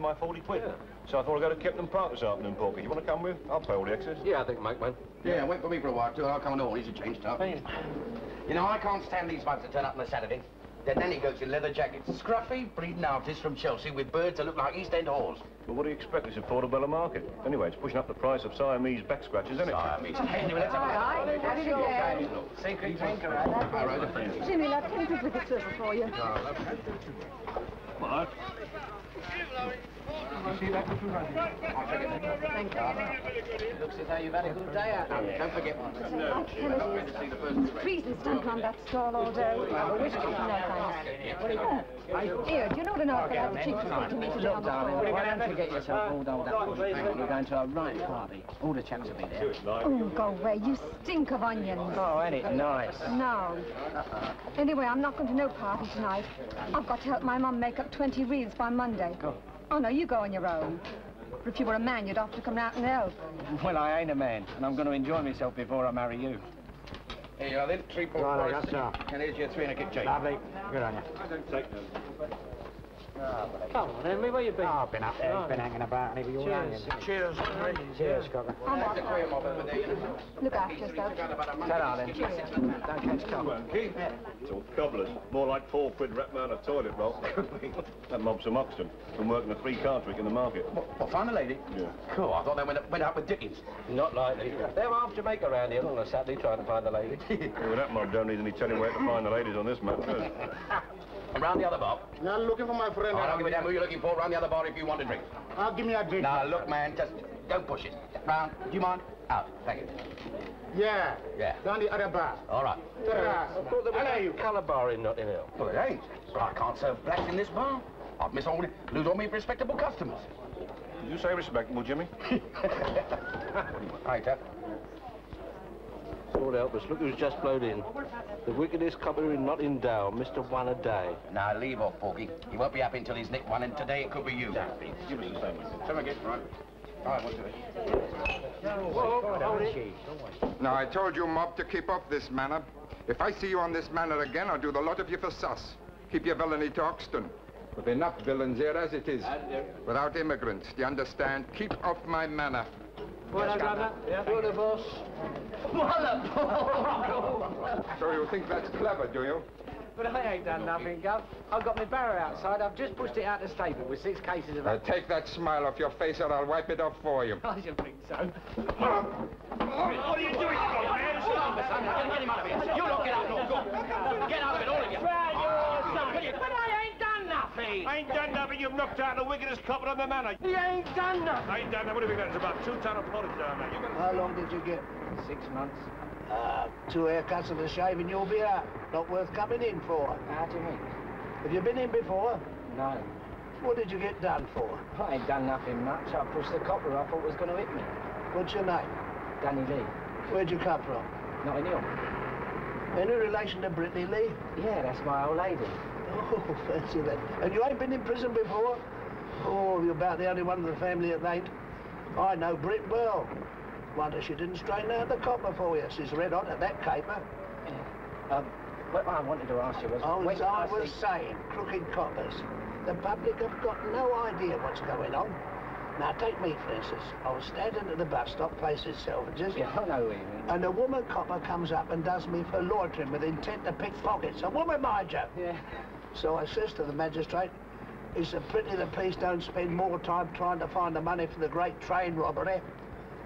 monsoon he owed him and gave him my 40 quid. Yeah. So I thought I'd go to Kempton Park this afternoon, Porky. You want to come with? I'll pay all the excess. Yeah, I think Mike, man. Yeah, wait for me for a while, too. I'll come along. He's a changed up. You know, I can't stand these ones that turn up on a Saturday. Then Nanny goes in leather jackets. Scruffy, breeding artists from Chelsea with birds that look like East End halls. Well, what do you expect? It's a Portobello market. Anyway, it's pushing up the price of Siamese back scratches, isn't it? Siamese. Anyway, let's have a Secret drinker, All right, Jimmy, love, can I with the swivel for you? Oh, What? Thank you. Looks as though you've had a good day out there. Don't forget one. Freezing stuck on that stall all day. No, thanks. Here, do you know what an awful lot of cheap to me to Look, darling, why don't you get yourself all dolled up? We're going to a right party. All the chaps will be there. Oh, go away. You stink of onions. Oh, ain't it nice? No. Anyway, I'm not going to no party tonight. I've got to help my mum make up 20 reels by Monday. Go. Oh, no, you go on your own. But if you were a man, you'd have to come out and help. Well, I ain't a man, and I'm going to enjoy myself before I marry you. Here you are then, three point Right, that's all. And here's your three and a kip change. Lovely. Good on you. I don't take those. Come on, Henry, where you been? Oh, I've been up there. He's been hanging about, and he was all Cheers. Cheers, Henry. Cheers, Cocker. That's the queer mob over there. Look after yourself. Ta-ra, then. Don't catch cold. Keith? It's all cobblers. More like four quid wrapped round a toilet roll. that mob's from Hoxton. Been working a three-cart trick in the market. What, what, find a lady? Yeah. Cool, I thought they went went up with Dickens. Not likely. They're half Jamaica around here on a Saturday trying to find a lady. well, that mob don't need any telling where to find the ladies on this map, does it? And the other bar. Now, looking for my friend. I don't give a damn who you're looking for. Round the other bar if you want a drink. I'll give me a drink. Now, look, man, just don't push it. Round. Do you mind? Out. Thank you. Yeah. Yeah. Down the other bar. All right. Ta-ra. I thought there was a colour bar in Notting Hill. Well, it ain't. But I can't serve blacks in this bar. I'd miss all, lose all my respectable customers. Did you say respectable, Jimmy? Right, uh, Lord help us, look who's just blowed in. The wickedest copper in Notting Dale, Mr. One a Day. Now, leave off, Porky. He won't be happy until he's nicked one, and today it could be you. Give us the same. Come again, right. All right, what's it? Now, I told you, mob, to keep up this manner. If I see you on this manner again, I'll do the lot of you for sus. Keep your villainy to Hoxton. With enough villains here as it is. Uh, without immigrants, do you understand? Keep off my manor. What, Governor? What the boss? So you think that's clever, do you? But I ain't done nothing, Gov. I've got my barrow outside. I've just pushed it out the stable with six cases of... Uh, take that smile off your face or I'll wipe it off for you. I should think so. What are you doing, man? Son, get him out of here. You lot get out, no, go. Get out of it, all of you. But I ain't done nothing. I ain't done nothing. You've knocked out the wickedest copper on the manor. He ain't done nothing. I ain't done nothing. What do you think that is? About two ton of pottage down there. You How long did you get? Six months. Uh, two haircuts and a shave and you'll be out. Not worth coming in for. How do you mean? Have you been in before? No. What did you get done for? I ain't done nothing much. I pushed the copper I thought was going to hit me. What's your name? Danny Lee. Where'd you come from? Notting Hill. Any relation to Britannia Lee? Yeah, that's my old lady. Oh, fancy that. And you ain't been in prison before? Oh, you're about the only one of the family that ain't. I know Brit well. Wonder she didn't straighten out the copper for you. She's red hot at that caper. Um, what I wanted to ask you was... Oh, as I was saying, crooked coppers. The public have got no idea what's going on. Now, take me, for instance. I was standing at the bus stop, places Selfridges, Yeah, I know and a woman copper comes up and does me for loitering with intent to pick pockets. A woman, mind you. Yeah. So I says to the magistrate, it's a pity the police don't spend more time trying to find the money for the great train robbery.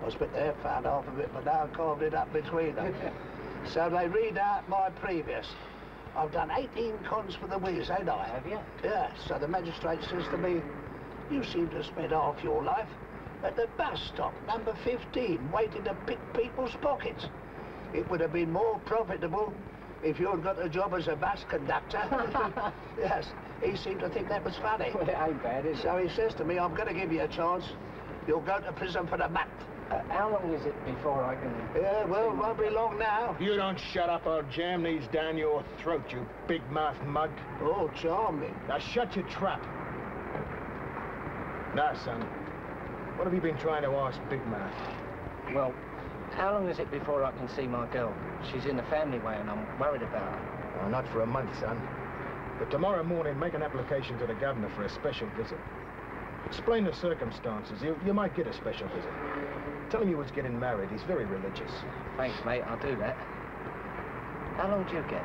I was bit there, found half of it, but now I carved it up between them. so they read out my previous. I've done 18 cons for the whiz, ain't I? Have you? Yeah, so the magistrate says to me, you seem to have spent half your life at the bus stop, number 15, waiting to pick people's pockets. It would have been more profitable if you had got a job as a bus conductor. yes, he seemed to think that was funny. Well, it ain't bad, is it? So he says to me, I'm going to give you a chance. You'll go to prison for the month. Uh, how long is it before I can... Yeah, well, it won't be long now. You don't shut up, I'll jam these down your throat, you big mouth mug. Oh, charming. Now shut your trap. Now, son, what have you been trying to ask Big Mouth? Well, how long is it before I can see my girl? She's in the family way and I'm worried about her. Oh, not for a month, son. But tomorrow morning, make an application to the governor for a special visit. Explain the circumstances. You, you might get a special visit. Tell him you was getting married. He's very religious. Thanks, mate. I'll do that. How long do you get?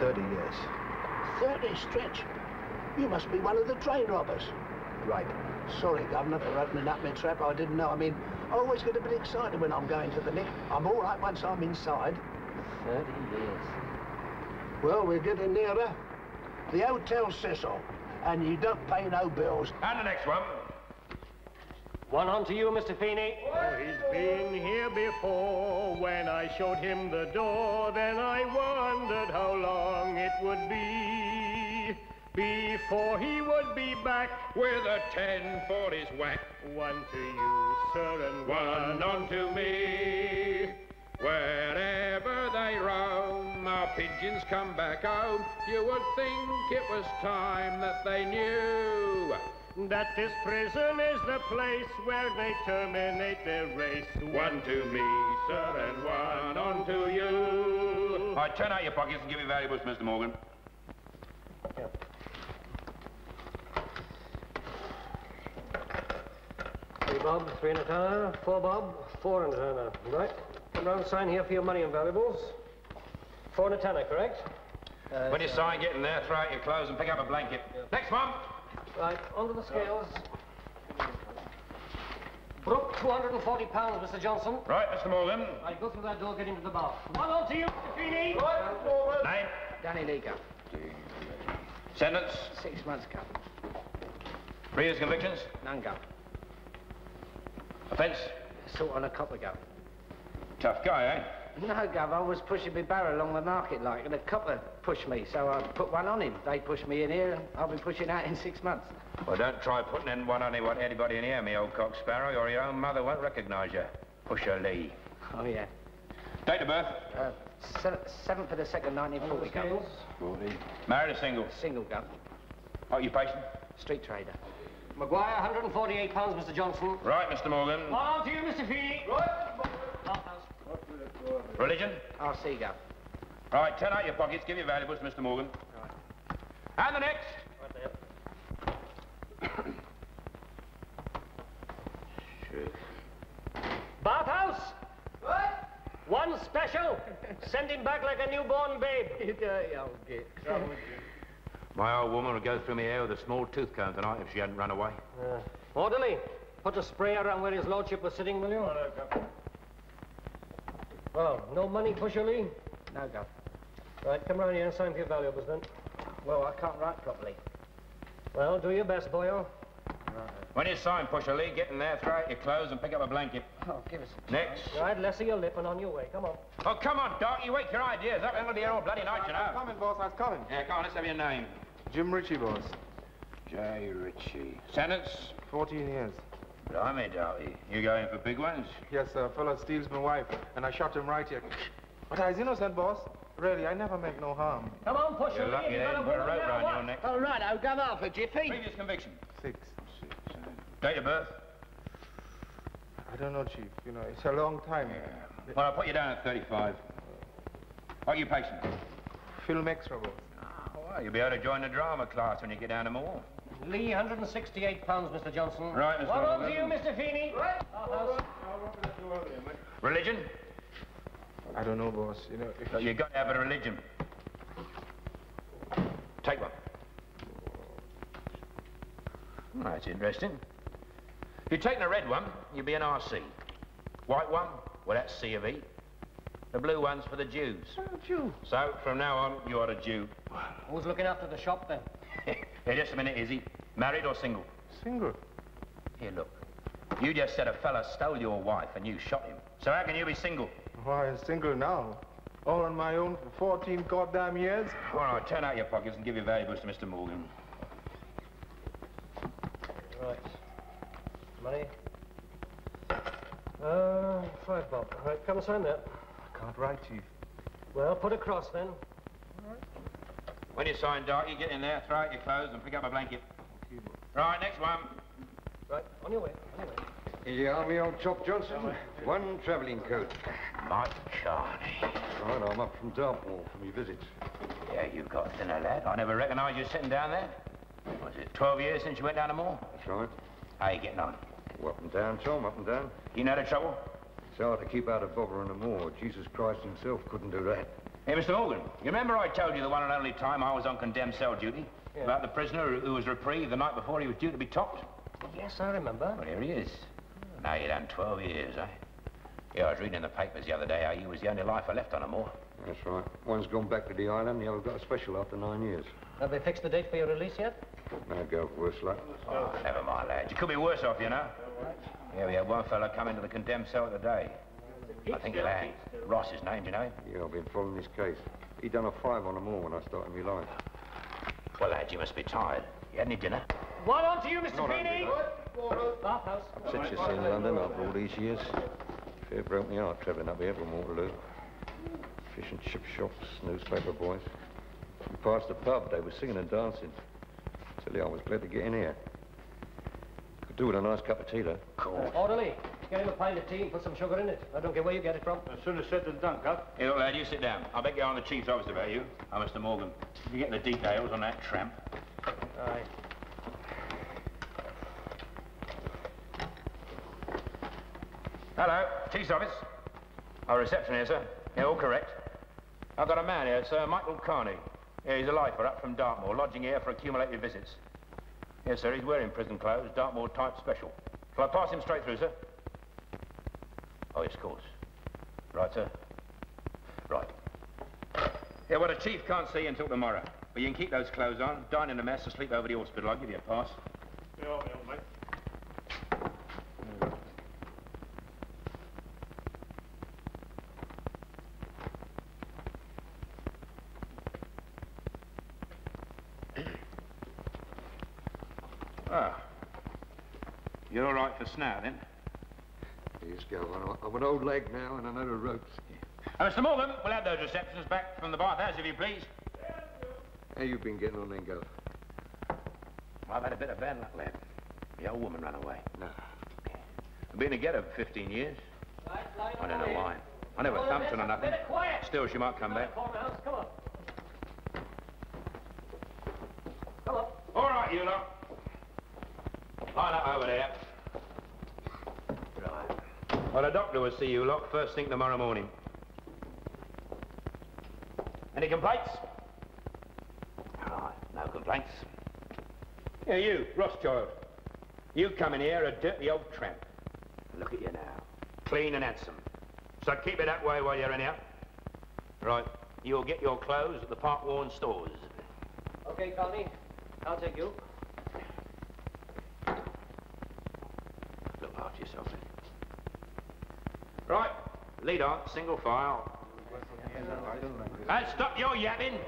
30 years. 30 stretch. You must be one of the train robbers. Right. Sorry, Governor, for opening up my trap. I didn't know. I mean, I always get a bit excited when I'm going to the nick. I'm all right once I'm inside. 30 years. Well, we're getting nearer. The Hotel Cecil. And you don't pay no bills. And the next one. One on to you, Mr. Feeney. He's been here before. When I showed him the door, then I wondered how long it would be before he would be back. With a ten for his whack. One to you, sir, and One on to me. Wherever they roam, our pigeons come back home. You would think it was time that they knew. that this prison is the place where they terminate their race. One to me, sir, and one on to you. All right, turn out your pockets and give me valuables, Mr. Morgan. Three bob, three and a tenner. Four bob, four and a tenner. Right. Come round, sign here for your money and valuables. Four and a tenner, correct? Uh, when you sign, get in there, throw out your clothes and pick up a blanket. Next one. Right, onto the scales. Brook, 240 pounds, Mr. Johnson. Right, Mr. Morgan. I go through that door, get into the bar. One on to you, Mr. Feeney. Name, Danny Leaker. sentence, Six months, Gov. previous convictions, None, Gov. offence. Sort on a copper, Gov. Tough guy, eh? No, Gov, I was pushing my barrow along the market like, and a copper pushed me, so I put one on him. They pushed me in here, and I'll be pushing out in six months. Well, don't try putting in one on anyone- anybody in here, me old cock sparrow, or your own mother won't recognise you. Pusher Lee. Oh, yeah. Date of birth? Uh, seventh for the second, 1940, Gov. Married or single? Single, Gov. Occupation? Street trader. Maguire, 148 pounds, Mr. Johnson. Right, Mr. Morgan. One on to you, Mr. Feeney. Religion? I'll see, Gov. Right, turn out your pockets, give your valuables, Mr. Morgan. And the next. Bathhouse? What? One special. Send him back like a newborn babe. You dirty old git. My old woman would go through me hair with a small tooth comb tonight if she hadn't run away. Uh, orderly, put a spray around where his lordship was sitting, will you? Well, no money, Pusher Lee? No, Gov. Right, come round here and sign for your valuables, then. Well, I can't write properly. Well, do your best, boyo. When you sign, Pusher Lee, get in there, throw out your clothes and pick up a blanket. Oh, give us a Next. Right, less of your lip and on your way. Come on. Oh, come on, Doc. You wake your ideas up. I'm going to be here all bloody night, you know. coming, boss. I was coming. Yeah, come on, let's have your name. Jim Ritchie, boss. J. Ritchie. Sentence? 14 years. Blimey, Doughty. You going for big ones? Yes, sir. Fella steals my wife, and I shot him right here. But I was innocent, boss. Really, I never make no harm. Come on, Pusher You're lucky if they you're didn't put a rope it round your neck. All right, I'll come off a jiffy. Previous conviction. Six. Date of birth? I don't know, Chief. You know, it's a long time. Well, I'll put you down at 35. Occupation? Film extra, boss. Well, you'll be able to join the drama class when you get down to Moore. Lee, 168 pounds, Mr. Johnson. Right, Mr. One on to you, Mr. Feeney. Right. Religion? I don't know, boss. You know, if Look, you've got to have a religion. Take one. Hmm, That's interesting. If you're taking a red one, you'll be an RC. White one, well, that's C of E. The blue one's for the Jews. Jew. So, from now on, you are a Jew. Who's looking after the shop, then? Here, just a minute, Izzy. Married or single? Single. Here, look. You just said a fella stole your wife and you shot him. So how can you be single? Why, I'm single now. All on my own for 14 goddamn years. All right, turn out your pockets and give your valuables to Mr. Morgan. Right. Money? Uh, five bob. Right, come and sign that. I can't write, Chief. Well, put a cross then. When you sign, Doc, you get in there, throw out your clothes and pick up a blanket. Right, next one. Right, on your way, on your way. In the army, old Chop Johnson? One travelling coat. Mike Carney. Right, I'm up from Dartmoor from your visit. Yeah, you've got a thinner, lad. I never recognised you sitting down there. Was it 12 years since you went down the moor? That's right. How you getting on? Up and down, Tom, up and down. You know the trouble? It's hard to keep out of bother on the moor. Jesus Christ himself couldn't do that. Hey, Mr. Morgan, you remember I told you the one and only time I was on condemned cell duty? Yeah. About the prisoner who- who was reprieved the night before he was due to be topped? Yes, I remember. Well, here he is. Now you done 12 years, eh? Yeah, I was reading in the papers the other day how you was the only lifer left on the moor. That's right. One's gone back to the island, the other's got a special after nine years. Have they fixed the date for your release yet? Now go, worse luck. Oh, never mind, lad. You could be worse off, you know. Yeah, we had one fella come into the condemned cell today. I think he'll hang. Ross, his name, do you know him? Yeah, I've been following this case. He done a five on the moor when I started my life. Well, lad, you must be tired. You had any dinner? One on to you, Mr. Not Feeney. Bathhouse. Since you seen London after all these years, fair broke me heart travelling up here from Waterloo. Fish and chip shops, newspaper boys. We passed the pub, they were singing and dancing. Silly, I was glad to get in here. Could do with a nice cup of tea, though. Orderly, get him a pint of tea and put some sugar in it. I don't care where you get it from. As soon as said than done, Cut. Hey, look, lad, you sit down. I bet you're on the chief's office about you. I'm Mr. Morgan. You get the details on that tramp. Aye. Hello, chief's office. Our reception here, sir. Yeah, all correct. I've got a man here, sir, Michael Carney. Yeah, he's a lifer up from Dartmoor, lodging here for accumulated visits. Yes, sir, he's wearing prison clothes, Dartmoor type special. Shall I pass him straight through, sir? Oh, yes, of course. Right, sir. Right. Yeah, well, the chief can't see until tomorrow. But you can keep those clothes on, dine in a mess, and sleep over the hospital. I'll give you a pass. Yeah, yeah, mate. Ah. You're all right for snout, then? Yes, go on. I've an old leg now and I know the ropes. Uh, Mr. Morgan, we'll have those receptions back from the bathhouse, if you please. How you been getting on then, Gov? I've had a bit of bad luck, lad. The old woman ran away. No. I've been together for 15 years. I don't know why. I never thumped her or nothing. Still, she might come back. Corner house, come on. Come on. All right, you lot. Line up over there. Right. Well, the doctor will see you lot first thing tomorrow morning. Any complaints? All right, no complaints. Yeah, you, Rothschild. You come in here a dirty old tramp. Look at you now. Clean and handsome. So keep it that way while you're in here. Right, you'll get your clothes at the Park Warren stores. Okay, Carney. I'll take you. Look after yourself, then. Right, lead on, single file. And stop your yapping.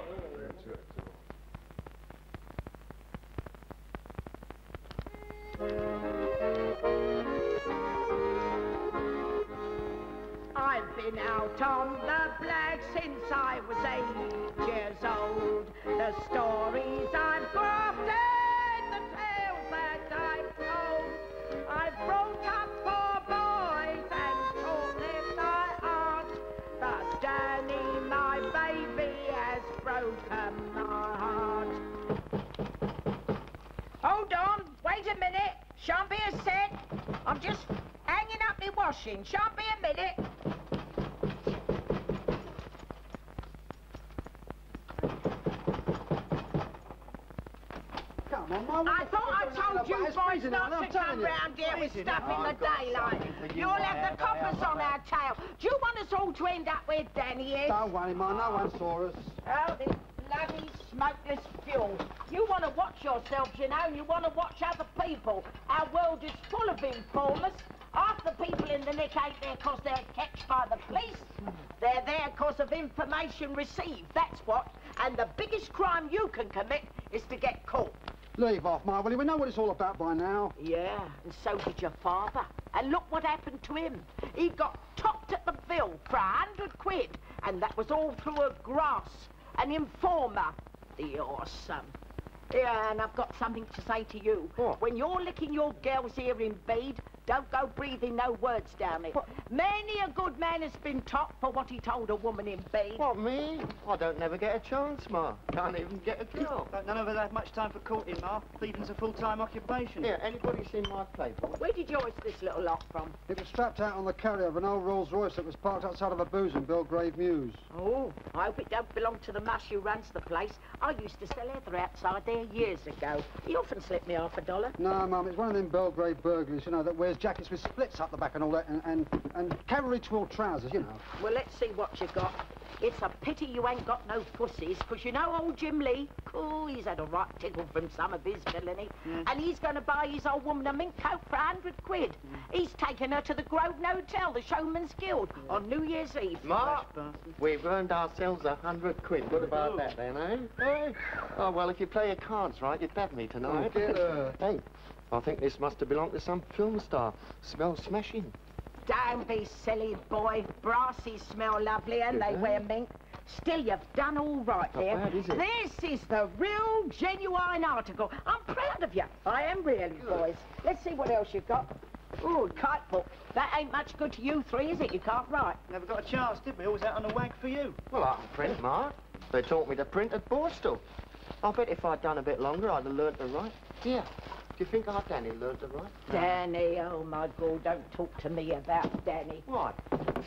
Shan't a minute. Come on. I thought I told you boys not to come round here with stuff in the daylight. you You'll have the coppers on our tail. Do you want us all to end up where Danny is? Don't worry, Mum. No one saw us. Oh, this bloody smokeless fuel. You want to watch yourselves, you know, and you want to watch other people. Our world is full of informers. Half the people in the nick ain't there 'cause they're catched by the police. They're there 'cause of information received, that's what. And the biggest crime you can commit is to get caught. Leave off, you? We know what it's all about by now. Yeah, and so did your father. And look what happened to him. He got topped at the bill for a hundred quid, and that was all through a grass, an informer. The awesome. Yeah, and I've got something to say to you. What? When you're licking your girls here in bed, Don't go breathing no words down it. Many a good man has been top for what he told a woman in bed. What, me? I don't never get a chance, Ma. Can't even get a girl. None of us have much time for courting, Ma. Thieving's a full-time occupation. Yeah, anybody seen my playboy? Where did you hoist this little lot from? It was strapped out on the carrier of an old Rolls Royce that was parked outside of a booze in Belgrave Mews. Oh, I hope it don't belong to the mush who runs the place. I used to sell leather outside there years ago. He often slipped me half a dollar. No, Mum, it's one of them Belgrave burglars, you know, that wears jackets with splits up the back and all that, and, and, and cavalry twill trousers, you know. Well, let's see what you've got. It's a pity you ain't got no pussies, 'cause you know old Jim Lee? Cool, he's had a right tickle from some of his villainy. Mm. And he's going to buy his old woman a mink coat for a hundred quid. Mm. He's taking her to the Grosvenor Hotel, the Showman's Guild, mm. on New Year's Eve. Ma, we've earned ourselves a hundred quid. What about that then, eh? Hey? Oh, well, if you play your cards right, you'd bet me tonight. Oh, get her. hey, I think this must have belonged to some film star. Smells smashing. Don't be silly, boy. Brassies smell lovely and they wear mink. Still, you've done all right Not there. bad, is it? This is the real, genuine article. I'm proud of you. I am really, boys. Let's see what else you've got. Ooh, kite book. That ain't much good to you three, is it? You can't write. Never got a chance, did we? Always out on a wag for you. Well, I can print, Ma. They taught me to print at Borstal. I bet if I'd done a bit longer, I'd have learnt to write. Yeah. Do you think our Danny learned to write? Danny, oh my God, don't talk to me about Danny. What?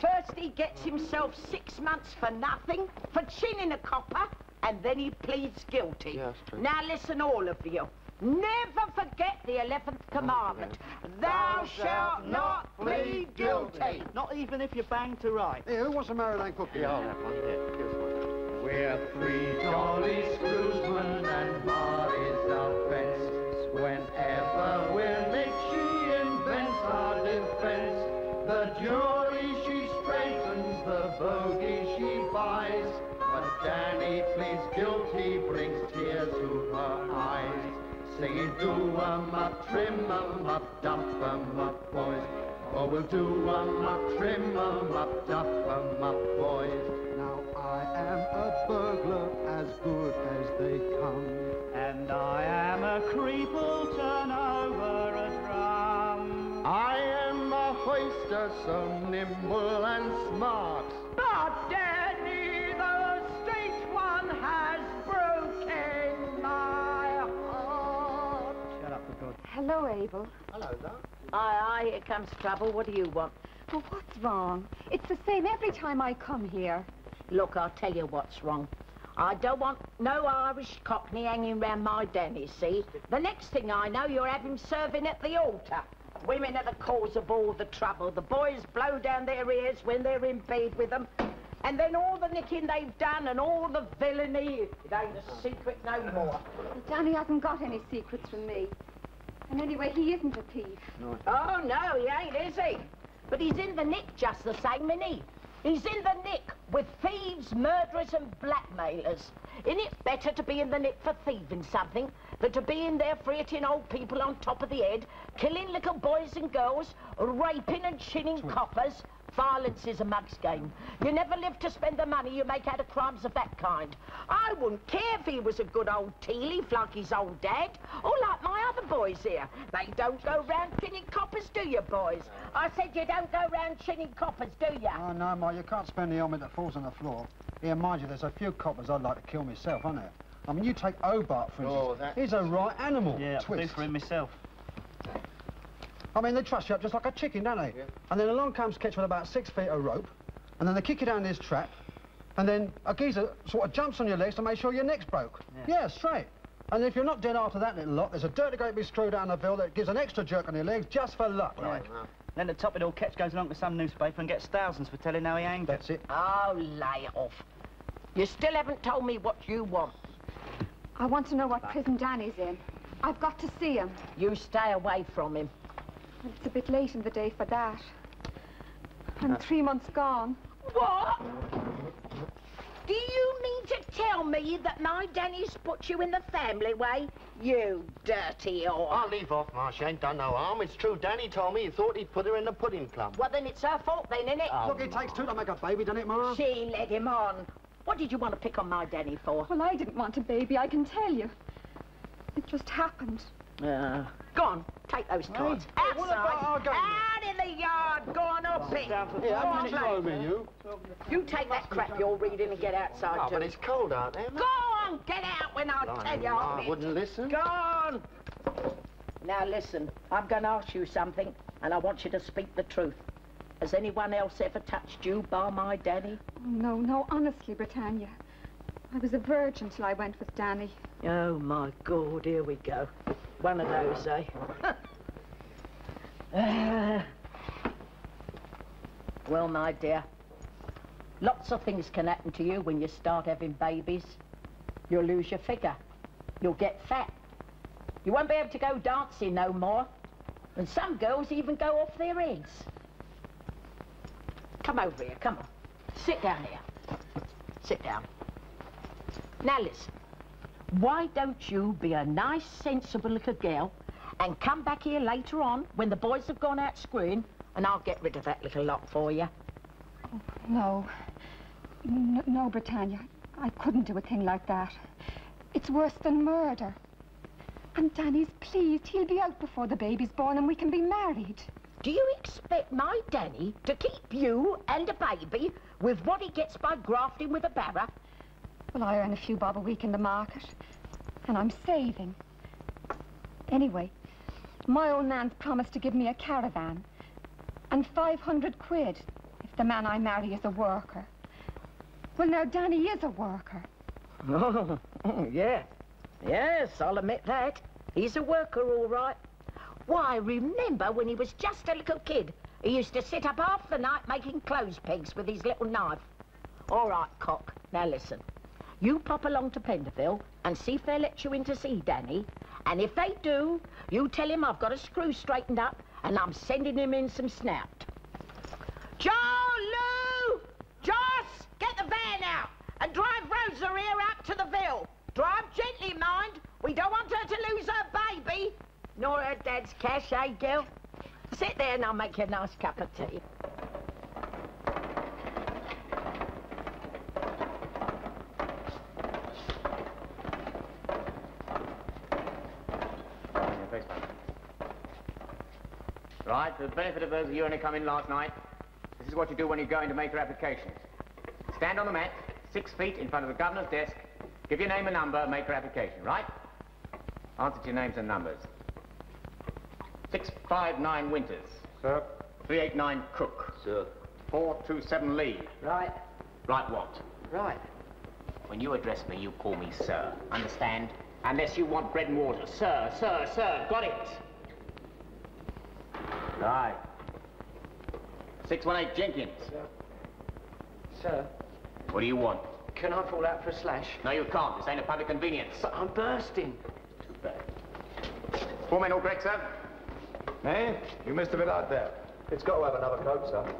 First he gets himself six months for nothing, for chinning a copper, and then he pleads guilty. Yeah, that's true. Now listen, all of you. Never forget the eleventh oh, commandment. Thou shalt not plead guilty. Not even if you're banged to right. Here, who wants a Maryland cookie? Yeah, I'll have one. Yeah, here's one. We're three jolly screwsmen and Molly's 'em up, trim 'em up, dump 'em up, boys. Oh, we'll do 'em up, trim 'em up, dump 'em up, boys. Now, I am a burglar as good as they come. And I am a creeple, turn over a drum. I am a hoister, so nimble and smart. Hello, Abel. Hello, Doc. Aye, aye, here comes trouble. What do you want? Oh, what's wrong? It's the same every time I come here. Look, I'll tell you what's wrong. I don't want no Irish cockney hanging round my Danny, see? The next thing I know, you'll have him serving at the altar. Women are the cause of all the trouble. The boys blow down their ears when they're in bed with them. And then all the nicking they've done and all the villainy, it ain't a secret no more. Well, Danny hasn't got any secrets from me. And anyway, he isn't a thief. Oh, no, he ain't, is he? But he's in the nick just the same, isn't he? He's in the nick with thieves, murderers and blackmailers. Isn't it better to be in the nick for thieving something than to be in there for old people on top of the head, killing little boys and girls, raping and chinning coppers? Violence is a mug's game. You never live to spend the money you make out of crimes of that kind. I wouldn't care if he was a good old tea leaf like his old dad, or like my other boys here. They don't go round chinning coppers, do you, boys? I said you don't go round chinning coppers, do you? Oh, no, Ma, you can't spend the helmet that falls on the floor. Here, mind you, there's a few coppers I'd like to kill myself, aren't there? I mean, you take Obart, for oh, instance. Oh, that- He's a right animal. Yeah, I do for him myself. I mean, they truss you up just like a chicken, don't they? And then along comes Ketch with about six feet of rope, and then they kick you down this trap, and then a geezer sort of jumps on your legs to make sure your neck's broke. Yeah, straight. And if you're not dead after that little lot, there's a dirty great big screw down the bill that gives an extra jerk on your legs just for luck, like. Then the top of it all, Ketch goes along to some newspaper and gets thousands for telling how he hanged That's it. Oh, lay off. You still haven't told me what you want. I want to know what prison Danny's in. I've got to see him. You stay away from him. Well, it's a bit late in the day for that. I'm three months gone. What? Do you mean to tell me that my Danny's put you in the family way? You dirty whore. I'll leave off, Ma. She ain't done no harm. It's true. Danny told me he thought he'd put her in the pudding club. Well, then it's her fault then, isn't it? Look, it takes two to make a baby, doesn't it, Ma? She led him on. What did you want to pick on my Danny for? Well, I didn't want a baby, I can tell you. It just happened. Uh, go on, take those cards. what about our Outside. game? Out in the yard. Go on up it. Yeah, Go how on, many you me, you? You take that crap you're reading and get outside, Oh, too. but it's cold out there, Go on, get out when I tell you. I Hobbit. wouldn't listen. Go on. Now listen, I'm going to ask you something, and I want you to speak the truth. Has anyone else ever touched you, bar my Danny? No, no, honestly, Britannia. I was a virgin till I went with Danny. Oh, my God, here we go. One of those, eh? Ah. well, my dear, lots of things can happen to you when you start having babies. You'll lose your figure. You'll get fat. You won't be able to go dancing no more. And some girls even go off their heads. Come over here, come on. Sit down here. Sit down. Now listen. Why don't you be a nice, sensible little girl and come back here later on when the boys have gone out screwing and I'll get rid of that little lot for you. No. No, no, Britannia. I couldn't do a thing like that. It's worse than murder. And Danny's pleased. He'll be out before the baby's born and we can be married. Do you expect my Danny to keep you and a baby with what he gets by grafting with a barra? Well, I earn a few bob a week in the market. And I'm saving. Anyway, my old man's promised to give me a caravan. And 500 quid if the man I marry is a worker. Well, now, Danny is a worker. Oh, yeah. Yes, I'll admit that. He's a worker, all right. Why, remember when he was just a little kid, he used to sit up half the night making clothes pegs with his little knife. All right, cock. Now listen. You pop along to Pentonville and see if they'll let you in to see Danny. And if they do, you tell him I've got a screw straightened up and I'm sending him in some snout. Joe, Lou! Joss, get the van out and drive Rosa here out to the Ville. Drive gently, mind. We don't want her to lose her baby. Nor her dad's cash, eh, girl? Sit there and I'll make you a nice cup of tea. Right, for the benefit of those of you who only come in last night, this is what you do when you go in to make your applications. Stand on the mat, six feet in front of the governor's desk, give your name and number, make your application, right? Answer to your names and numbers. 659 Winters. Sir. 389 Cook. Sir. 427 Lee. Right. Right what? Right. When you address me, you call me sir. Understand? Unless you want bread and water. Sir, sir, sir. Got it? Right. 618 Jenkins. Sir, Sir. What do you want? can I fall out for a slash? No, you can't. This ain't a public convenience. But I'm bursting. Too bad. Four men all correct, sir? Hey, you missed a bit out there. It's got to have another coat, sir.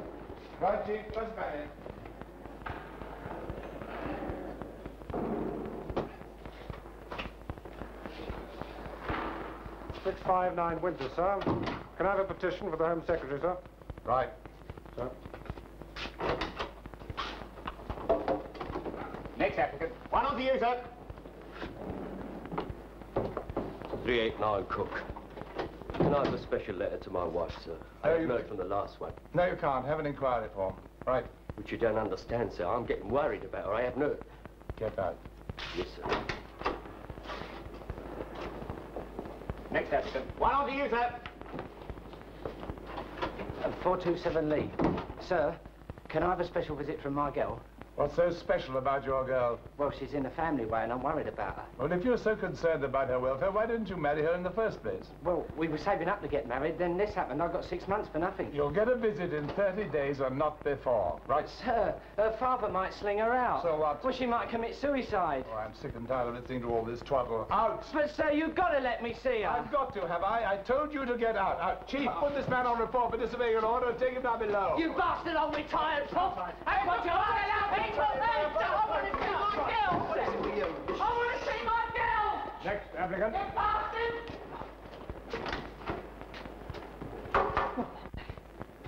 Right, Chief, let's back in. Six five nine Winter, sir. Can I have a petition for the Home Secretary, sir? Right. Sir. Next applicant. One on to you, sir. 389 Cook. Can I have a special letter to my wife, sir? I have heard from the last one. No, you can't. Have an inquiry form. Right. Which you don't understand, sir. I'm getting worried about her. I have no... Get out. Yes, sir. Next applicant. One on to you, sir. Uh, 427 Lee. Sir, can I have a special visit from girl? What's so special about your girl? Well, she's in a family way and I'm worried about her. Well, if you're so concerned about her welfare, why didn't you marry her in the first place? Well, we were saving up to get married, then this happened. I've got six months for nothing. You'll get a visit in 30 days or not before, right? Sir, her father might sling her out. So what? Well, she might commit suicide. Oh, I'm sick and tired of listening to all this twaddle. Out! But, sir, you've got to let me see her. I've got to, have I? I told you to get out. Out. Chief, ah. put this man on report for disobeying an order and take him down below. You bastard old retired prop! That's what you are! I to! I to! Next applicant.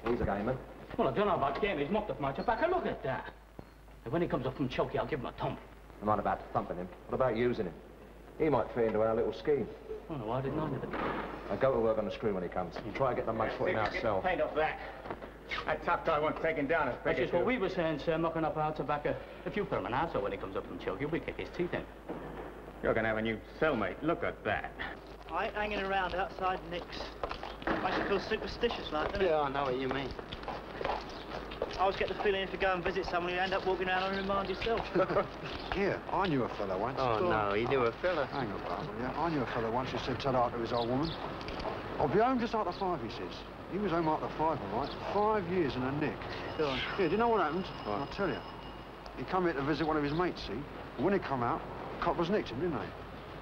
He's a gamer. Well, I don't know about game. He's mocked off my tobacco. Look at that. And when he comes up from Chokey, I'll give him a thump. I'm not about thumping him. What about using him? He might fit into our little scheme. Oh, no, I didn't know anything. I'll go to work on the screw when he comes. And try and get the mud foot in our cell. Paint off that. That tough guy wants taken down as That's just what we were saying, sir, mucking up our tobacco. If you put him in our cell when he comes up from choking, we kick his teeth in. You're going to have a new cellmate. Look at that. I ain't hanging around outside Nick's. Makes you feel superstitious like, doesn't it? Yeah, I know what you mean. I always get the feeling if you go and visit someone, you end up walking around on a remand yourself. Yeah, I knew a fella once. Oh, Go on. no, he knew a fella. Hang on, Barbara, yeah. I knew a fella once who said ta to his old woman. I'll be home just after five, he says. He was home after five, all right. Five years in a nick. Go on. Yeah, do you know what happened? I'll tell you. He come here to visit one of his mates, see? And when he come out, the cop was nicked him, didn't they?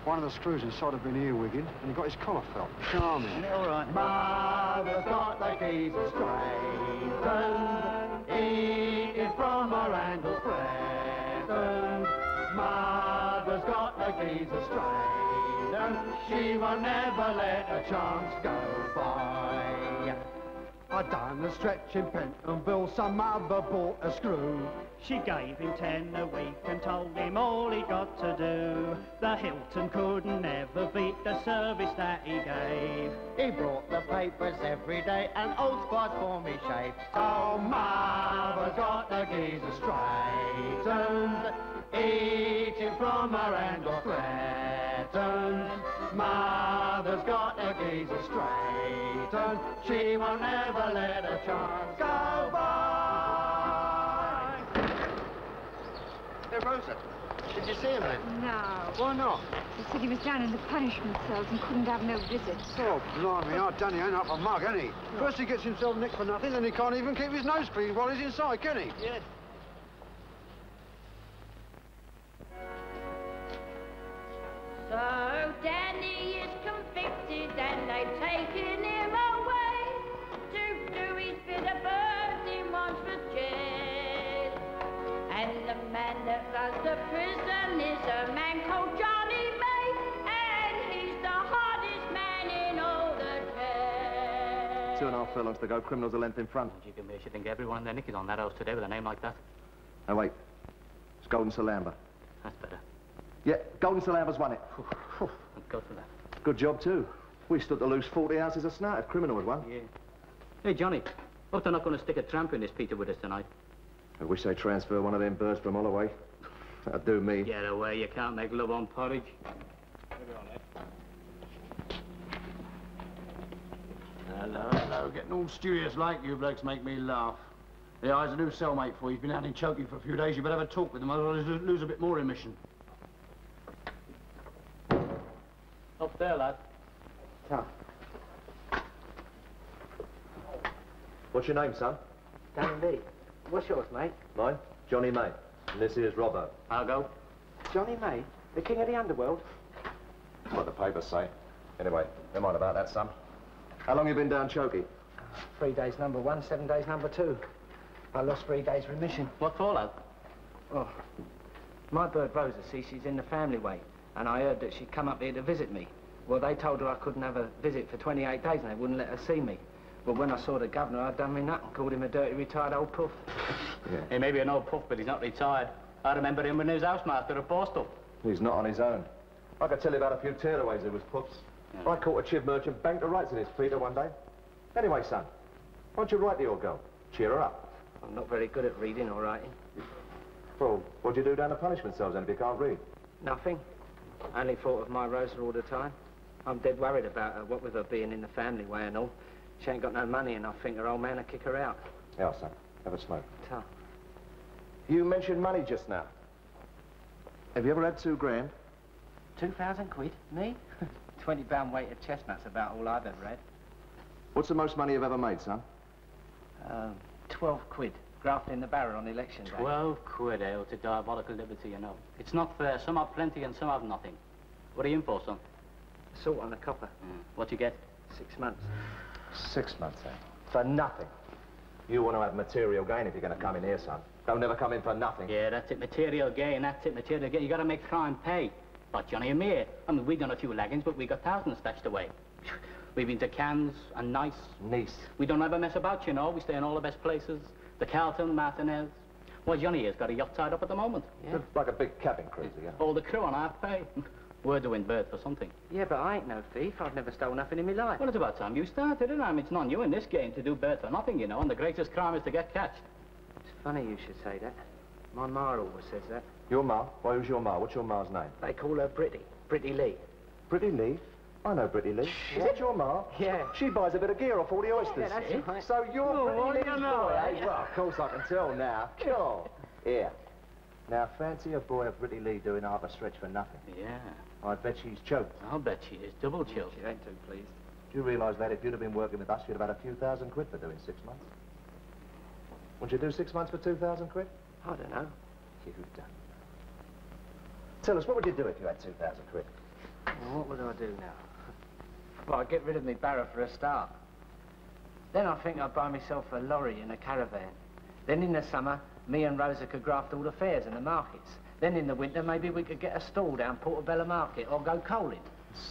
One of the screws inside had been earwigging, and he got his collar felt. Charming. all right. Mother's got the geezer straightened, eating from her handle threatened. Mother's got the geezer straightened, she will never let a chance go by. I done a stretch in Pentonville, some other bought a screw. She gave him ten a week and told him all he got to do. The Hilton couldn't ever beat the service that he gave. He brought the papers every day and old spots for me shave. So mother's got the geezer straightened, eating from her handle threatened. Mother's got the geezer straightened, she will never let a chance go by. Hey, Rosa, did you see him then? No. Why not? He said he was down in the punishment cells and couldn't have no visits. Oh, blimey, our Danny ain't up a mug, ain't he? First he gets himself nicked for nothing, then he can't even keep his nose clean while he's inside, can he? Yeah. So Danny is convicted and they've taken him away to do his bit of birds in Wandsworth jail. And the man that runs the prison is a man called Johnny May, and he's the hardest man in all the jail. Two and a half furlongs to go, criminals a length in front. You can me, I should think everyone in their nick is on that house today with a name like that. Oh, wait. It's Golden Salamba. That's better. Yeah, Golden Salamba's won it. I'd go for that. Good job, too. We stood to lose 40 ounces of snout if criminal had won. Yeah. Hey, Johnny, hope they're not going to stick a tramp in this Peter with us tonight. I wish they'd transfer one of them birds from Holloway. That'd do me. Get away, you can't make love on porridge. Hello, hello. Getting all serious like you blokes make me laugh. Yeah, I's a new cellmate for you. He's been out in choking for a few days. You better have a talk with him, otherwise you'll lose a bit more emission. Up there, lad. Come. What's your name, son? Danny Lee. What's yours, mate? Mine? Johnny May. And this here's Robbo. I'll go. Johnny May, the king of the underworld. That's what the papers say. Anyway, never mind about that, son. How long you been down choky? Three days number one, seven days number two. I lost three days remission. What for, lad? Oh, my bird Rosa, see, she's in the family way, and I heard that she'd come up here to visit me. Well, they told her I couldn't have a visit for 28 days, and they wouldn't let her see me. But when I saw the governor, I'd done me nut and called him a dirty, retired old puff. Yeah. He may be an old puff, but he's not retired. I remember him when he was housemaster at Borstal. He's not on his own. I could tell you about a few tearaways who was pups. I caught a chiv merchant bank the rights in his Peter one day. Anyway, son, why don't you write the old girl? Cheer her up. I'm not very good at reading or writing. Well, what'd you do down the punishment cells then if you can't read? Nothing. I only thought of my Rosa all the time. I'm dead worried about her, what with her being in the family way and all. She ain't got no money, and I think her old man will kick her out. Yeah, son, have a smoke. Ta. You mentioned money just now. Have you ever had two grand? Two thousand quid? Me? Twenty pound weight of chestnuts about all I've ever had. What's the most money you've ever made, son? Um, twelve quid. Grafting the barrel on election day. Twelve quid, eh? It's a diabolical liberty, you know. It's not fair. Some have plenty and some have nothing. What are you in for, son? Salt on the copper. What you get? Six months. Six months, eh? For nothing. You want to have material gain if you're going to come in here, son. Don't never come in for nothing. Yeah, that's it. Material gain, that's it. Material gain. You gotta make crime pay. But Johnny and me, eh? I mean, we done a few laggings, but we got thousands stashed away. We've been to Cannes and Nice. Nice. We don't ever mess about, you know. We stay in all the best places. The Carlton, Martinez. Well, Johnny has got a yacht tied up at the moment. Looks like a big cabin cruiser, yeah. All the crew on half pay. We're doing birth for something. Yeah, but I ain't no thief. I've never stole nothing in my life. Well, it's about time you started it. I mean, it's not new in this game to do birth for nothing, you know, and the greatest crime is to get catched. It's funny you should say that. My ma always says that. Your ma? Why, who's your ma? What's your ma's name? They call her Britty. Britty Lee. Britty Lee? I know Britty Lee. Is that your ma? Yeah. She buys a bit of gear off all the oysters. Yeah, that's right. So you're Oh, Britty well, Lee's you know, boy, eh? Well, of course I can tell now. On. Here. Now, fancy a boy of Britty Lee doing half a stretch for nothing. Yeah. I bet she's choked. I'll bet she is. Double choked. She ain't too pleased. Do you realise that if you'd have been working with us, you'd have had a few thousand quid for doing six months? Wouldn't you do six months for two thousand quid? I don't know. You don't. Tell us, what would you do if you had two thousand quid? Well, what would I do now? Well, I'd get rid of me barrow for a start. Then I think I'd buy myself a lorry and a caravan. Then in the summer, me and Rosa could graft all the fairs and the markets. Then in the winter, maybe we could get a stall down Portobello Market or go coaling.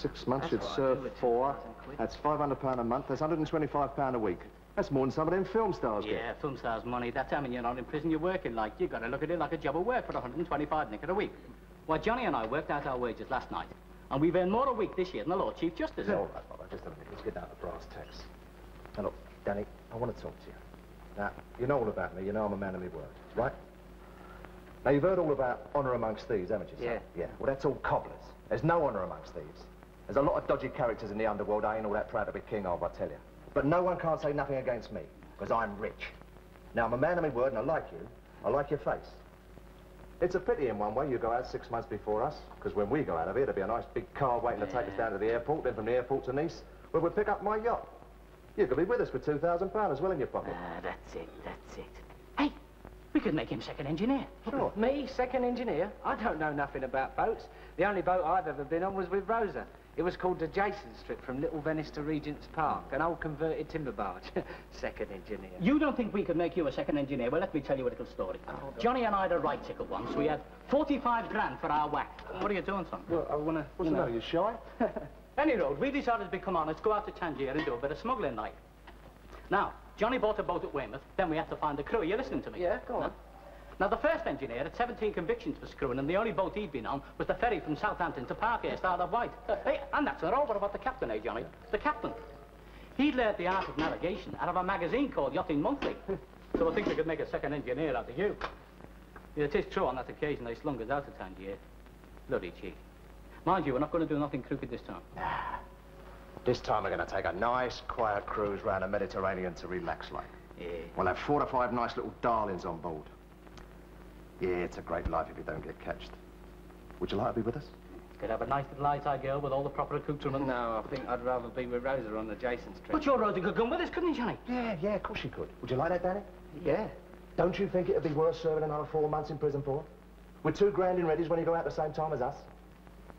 Six months, That's you'd serve four. That's five hundred pound a month. That's hundred and twenty-five pound a week. That's more than some of them film stars get. Yeah, film stars money. That time when you're not in prison, you're working like. You've got to look at it like a job of work for 125 nick a week. Why, Johnny and I worked out our wages last night, and we've earned more a week this year than the Lord Chief Justice. Yeah, all right, Bob, just a minute. Let's get down to brass tacks. Now, look, Danny, I want to talk to you. Now, you know all about me. You know I'm a man of my word, right? Now, you've heard all about honour amongst thieves, haven't you, son? Yeah. Yeah. Well, that's all cobblers. There's no honour amongst thieves. There's a lot of dodgy characters in the underworld I ain't all that proud to be king of, I tell you. But no one can't say nothing against me, because I'm rich. Now, I'm a man of my word, and I like you. I like your face. It's a pity in one way you go out six months before us, because when we go out of here, there'll be a nice big car waiting to take us down to the airport, then from the airport to Nice, where we'll pick up my yacht. You could be with us with £2,000 as well in your pocket. Ah, that's it, that's it. Hey, we could make him second engineer. Sure. Me, second engineer? I don't know nothing about boats. The only boat I've ever been on was with Rosa. It was called the Jason's Trip from Little Venice to Regent's Park, an old converted timber barge. second engineer. You don't think we could make you a second engineer? Well, let me tell you a little story. Oh, Johnny and I had a right ticket once. We had 45 grand for our whack. Oh. What are you doing, son? Well, I want to... What's the matter, you shy? Any road, we decided to become honest, go out to Tangier and do a bit of smuggling like. Now, Johnny bought a boat at Weymouth, then we had to find a crew. Are you listening to me? Yeah, go on. Now, the first engineer had 17 convictions for screwing, and the only boat he'd been on was the ferry from Southampton to Parkhurst, Isle of Wight. hey, and that's not all. What about the captain, eh, Johnny? The captain. He'd learned the art of navigation out of a magazine called Yachting Monthly. so I think we could make a second engineer out of you. Yeah, it is true on that occasion they slung us out of Tangier. Bloody cheek. Mind you, we're not going to do nothing crooked this time. Nah. This time we're going to take a nice, quiet cruise round the Mediterranean to relax like. Yeah. We'll have four or five nice little darlings on board. Yeah, it's a great life if you don't get catched. Would you like to be with us? Could have a nice little light-eyed girl with all the proper accoutrements. No, I think I'd rather be with Rosa on the Jason's Trip. But your Rosa could come with us, couldn't you, Johnny? Yeah, yeah, of course she could. Would you like that, Danny? Yeah. Don't you think it'd be worth serving another four months in prison for? With two grand in readies when you go out the same time as us?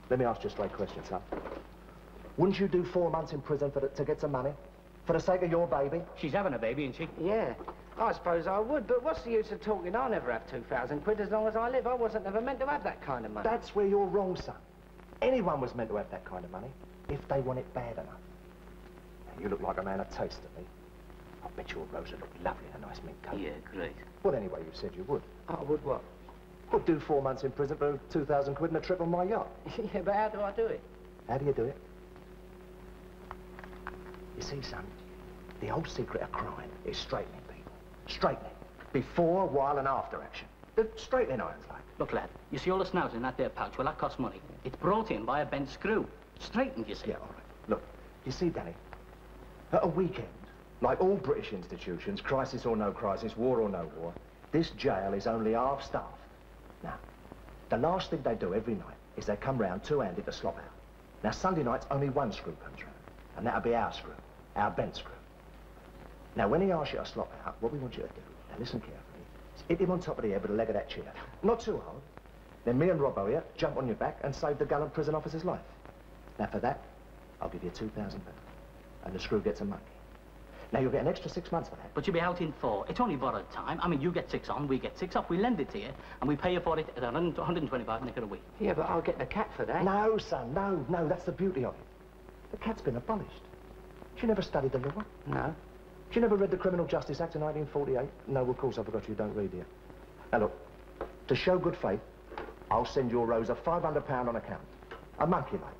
Let me ask you a straight question, son. Wouldn't you do four months in prison for the, to get some money? For the sake of your baby? She's having a baby, isn't she? Yeah. I suppose I would, but what's the use of talking? I'll never have 2,000 quid as long as I live. I wasn't ever meant to have that kind of money. That's where you're wrong, son. Anyone was meant to have that kind of money, if they want it bad enough. Now, you look like a man of taste to me. I bet your Rosa looked lovely in a nice mink coat. Yeah, great. Well, anyway, you said you would. I would what? Would do four months in prison for 2,000 quid and a trip on my yacht. yeah, but how do I do it? How do you do it? You see, son, the whole secret of crime is straightening people. Straightening. Before, while, and after action. The straightening irons, like. Look, lad, you see all the snouts in that there pouch? Well, that costs money. It's brought in by a bent screw. Straightened, you see. Yeah, all right. Look, you see, Danny, at a weekend, like all British institutions, crisis or no crisis, war or no war, this jail is only half staffed. Now, the last thing they do every night is they come round two-handed to slop out. Now, Sunday night's only one screw comes round, and that'll be our screw, our bent screw. Now, when he asks you to slop out, what we want you to do, now listen carefully, is hit him on top of the head with a leg of that chair. Not too hard. Then me and Robbo here jump on your back and save the gallant prison officer's life. Now, for that, I'll give you £2,000. And the screw gets a monkey. Now, you'll get an extra six months for that. But you'll be out in four. It's only borrowed time. I mean, you get six on, we get six off. We lend it to you, and we pay you for it at 100 125 nick a week. Yeah, but I'll get the cat for that. No, son, no, no, that's the beauty of it. The cat's been abolished. She never studied the law. No. She never read the Criminal Justice Act of 1948. No, of course, I forgot you don't read here. Now, look, to show good faith, I'll send your Rosa £500 on account. A monkey like.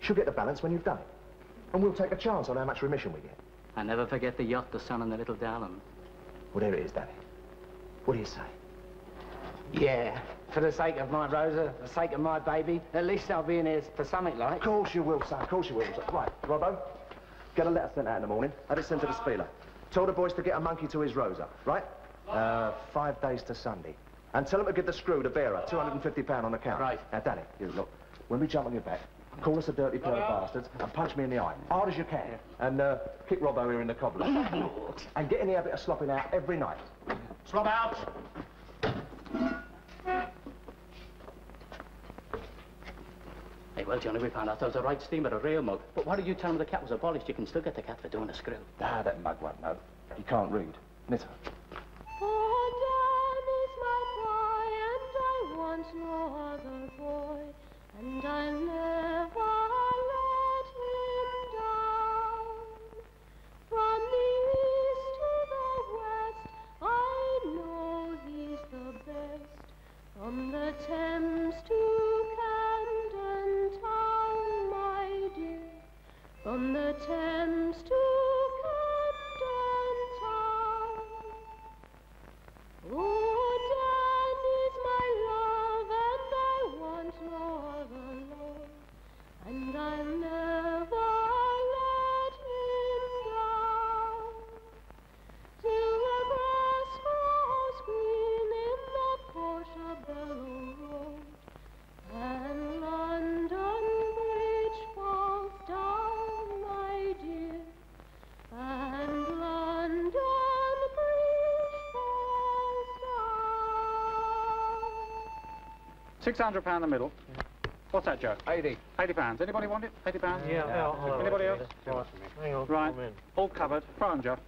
She'll get the balance when you've done it. And we'll take a chance on how much remission we get. I never forget the yacht, the sun, and the little darling. Well, there it is, Danny. What do you say? Yeah, for the sake of my Rosa, for the sake of my baby, at least I'll be in here for something like. Of course you will, son. Of course you will. son. Right, Robbo, get a letter sent out in the morning. Have it sent to the Spieler. Tell the boys to get a monkey to his Rosa, right? Uh, five days to Sunday. And tell them to give the screw, the bearer, £250 on account. Right. Now, Danny, you look, when we jump on your back, call us a dirty pair of bastards and punch me in the eye, hard as you can. And uh, kick Robbo here in the cobbler. and get in the habit of slopping out every night. Slop out! Hey, well, Johnny, we found out there was a right steamer, a rail mug. But why did you tell him the cat was abolished? You can still get the cat for doing a screw. Ah, that mug won't know. He can't read. Knitter. Oh, Dan is my From the Thames to Camden Town. Oh, Dan is my love, and I want no other love, and I'll 600 pound in the middle. Yeah. What's that, Joe? 80. 80 pounds. Anybody want it? 80 pounds? Yeah, yeah I'll, I'll Anybody else? Hang on. Right. All covered. Throw Joe.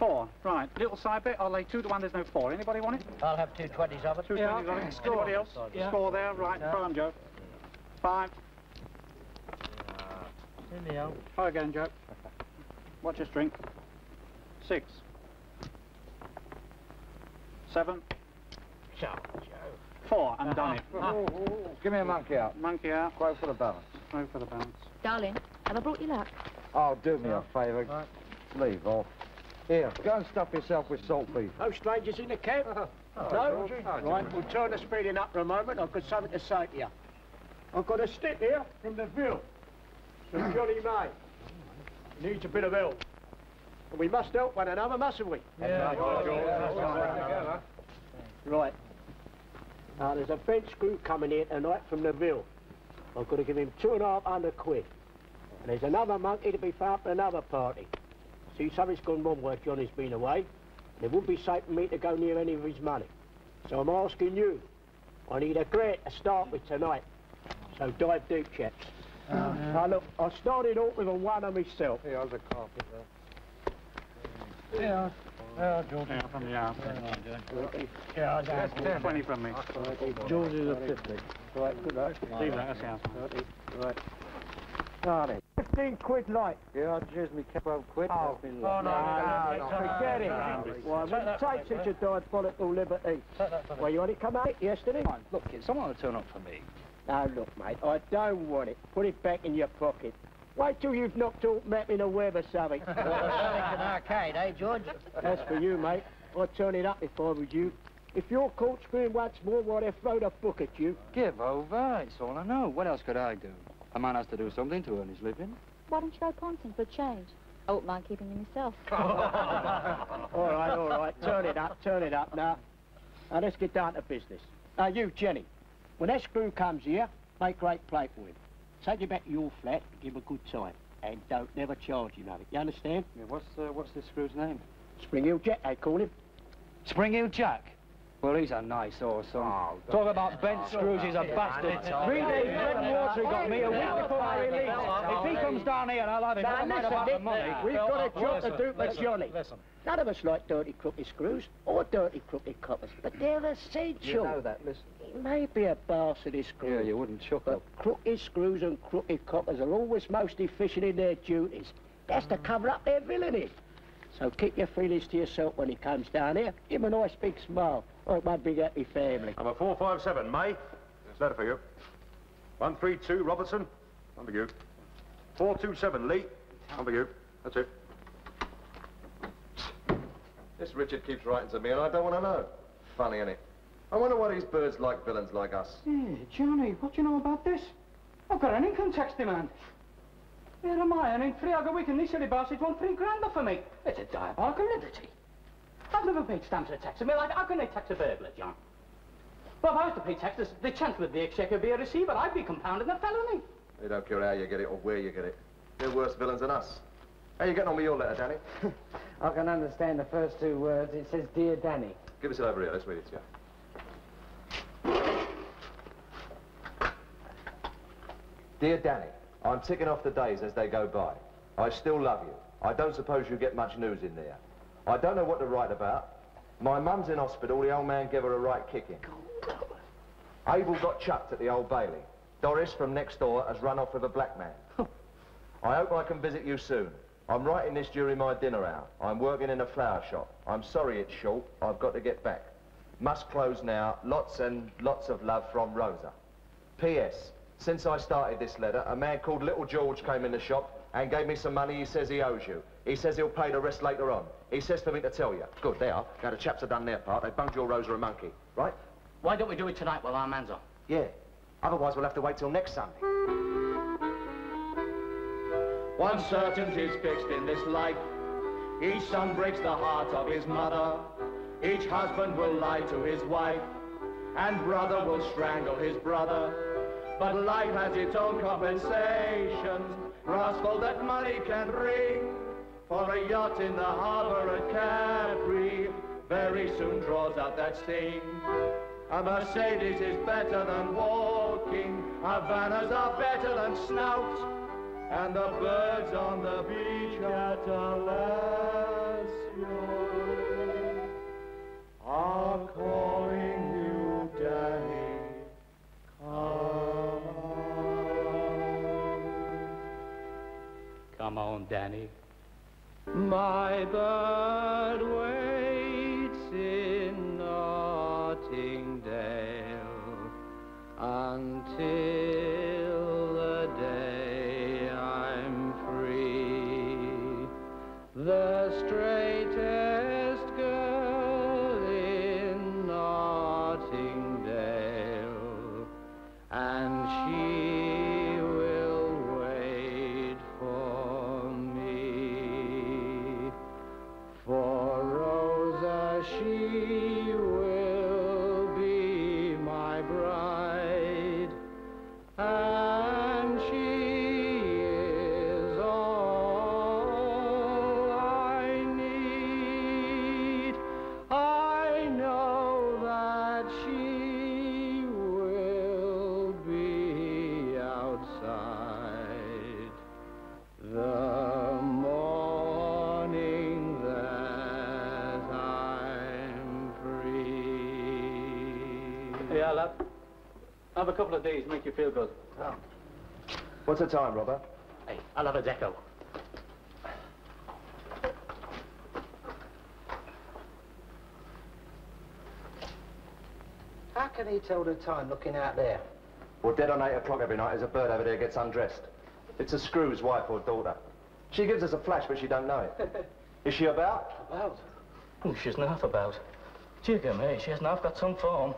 Four. Right. Little side bet. I'll lay two to one. There's no four. Anybody want it? I'll have two twenties of it. Two yeah. twenties it. Score. Anybody else? Yeah. Score there. Right. Yeah. Throw Joe. Five. In the old. Try again, Joe. Watch your string. Six. Seven. Four. I'm done it. Oh, oh, oh. Give me a monkey out. Monkey out. Quote for the balance. Go for the balance. Darling, have I brought you luck? Oh, do me a favour. Leave off. Here, go and stuff yourself with salt beef. No strangers in the camp? no? Right, we'll turn the speeding up for a moment. I've got something to say to you. I've got a stick here from the Ville. From Johnny May. Needs a bit of help. And we must help one another, mustn't we? Yeah. Right. Now, there's a French screw coming here tonight from the Ville. I've got to give him two and a half hundred quid. And there's another monkey to be found for another party. See, something's gone wrong while Johnny's been away. And it wouldn't be safe for me to go near any of his money. So I'm asking you. I need a grant to start with tonight. So dive deep, chaps. Uh-huh. Now look, I started off with a one of myself. Here, I'll the carpet there. Yeah. Yeah, George. Yeah, from the arm. Yeah, I That's got Twenty from me. George is a 50. Right, good luck. Leave that, that's the house. Right. Now 15 quid light. Yeah, I'll choose me couple quid. Oh, That's been oh, no, no, lovely. no, forget it. Why, would it take such a diabolical liberty? Well, you had it come out yesterday? Look, kid, someone will turn up for me. Now, look, mate, I don't want it. Put it back in your pocket. Wait till you've knocked all map in a web or something. Like an arcade, eh, George? That's for you, mate. I'd turn it up if I was you. If you're caught screwing once more, why, they throw the book at you. Give over, it's all I know. What else could I do? A man has to do something to earn his living. Why don't you go ponting for a change? I wouldn't mind keeping him myself. all right, all right. Turn it up, turn it up now. Now, let's get down to business. Now, you, Jenny, when that screw comes here, make great play for him. Take him back to your flat and give him a good time. And don't never charge him nothing. You understand? Yeah, what's, uh, what's this screw's name? Spring Hill Jack, they call him. Spring Hill Jack? Well, he's a nice horse, son. Oh, Talk about bent oh, screws, he's a bastard. Three days bread and water he got me a week before I release. If he comes down here, I'll have him. Now, Never listen, about the money. we've got a job to Listen, do for listen, Johnny. Listen. None of us like dirty, crooked screws or dirty, crooked coppers, but they're essential. You know that, listen. He may be a bastard, his screw. Yeah, you wouldn't chuck But up. crooked screws and crooked coppers are always most efficient in their duties. That's to cover up their villainy. So keep your feelings to yourself when he comes down here. Give him a nice big smile, like my big happy family. Number 457, May. This letter for you. 132, Robertson. One for you. 427, Lee. One for you. That's it. This Richard keeps writing to me and I don't want to know. Funny, innit? I wonder why these birds like villains like us. Hey, Johnny, what do you know about this? I've got an income tax demand. Here am I, earning three hours a week, and these silly bastards want three grand off of me. It's a diabolical liberty. I've never paid stamps or tax in my life. How can they tax a burglar, John? Well, if I was to pay taxes, the, the Chancellor of the Exchequer would be a receiver. I'd be compounding a felony. They don't care how you get it or where you get it. They're worse villains than us. How you getting on with your letter, Danny? I can understand the first two words. It says, Dear Danny. Give us it over here. Let's read it to you. Dear Danny, I'm ticking off the days as they go by. I still love you. I don't suppose you get much news in there. I don't know what to write about. My mum's in hospital. The old man gave her a right kicking. Abel got chucked at the Old Bailey. Doris from next door has run off with a black man. I hope I can visit you soon. I'm writing this during my dinner hour. I'm working in a flower shop. I'm sorry it's short. I've got to get back. Must close now. Lots and lots of love from Rosa. P.S. Since I started this letter, a man called Little George came in the shop and gave me some money he says he owes you. He says he'll pay the rest later on. He says for me to tell you. Good, they are. Now the chaps have done their part. They've bunged your Rosa a monkey, right? Why don't we do it tonight while our man's on? Yeah. Otherwise we'll have to wait till next Sunday. One certainty's fixed in this life. Each son breaks the heart of his mother. Each husband will lie to his wife. And brother will strangle his brother. But life has its own compensations. Rascal that money can bring. For a yacht in the harbor at Capri very soon draws out that sting. A Mercedes is better than walking. Havanas are better than snouts. And the birds on the beach at Alaska are calling Come on, Danny. My bird Have a couple of days, make you feel good. Oh. What's the time, Robert? Hey, I'll have a deco. How can he tell the time looking out there? Well, dead on eight o'clock every night, there's a bird over there gets undressed. It's a Screw's wife or daughter. She gives us a flash, but she don't know it. Is she about? About? Oh, she's half about. Jigger me, she hasn't half got some form.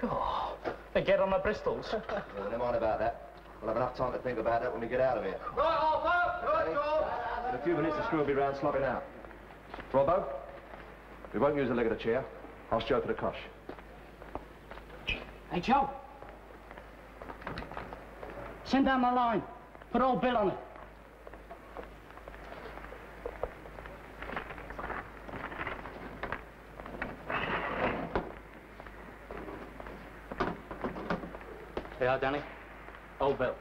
God. Hey, get on the Bristols. Yeah, never mind about that. We'll have enough time to think about that when we get out of here. Right, Arthur! Right, George! In a few minutes, the screw will be round slobbing out. Robbo, we won't use the leg of the chair. Ask Joe for the cosh. Hey, Joe. Send down the line. Put old Bill on it. Yeah, Danny. Old Bill.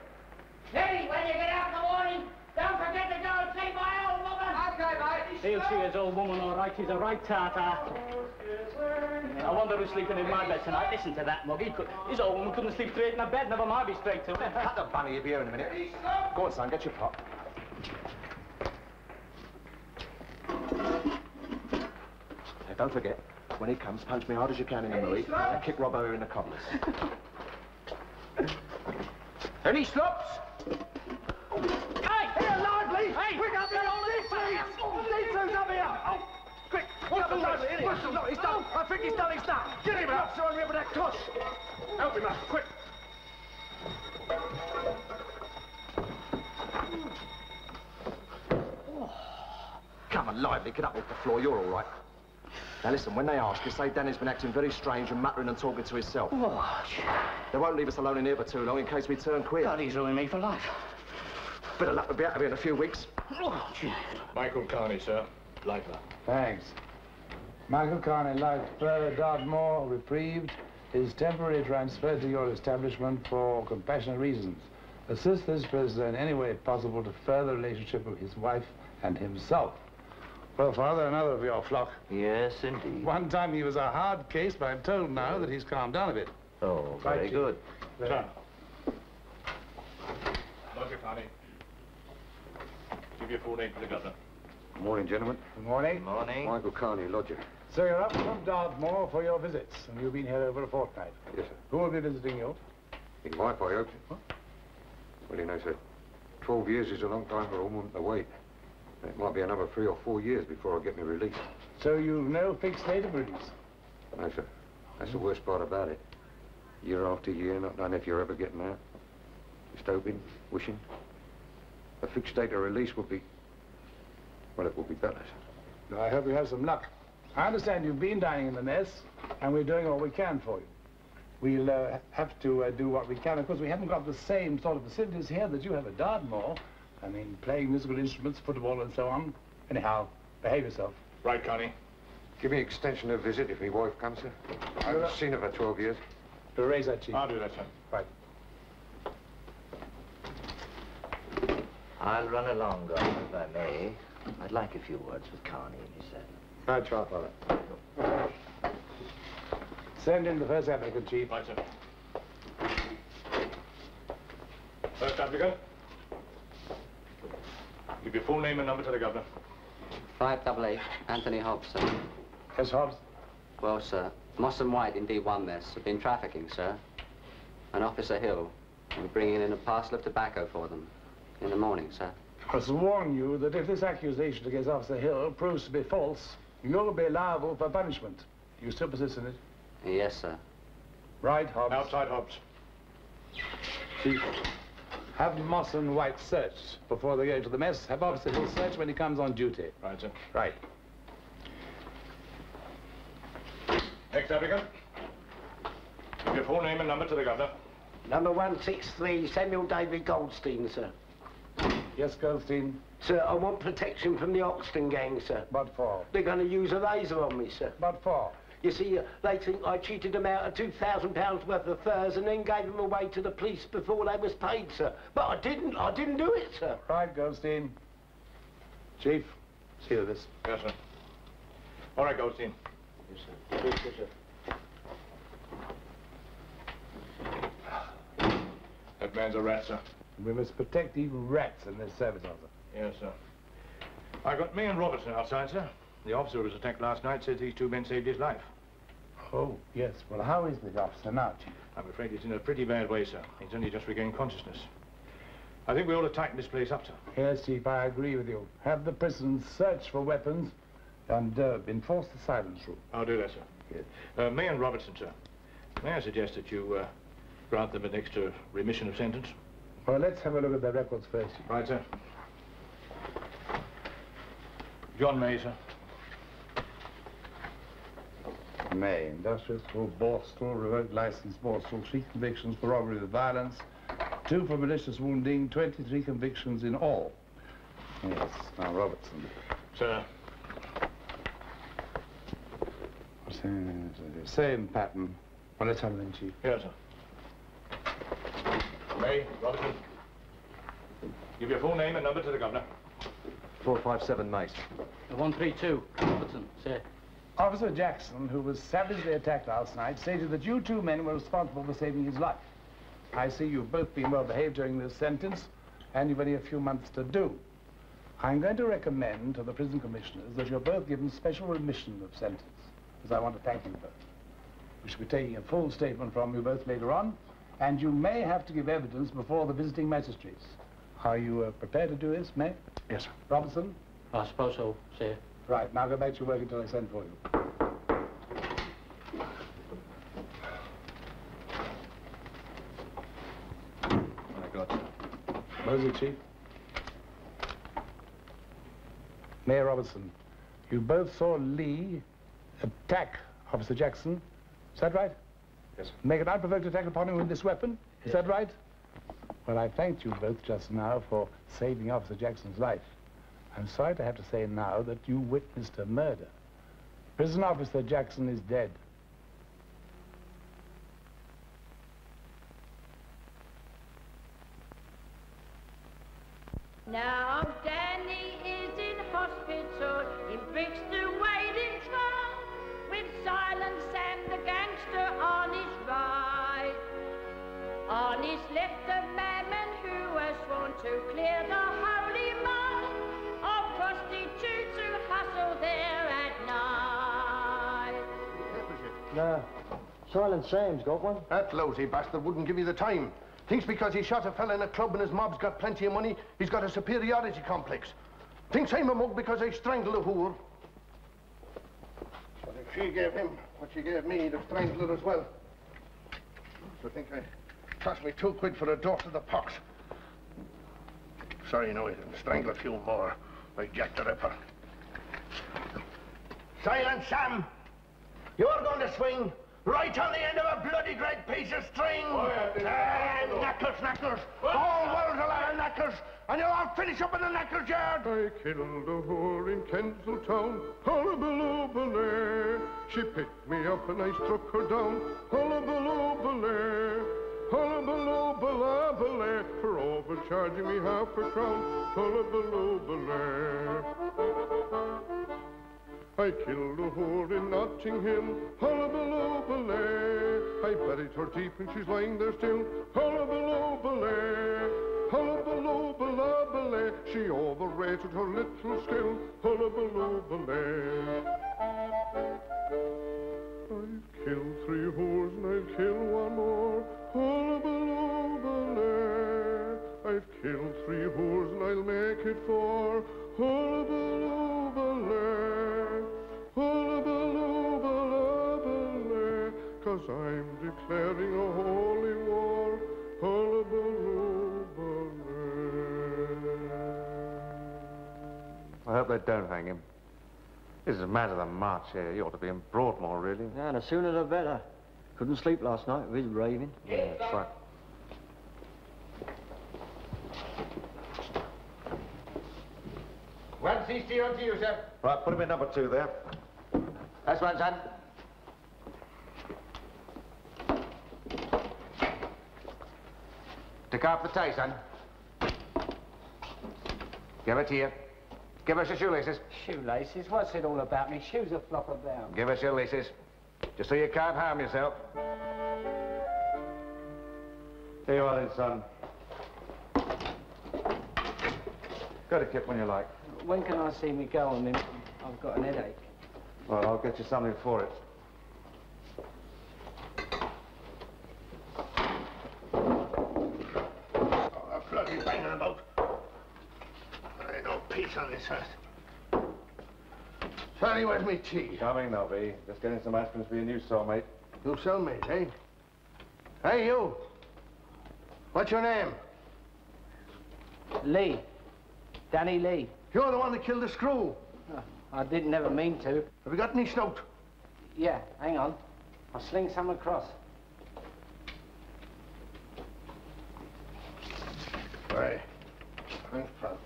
Hey, when you get out in the morning, don't forget to go and see my old woman! Okay, mate. He'll see his old woman all right. She's a right tartar. I wonder who's sleeping in my bed tonight. Listen to that mug. He could, his old woman couldn't sleep straight in her bed. Never mind, be straight to it. Cut the bunny, you'll be here in a minute. Go on, son, get your pot. Hey, don't forget, when he comes, punch me hard as you can in the Marie and kick Robbo here in the cobblers. Any stops? Hey! Here, Lively! Hey! Quick up here! D2's! D2's up here! Oh, quick! What's the Lively? What's the He's done. I think he's done his stuff. Get him out! So I'm here with that cuss. Help him out, quick! Come on, Lively, get up off the floor. You're all right. Now listen, when they ask you, say Danny's been acting very strange and muttering and talking to himself. They won't leave us alone in here for too long in case we turn queer. God, he's ruining me for life. Bit of luck, we'll be out of here in a few weeks. Michael Carney, sir. Lifer. Thanks. Michael Carney, life further Dartmoor, reprieved, is temporarily transferred to your establishment for compassionate reasons. Assist this prisoner in any way possible to further relationship of his wife and himself. Well, Father, another of your flock. Yes, indeed. One time he was a hard case, but I'm told now that he's calmed down a bit. Oh, very Chief. good. Very- Lodger Carney. Give your full name to the governor. Good morning, gentlemen. Good morning. Good Morning. Michael Carney, lodger. So you're up from Dartmoor for your visits, and you've been here over a fortnight. Yes, sir. Who will be visiting you? His wife, I hope. Well, you know, sir, 12 years is a long time for a woman to wait. It might be another three or four years before I get me released. So you've no fixed date of release? No, sir. That's the worst part about it. Year after year, not knowing if you're ever getting out. Just hoping, wishing. A fixed date of release would be... Well, it would be better, sir. I hope you have some luck. I understand you've been dining in the mess, and we're doing all we can for you. We'll uh, have to uh, do what we can. Of course, we haven't got the same sort of facilities here that you have at Dartmoor. I mean, playing musical instruments, football, and so on. Anyhow, behave yourself. Right, Carney. Give me extension of visit if my wife comes, sir. I haven't seen her for 12 years. To raise that chief. I'll do that, sir. Right. I'll run along, Governor, if I may. I'd like a few words with Carney in his cell. Right, sharp, Father. Send in the first applicant, Chief. Right, sir. First applicant. Give your full name and number to the governor. Five double eight, Anthony Hobbs, sir. Yes, Hobbs? Well, sir, Moss and White indeed D1 mess have been trafficking, sir. And Officer Hill, we're bringing in a parcel of tobacco for them in the morning, sir. I must warn you that if this accusation against Officer Hill proves to be false, you'll be liable for punishment. You still persist in it? Yes, sir. Right, Hobbs? Outside Hobbs. Chief, have Moss and White searched before they go to the mess. Have Officer Hill searched when he comes on duty. Right, sir. Right. Next applicant. Give your full name and number to the governor. Number 163, Samuel David Goldstein, sir. Yes, Goldstein? Sir, I want protection from the Hoxton gang, sir. What for? They're going to use a razor on me, sir. What for? You see, uh, they think I cheated them out of £2,000 worth of furs and then gave them away to the police before they was paid, sir. But I didn't. I didn't do it, sir. Right, Goldstein. Chief, see to this. Yes, sir. All right, Goldstein. Yes, sir. Yes, sir. That man's a rat, sir. We must protect even rats in this service, officer. Yes, sir. I've got me and Robertson outside, sir. The officer who was attacked last night said these two men saved his life. Oh, yes. Well, how is the officer now, Chief? I'm afraid he's in a pretty bad way, sir. He's only just regained consciousness. I think we ought to tighten this place up, sir. Yes, Chief, I agree with you. Have the prison search for weapons and uh, enforce the silence rule. I'll do that, sir. Yes. Uh, May and Robertson, sir. May I suggest that you uh, grant them an extra remission of sentence? Well, let's have a look at their records first. Right, sir. John May, sir. May, industrial school, Borstal, revoked license, Borstal, three convictions for robbery with violence, two for malicious wounding, 23 convictions in all. Yes, now Robertson. Sir. Same, same pattern. Well, let's have it then, Chief. Here, sir. May, Robertson. Give your full name and number to the governor. 457 Mace. 132, Robertson, sir. Officer Jackson, who was savagely attacked last night, stated that you two men were responsible for saving his life. I see you've both been well behaved during this sentence, and you've only a few months to do. I'm going to recommend to the prison commissioners that you're both given special remission of sentence, as I want to thank you both. We shall be taking a full statement from you both later on, and you may have to give evidence before the visiting magistrates. Are you uh, prepared to do this, May? Yes, sir. Robertson? I suppose so, sir. Right, now go back to your work until I send for you. I got you. What is it, Chief? Mayor Robertson, you both saw Lee attack Officer Jackson. Is that right? Yes, sir. Make an unprovoked attack upon him with this weapon. Is that right? Well, I thanked you both just now for saving Officer Jackson's life. I'm sorry to have to say now that you witnessed a murder. Prison Officer Jackson is dead. Now Danny is in hospital in Brixton waiting strong with Silent Sam the gangster on his right. On his left the madman who has sworn to clear the holy mine Uh, nah, Silent Sam's got one. That lousy bastard wouldn't give you the time. Thinks because he shot a fella in a club and his mob's got plenty of money, he's got a superiority complex. Thinks I'm a mug because I strangled a whore. But if she gave him what she gave me, he'd have strangled her as well. So think I cost me two quid for a dose of the pox. Sorry, no, he didn't strangle a few more, like Jack the Ripper. Silent Sam! You're going to swing right on the end of a bloody great piece of string. Oh, and oh. knackers, knackers. All world's a lot of knackers. And you'll all finish up in the knackers yard. I killed a whore in Kensal Town, hullabaloo She picked me up and I struck her down, hullabaloo Hullabaloo for overcharging me half a crown, hullabaloo I killed a whore in Notting Hill, hullabaloo. I buried her deep and she's lying there still, hullabaloo Hullabaloo. She overrated her little skill, hullabaloo is a matter of the march here. He ought to be in Broadmoor, really. Yeah, and the sooner the better. Couldn't sleep last night with his raving. Yeah, that's right. One sixty on to you, sir. Right, put him in number two there. That's one, son. Take off the tie, son. Give it here. Give us your shoelaces. Shoelaces? What's it all about? My shoes are flop about. Give us your laces. Just so you can't harm yourself. Here you are then, son. Go to Kip when you like. When can I see me go? I mean, I've got an headache. Well, I'll get you something for it. Oh, a bloody banging about. There ain't no peace on this earth. Sonny, where's me tea? Coming, Nobby. Just getting some aspirins for your new cellmate. You cellmate, eh? Hey, you. What's your name? Lee. Danny Lee. You're the one that killed the screw. I didn't ever mean to. Have you got any snout? Yeah, hang on. I'll sling some across. Right. Thanks, pal.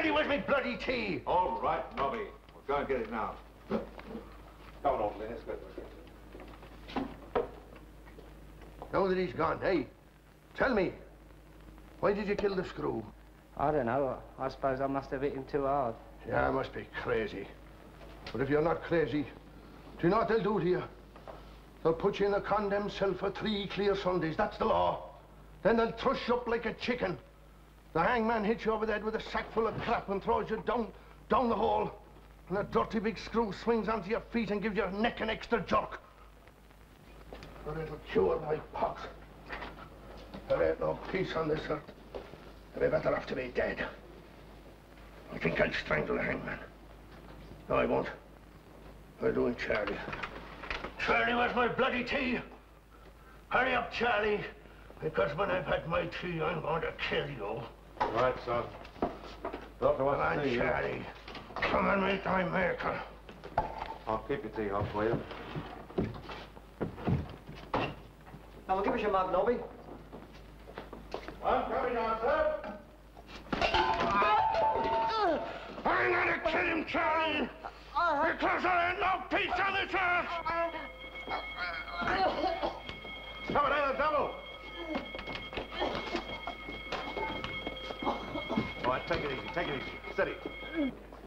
Sandy, where's me bloody tea? All right, Nobby. We'll go and get it now. Come on, old Lee. Let's go. Now that he's gone, hey, tell me, why did you kill the screw? I don't know. I suppose I must have hit him too hard. Yeah, I must be crazy. But if you're not crazy, do you know what they'll do to you? They'll put you in a condemned cell for three clear Sundays. That's the law. Then they'll thrush you up like a chicken. The hangman hits you over the head with a sack full of crap and throws you down, down the hole. And a dirty big screw swings onto your feet and gives your neck an extra jerk. Or it'll cure my pox. There ain't no peace on this earth. I'd be better off to be dead. I think I'll strangle the hangman. No, I won't. I'm doing Charlie. Charlie, where's my bloody tea? Hurry up, Charlie. Because when I've had my tea, I'm going to kill you. All right, son. Doctor wants Come to on, see you. Come and meet my maker. I'll keep your tea hot for you. Now, well, give us your mug, Nobby. I'm coming on, sir. I'm gonna kill him, Charlie. Because there ain't no peace on this earth. Come on, the double. Right, take it easy, take it easy. Steady.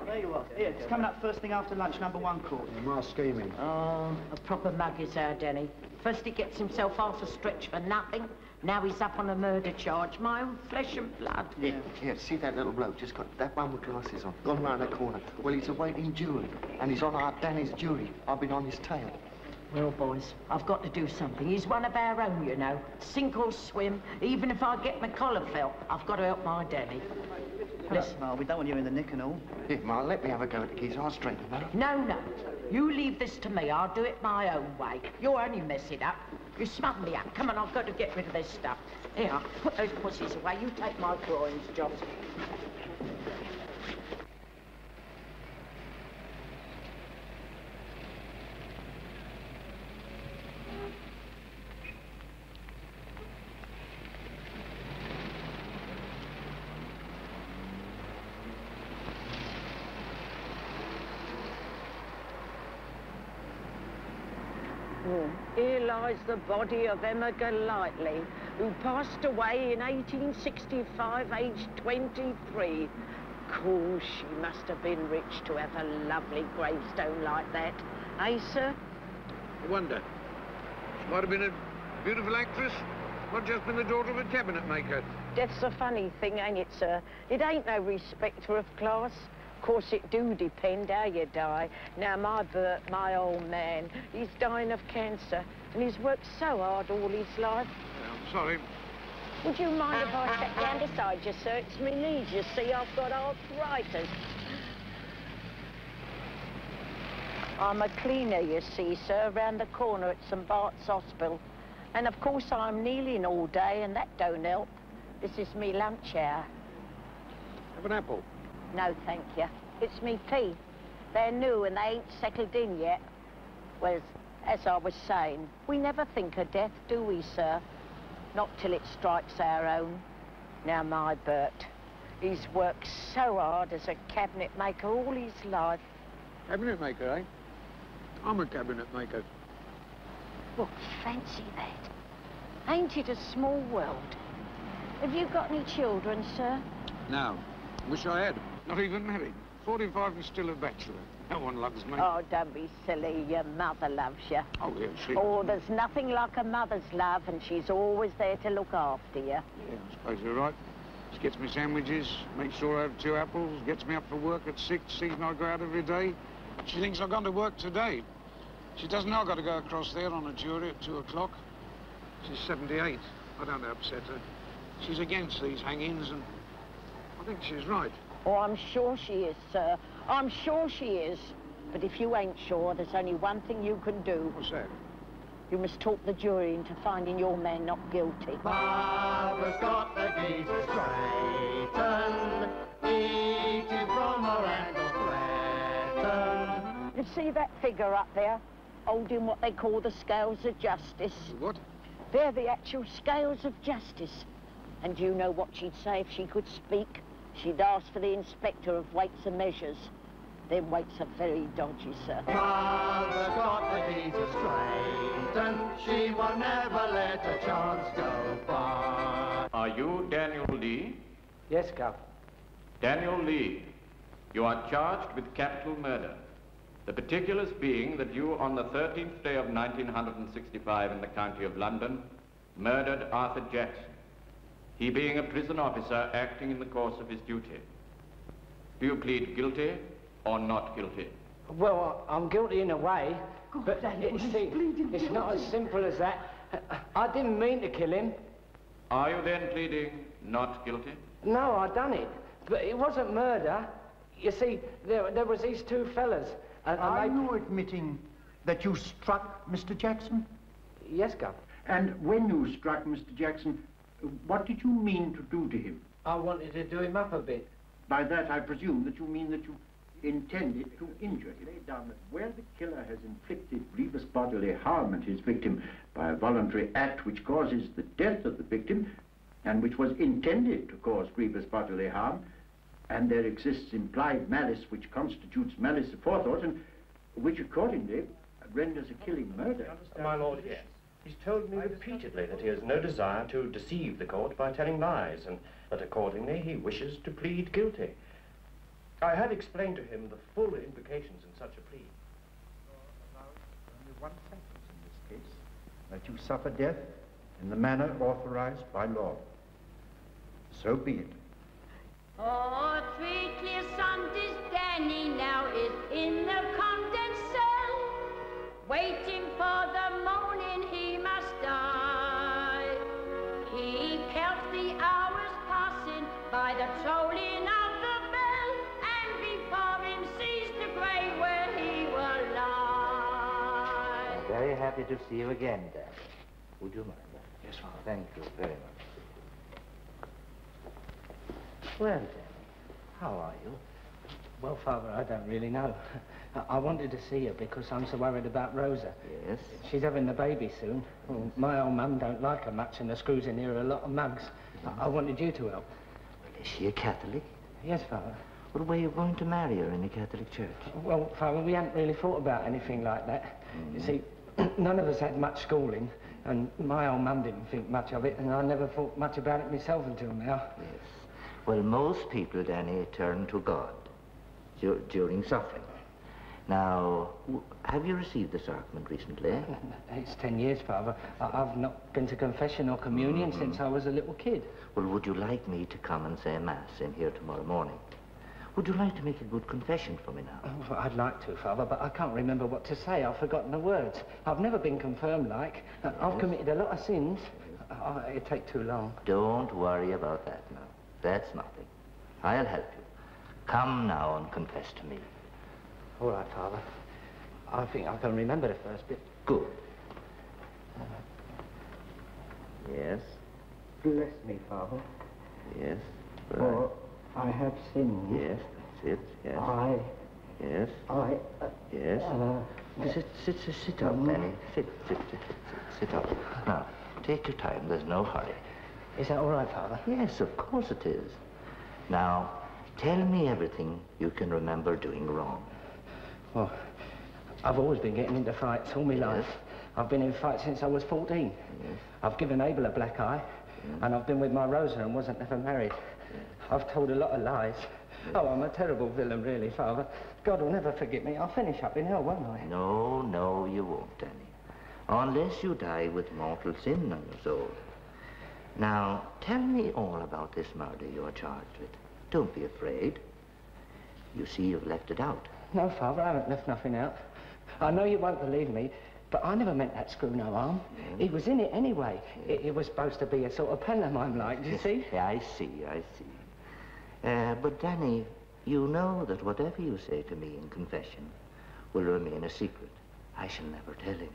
There you are. Here, it's coming up first thing after lunch, number one court. More scheming. Oh, a proper mug is our Denny. First he gets himself off a stretch for nothing. Now he's up on a murder charge. My own flesh and blood. Yeah, yeah, see that little bloke just got that one with glasses on, gone round the corner. Well, he's awaiting jury, and he's on our Danny's jury. I've been on his tail. Well, boys, I've got to do something. He's one of our own, you know. Sink or swim, even if I get my collar felt, I've got to help my daddy. Listen, Ma, we don't want you in the nick and all. Here, Ma, let me have a go at the keys. I'll straighten them out. No, no. You leave this to me. I'll do it my own way. You'll only mess it up. You smug me up. Come on, I've got to get rid of this stuff. Here, put those pussies away. You take my drawings, John. Here lies the body of Emma Golightly, who passed away in 1865, aged 23. Cool, she must have been rich to have a lovely gravestone like that. Eh, sir? I wonder. She might have been a beautiful actress, not just been the daughter of a cabinet maker. Death's a funny thing, ain't it, sir? It ain't no respecter of class. Of course, it do depend how you die. Now, my Bert, my old man, he's dying of cancer, and he's worked so hard all his life. I'm sorry. Would you mind if I sat down beside you, sir? It's me knees, you see. I've got arthritis. I'm a cleaner, you see, sir, round the corner at St Bart's Hospital. And of course I'm kneeling all day, and that don't help. This is me lunch hour. Have an apple. No, thank you. It's me tea. They're new and they ain't settled in yet. Well, as I was saying, we never think of death, do we, sir? Not till it strikes our own. Now, my Bert, he's worked so hard as a cabinet maker all his life. Cabinet maker, eh? I'm a cabinet maker. Look, fancy that. Ain't it a small world? Have you got any children, sir? No. Wish I had. Not even married. 45 and still a bachelor. No one loves me. Oh, don't be silly. Your mother loves you. Oh, yeah, she... Oh, there's nothing like a mother's love, and she's always there to look after you. Yeah, I suppose you're right. She gets me sandwiches, makes sure I have two apples, gets me up for work at six, sees me I go out every day. She thinks I've gone to work today. She doesn't know I've got to go across there on a jury at two o'clock. She's 78. I don't upset her. She's against these hangings, and I think she's right. Oh, I'm sure she is, sir. I'm sure she is. But if you ain't sure, there's only one thing you can do. What's that? You must talk the jury into finding your man not guilty. Barbara's got the geese straightened, eating from her ankle threatened. You see that figure up there, holding what they call the scales of justice? What? They're the actual scales of justice. And do you know what she'd say if she could speak? She'd ask for the inspector of weights and measures. Them weights are very dodgy, sir. Barbara's got the geese straightened, she will never let a chance go by. Are you Daniel Lee? Yes, Gov. Daniel Lee, you are charged with capital murder. The particulars being that you, on the 13th day of 1965 in the county of London, murdered Arthur Jackson, he being a prison officer acting in the course of his duty. Do you plead guilty or not guilty? Well, I- I'm guilty in a way. but you see, it's not as simple as that. I didn't mean to kill him. Are you then pleading not guilty? No, I done it. But it wasn't murder. You see, there, there was these two fellas. And, and Are they... you admitting that you struck Mr. Jackson? Yes, Gov. And when you struck Mr. Jackson, what did you mean to do to him? I wanted to do him up a bit. By that, I presume that you mean that you intended to injure him. Lay down that where the killer has inflicted grievous bodily harm on his victim by a voluntary act which causes the death of the victim, and which was intended to cause grievous bodily harm, and there exists implied malice which constitutes malice aforethought, and which accordingly renders a killing murder. My lord, yes. He's told me repeatedly that he has no desire to deceive the court by telling lies, and that accordingly he wishes to plead guilty. I have explained to him the full implications in such a plea. Only one sentence in this case, that you suffer death in the manner authorized by law. So be it. Oh, three clear Sundays, Danny now is in the condemned cell, waiting for the morning he must die. He counts the hours passing by the tolling of the bell, and before him sees the grave where he will lie. I'm very happy to see you again, Dad. Would you mind? Yes, Father. Thank you very much. Well, Danny, how are you? Well, Father, I don't really know. I- wanted to see you because I'm so worried about Rosa. Yes? She's having the baby soon. Well, my old mum don't like her much and the screws in here are a lot of mugs. I, I uh-huh. wanted you to help. Well, is she a Catholic? Yes, Father. Well, were you going to marry her in the Catholic Church? Well, Father, we hadn't really thought about anything like that. You mm. see, none of us had much schooling, and my old mum didn't think much of it, and I never thought much about it myself until now. Yes. Well, most people, Danny, turn to God dur- during suffering. Now, have you received the sacrament recently? It's ten years, Father. I- I've not been to confession or communion Mm-hmm. since I was a little kid. Well, would you like me to come and say Mass in here tomorrow morning? Would you like to make a good confession for me now? Oh, I'd like to, Father, but I can't remember what to say. I've forgotten the words. I've never been confirmed like. Uh, I've committed a lot of sins. Uh, it'd take too long. Don't worry about that now. That's nothing. I'll help you. Come now and confess to me. All right, Father. I think I can remember the first bit. Good. Yes, Bless me, Father. yes. For I have sinned. Yes, that's it. Yes. I, Yes. I, uh, Yes. uh, sit, sit, sit, sit up, Danny. Sit, sit, sit, sit, sit up. Now, take your time. There's no hurry. Is that all right, Father? Yes, of course it is. Now, tell me everything you can remember doing wrong. Well, I've always been getting into fights all my life. I've been in fights since I was 14. I've given Abel a black eye, and I've been with my Rosa and wasn't ever married. I've told a lot of lies. Oh, I'm a terrible villain, really, Father. God will never forgive me. I'll finish up in hell, won't I? No, no, you won't, Danny. Unless you die with mortal sin on your soul. Now, tell me all about this murder you are charged with. Don't be afraid. You see, you've left it out. No, Father, I haven't left nothing out. I know you won't believe me, but I never meant that screw no harm. He was in it anyway. It, it was supposed to be a sort of pantomime like, you see? Yeah, I see, I see. Uh, but, Danny, you know that whatever you say to me in confession will remain a secret. I shall never tell anyone.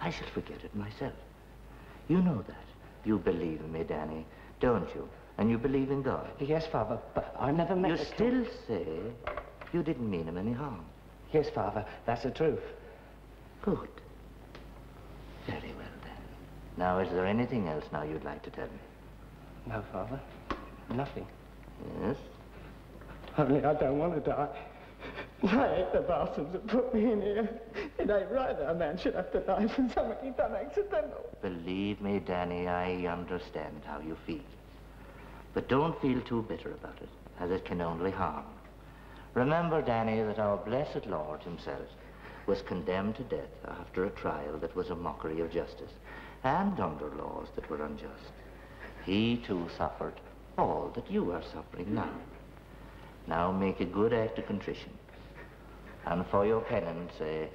I shall forget it myself. You know that. You believe in me, Danny, don't you? And you believe in God. Yes, Father, but I never meant You still say you didn't mean him any harm. Yes, Father, that's the truth. Good. Very well, then. Now, is there anything else now you'd like to tell me? No, Father, nothing. Yes? Only I don't want to die. I hate the bastards that put me in here. It ain't right that a man should have to die for something he done accidental. Believe me, Danny, I understand how you feel. But don't feel too bitter about it, as it can only harm. Remember, Danny, that our blessed Lord himself was condemned to death after a trial that was a mockery of justice, and under laws that were unjust. He, too, suffered all that you are suffering now. Now make a good act of contrition. And for your penance, say,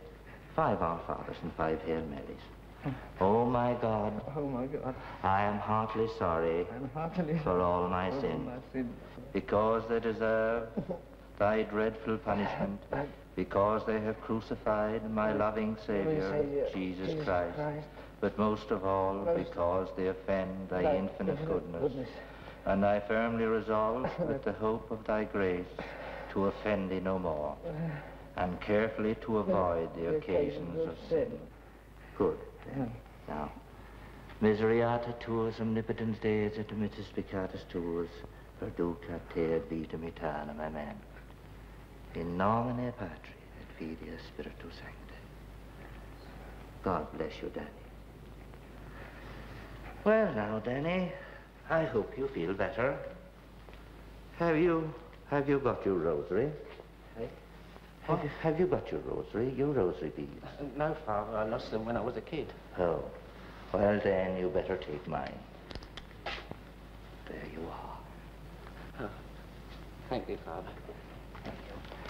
five Our Fathers and five Hail Marys. Oh, my God, Oh, my God. I am heartily sorry I'm heartily for all my all sins, my sins. because they deserve thy dreadful punishment, because they have crucified my loving Saviour, Saviour, Jesus Christ, but most of all because they offend thy infinite goodness. And I firmly resolve, with the hope of thy grace, to offend thee no more, and carefully to avoid the occasions of sin. Good. Now, miseriata tuus omnipotens Deus et omittis peccatus tuus, perducat te ad vitam aeternam. Amen. In nomine Patri et Filii Spiritus Sancti. God bless you, Danny. Well now, Danny, I hope you feel better. Have you, have you got your rosary? Have you, have you got your rosary, your rosary beads? Uh, no, Father, I lost them when I was a kid. Oh, well then you better take mine. There you are. Oh, thank you, Father.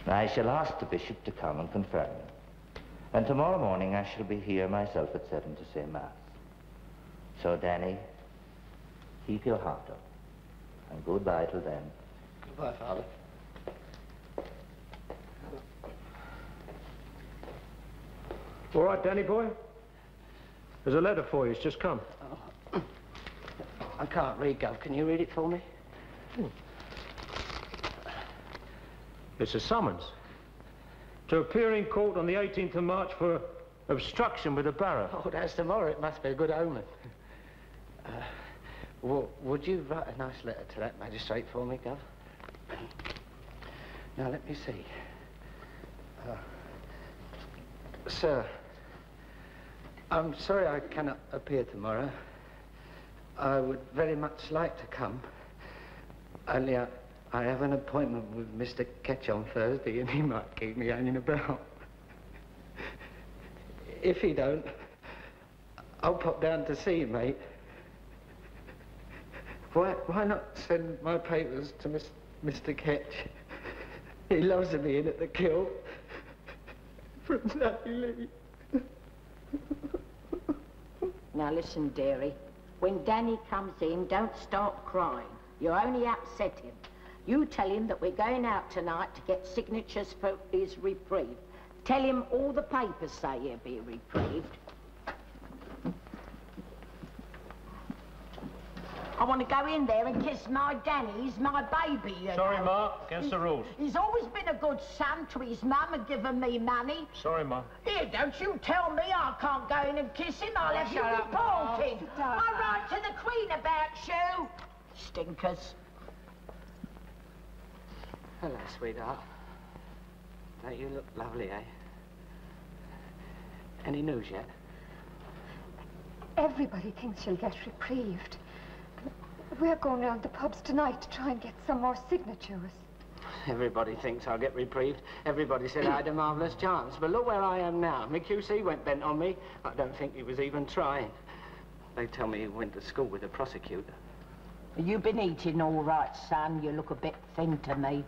I shall ask the bishop to come and confirm them. And tomorrow morning I shall be here myself at seven to say mass. So, Danny, keep your heart up. And goodbye till then. Goodbye, Father. All right, Danny boy? There's a letter for you. It's just come. Oh, I can't read, Gov. Can you read it for me? Hmm. It's a summons. To appear in court on the 18th of March for obstruction with a barrow. Oh, that's tomorrow. It must be a good omen. Uh, well, would you write a nice letter to that magistrate for me, Gov? Now, let me see. Uh, sir, I'm sorry I cannot appear tomorrow. I would very much like to come. Only I, I have an appointment with Mr. Ketch on Thursday, and he might keep me hanging about. If he don't, I'll pop down to see you, mate. Why, why not send my papers to Mr. Ketch? He loves me in at the kill. From Lee. Now listen, dearie. When Danny comes in, don't start crying. You only upset him. You tell him that we're going out tonight to get signatures for his reprieve. Tell him all the papers say he'll be reprieved. I want to go in there and kiss my Danny. He's my baby, you Sorry, know. Ma. Against the rules. He's always been a good son to his mum and given me money. Sorry, Ma. Here, don't you tell me I can't go in and kiss him. I'll Oh, have you shut up, Ma. reported. Don't, I write to the Queen about you. Stinkers. Hello, sweetheart. Don't you look lovely, eh? Any news yet? Everybody thinks she'll get reprieved. We're going round the pubs tonight to try and get some more signatures. Everybody thinks I'll get reprieved. Everybody said I had a marvellous chance. But look where I am now. My QC went bent on me. I don't think he was even trying. They tell me he went to school with a prosecutor. You've been eating all right, son. You look a bit thin to me.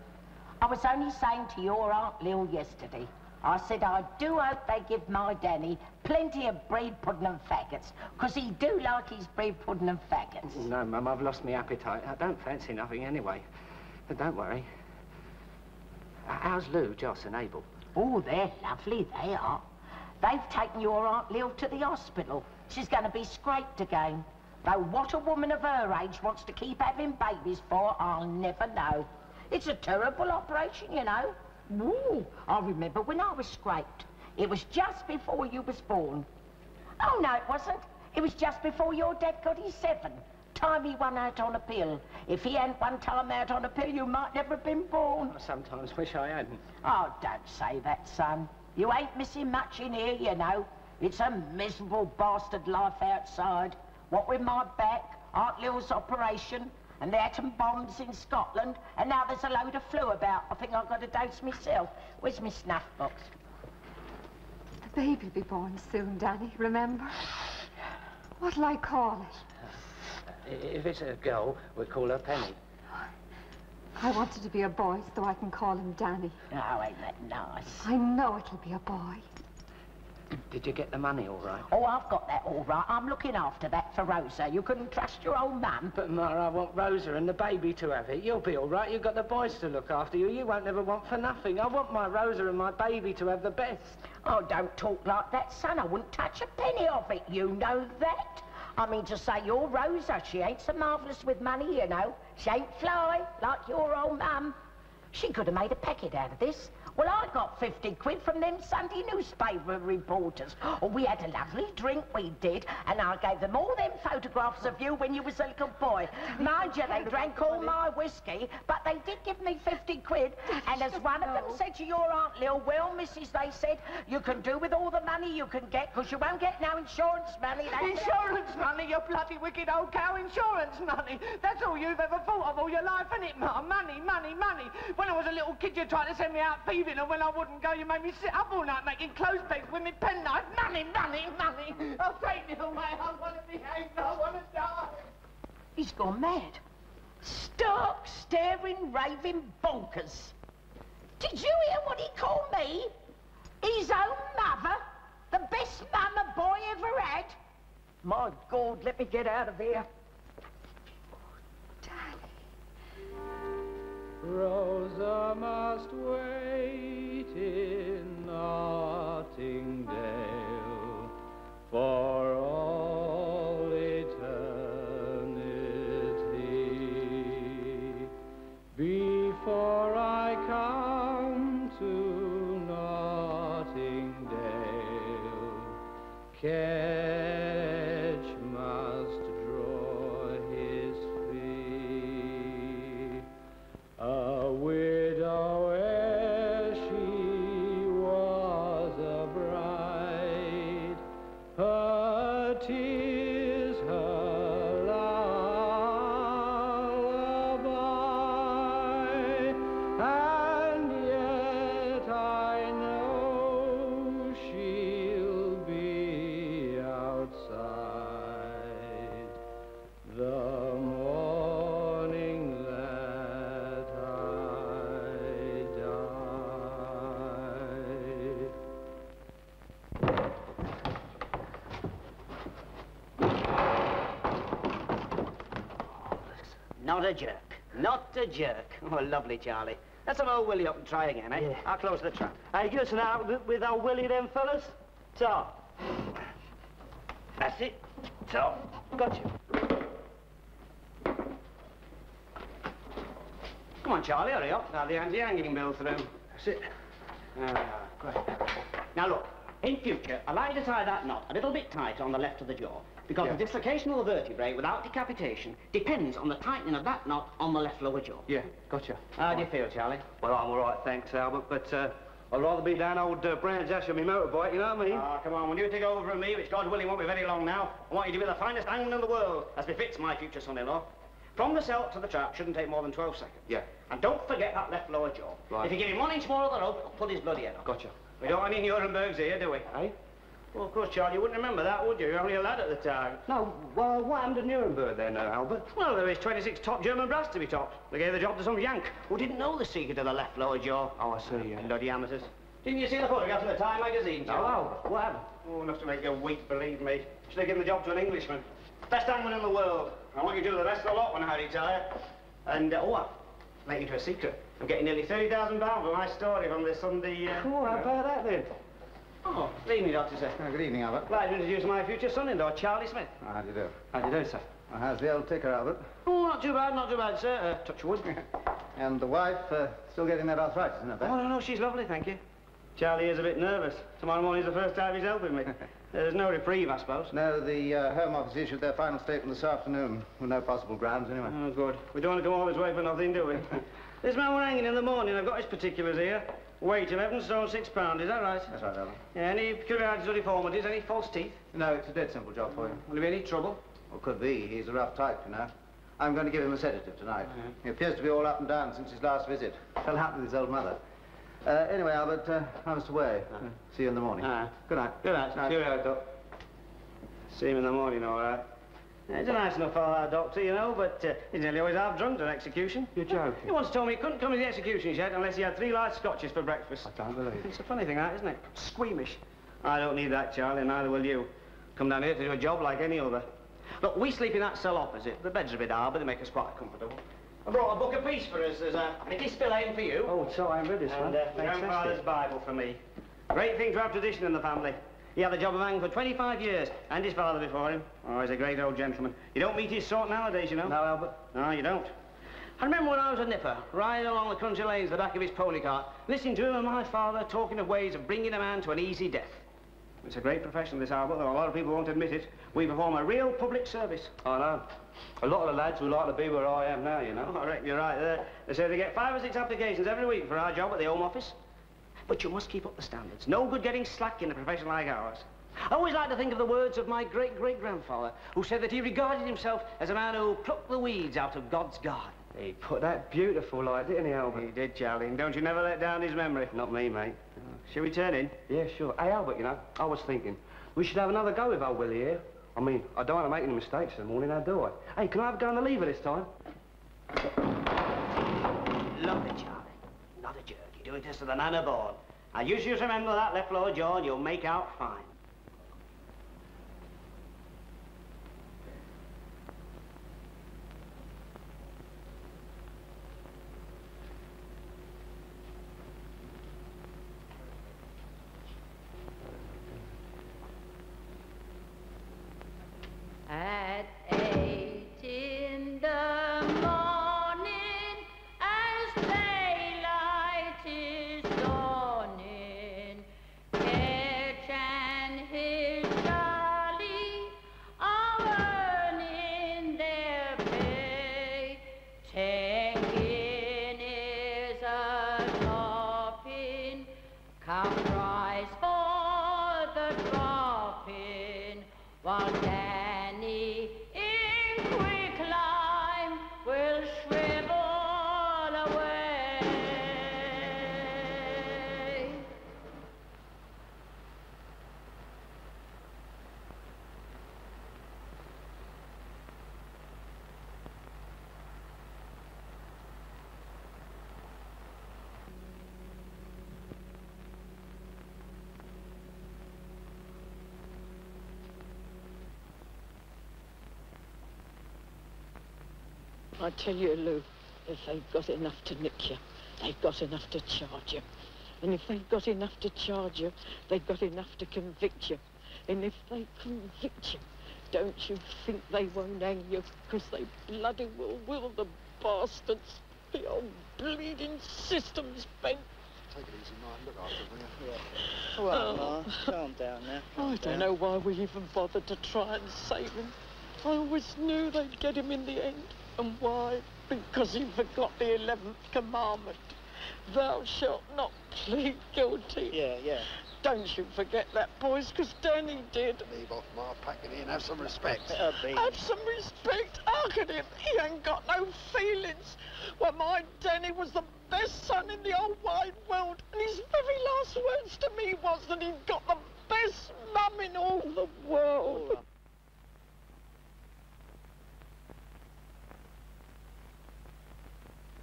I was only saying to your Aunt Lil yesterday. I said I do hope they give my Danny plenty of bread pudding and faggots, 'cause he do like his bread pudding and faggots. No, Mum, I've lost my appetite. I don't fancy nothing anyway. But don't worry. How's Lou, Joss and Abel? Oh, they're lovely, they are. They've taken your Aunt Lil to the hospital. She's going to be scraped again. Though what a woman of her age wants to keep having babies for, I'll never know. It's a terrible operation, you know. Ooh, I remember when I was scraped. It was just before you was born. Oh, no, it wasn't. It was just before your dad got his seven. Time he won out on a pill. If he hadn't one time out on a pill, you might never have been born. I sometimes wish I hadn't. Oh, don't say that, son. You ain't missing much in here, you know. It's a miserable bastard life outside. What with my back, Aunt Lil's operation, and the atom bombs in Scotland, and now there's a load of flu about. I think I've got a dose myself. Where's my snuff box? The baby'll be born soon, Danny, remember? What'll I call it? I- If it's a girl, we'll call her Penny. I want it to be a boy so I can call him Danny. Oh, ain't that nice? I know it'll be a boy. Did you get the money all right? Oh, I've got that all right. I'm looking after that for Rosa. You couldn't trust your old mum. But, Ma, I want Rosa and the baby to have it. You'll be all right. You've got the boys to look after you. You won't ever want for nothing. I want my Rosa and my baby to have the best. Oh, don't talk like that, son. I wouldn't touch a penny of it. You know that. I mean to say, your Rosa, she ain't so marvellous with money, you know. She ain't fly, like your old mum. She could have made a packet out of this. Well, I got 50 quid from them Sunday newspaper reporters. Oh, we had a lovely drink, we did, and I gave them all them photographs of you when you was a little boy. Mind you, they drank all my whiskey, but they did give me 50 quid, and as one of them said to your Aunt Lil, well, missus, they said, you can do with all the money you can get, because you won't get no insurance money. that's it." Insurance money, you bloody wicked old cow, insurance money. That's all you've ever thought of all your life, isn't it, Ma? Money, money, money. When I was a little kid, you tried to send me out thieving, and when I wouldn't go, you made me sit up all night making clothes pegs with me penknife. Money, money, money. Oh, take me away. I want to be hanged. I want to die. He's gone mad. Stark, staring, raving bonkers. Did you hear what he called me? His own mother? The best mum a boy ever had? My God, let me get out of here. Rosa must wait in Notting Dale for all eternity. Before a jerk. Oh, lovely, Charlie. Let's have old Willie up and try again, eh? I'll close the trap. Hey, give us an out with, old Willie then, fellas. So. That's it. So. Got you. Come on, Charlie, hurry up. Now the anti-hanging bill through. That's it. Ah, great. Now look, in future, allow you to tie that knot a little bit tight on the left of the jaw. Because Yeah. the dislocation of the vertebrae without decapitation depends on the tightening of that knot on the left lower jaw. Yeah, gotcha. How do you feel, Charlie? Well, I'm all right, thanks, Albert, but uh, I'd rather be down old uh, Brands Hatch on my motorbike, you know what I mean? Ah, come on, when you take over from me, which God willing won't be very long now, I want you to be the finest hangman in the world, as befits my future son-in-law. From the cell to the trap shouldn't take more than 12 seconds. Yeah. And don't forget that left lower jaw. Right. If you give him one inch more of the rope, I'll pull his bloody head off. Gotcha. We don't want any Nurembergs here, do we? Eh? Well, of course, Charlie, you wouldn't remember that, would you? You're only a lad at the time. No, well, what happened to Nuremberg then, uh, Albert? Well, there is 26 top German brass to be topped. They gave the job to some Yank who didn't know the secret of the left lower jaw. Oh, I see, yeah. Bloody amateurs. Didn't you see the photograph in the Time magazine, No, Charlie? Albert, what happened? Oh, enough to make you weep, believe me. Should have given the job to an Englishman. Best hangman in the world. I want you to do the rest of the lot when I retire. And, uh, oh, I'll let you into a secret. I'm getting nearly £30,000 for my story from this Sunday... Uh, Oh, how about that then? Oh, good evening, Doctor, sir. good evening, Albert. Glad to introduce my future son-in-law, Charlie Smith. How do you do? How do you do, sir? how's the old ticker, Albert? Oh, not too bad, not too bad, sir. Uh, touch wood. And the wife, uh, still getting that arthritis, isn't it? Oh, no, no, she's lovely, thank you. Charlie is a bit nervous. Tomorrow morning's the first time he's helping me. There's no reprieve, I suppose. No, the uh, Home Office issued their final statement this afternoon, with no possible grounds, anyway. Oh, good. We don't want to come all this way for nothing, do we? this man we're hanging in the morning, I've got his particulars here. Weight, 11 stone, 6 pound, is that right? That's right, Albert. Yeah, any peculiarities or deformities, any false teeth? No, it's a dead simple job for him. Will there be any trouble? Well, could be. He's a rough type, you know. I'm going to give him a sedative tonight. He appears to be all up and down since his last visit. Fell out with his old mother. Uh, anyway, Albert, uh, I must away. Uh, see you in the morning. Ah. Good night. Good night. Night. Cheerio, Doc. See him in the morning, all right. He's a nice enough fellow, that doctor, you know, but uh, he's nearly always half drunk at an execution. You're joking. He once told me he couldn't come to the execution yet unless he had three large scotches for breakfast. I can't believe it. It's a funny thing, that, isn't it? Squeamish. I don't need that, Charlie, neither will you. Come down here to do a job like any other. Look, we sleep in that cell opposite. The beds are a bit hard, but they make us quite comfortable. I brought a book of peace for us. There's a Mickey Spillane for you. Oh, so I am read this and, one. uh, Fantastic. grandfather's Bible for me. Great thing to have tradition in the family. He had the job of hanging for 25 years, and his father before him. Oh, he's a great old gentleman. You don't meet his sort nowadays, you know. No, Albert. No, you don't. I remember when I was a nipper, riding along the country lanes at the back of his pony cart, listening to him and my father talking of ways of bringing a man to an easy death. It's a great profession, this, Albert, though a lot of people won't admit it. We perform a real public service. I know. A lot of the lads would like to be where I am now, you know. I reckon you're right there. They say they get five or six applications every week for our job at the Home Office. But you must keep up the standards. No good getting slack in a profession like ours. I always like to think of the words of my great-great-grandfather, who said that he regarded himself as a man who plucked the weeds out of God's garden. He put that beautiful like, didn't he, Albert? He did, Charlie, and don't you never let down his memory. Not me, mate. Shall we turn in? Yeah, sure. Hey, Albert, you know, I was thinking, we should have another go with old Willie here. I mean, I don't want to make any mistakes in the morning, now do I? Hey, can I have a go on the lever this time? Lovely, Charlie. This to the man aboard. Now, you just remember that left jaw and you'll make out fine. At I tell you, Lou, if they've got enough to nick you, they've got enough to charge you. And if they've got enough to charge you, they've got enough to convict you. And if they convict you, don't you think they won't hang you? Because they bloody will, will the bastards. The old bleeding system's bent. Take it easy, Martin. Look after them, will you? Oh, Well, Ma, calm down now. I don't know why we even bothered to try and save him. I always knew they'd get him in the end. And why? Because he forgot the 11th commandment. Thou shalt not plead guilty. Yeah, yeah. Don't you forget that, boys, because Danny did. Leave off, Ma. Pack it in. Have some respect. Have some respect. Look at him. He ain't got no feelings. Well, my Danny was the best son in the whole wide world. And his very last words to me was that he'd got the best mum in all the world.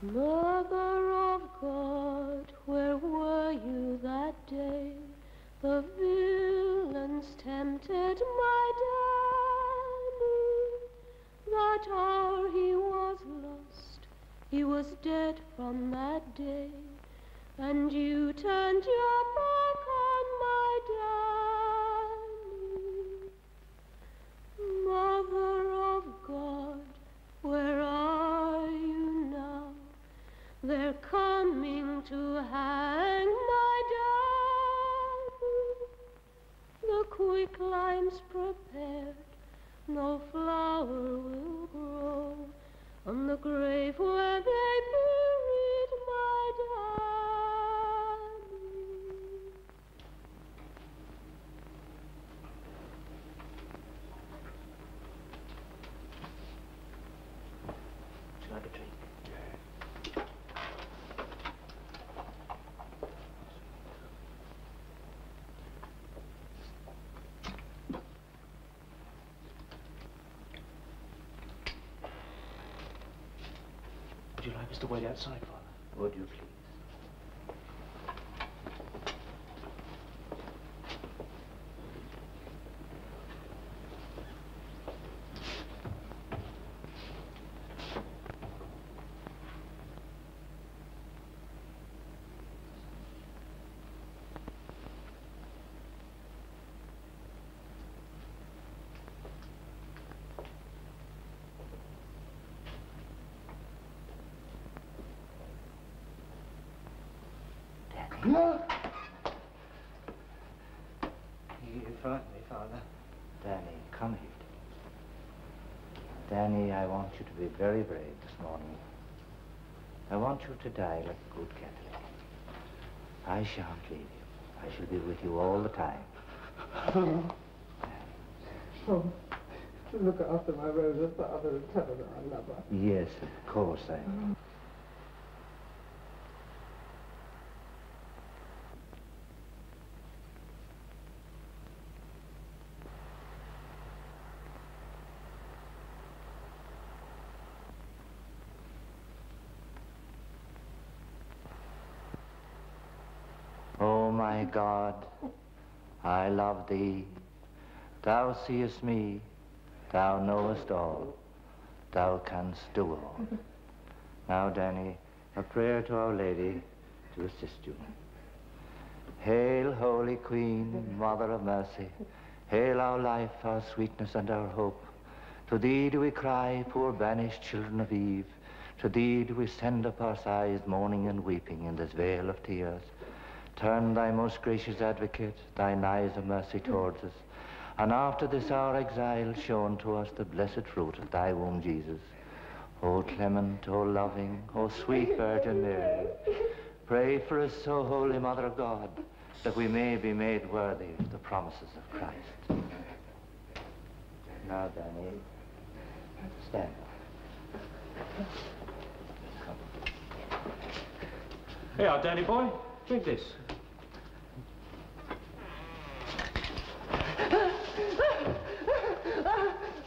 Mother of God, where were you that day? The villains tempted my daddy. That hour he was lost, he was dead from that day. And you turned your back on my daddy. Mother of God, where are? They're coming to hang my daddy. The quicklime's prepared, no flower will grow on the grave where they buried my daddy. Would you like a drink? Would you like us to wait outside, Father? Would you please? You frighten me, Father. Danny, come here. Danny, I want you to be very brave this morning. I want you to die like a good Catholic. I shan't leave you. I shall be with you all the time. Oh, to look after my Rosa, Father, and tell her I love her. Yes, of course I will. O my God, Thee. Thou seest me, thou knowest all, thou canst do all. Now, Danny, a prayer to Our Lady to assist you. Hail, Holy Queen, Mother of Mercy. Hail our life, our sweetness, and our hope. To thee do we cry, poor banished children of Eve. To thee do we send up our sighs, mourning and weeping in this vale of tears. Turn thy most gracious advocate, thine eyes of mercy towards us. And after this our exile, show unto us the blessed fruit of thy womb, Jesus. O clement, O loving, O sweet Virgin Mary, pray for us, O Holy Mother of God, that we may be made worthy of the promises of Christ. Now, Danny, stand Here, Danny boy, drink this.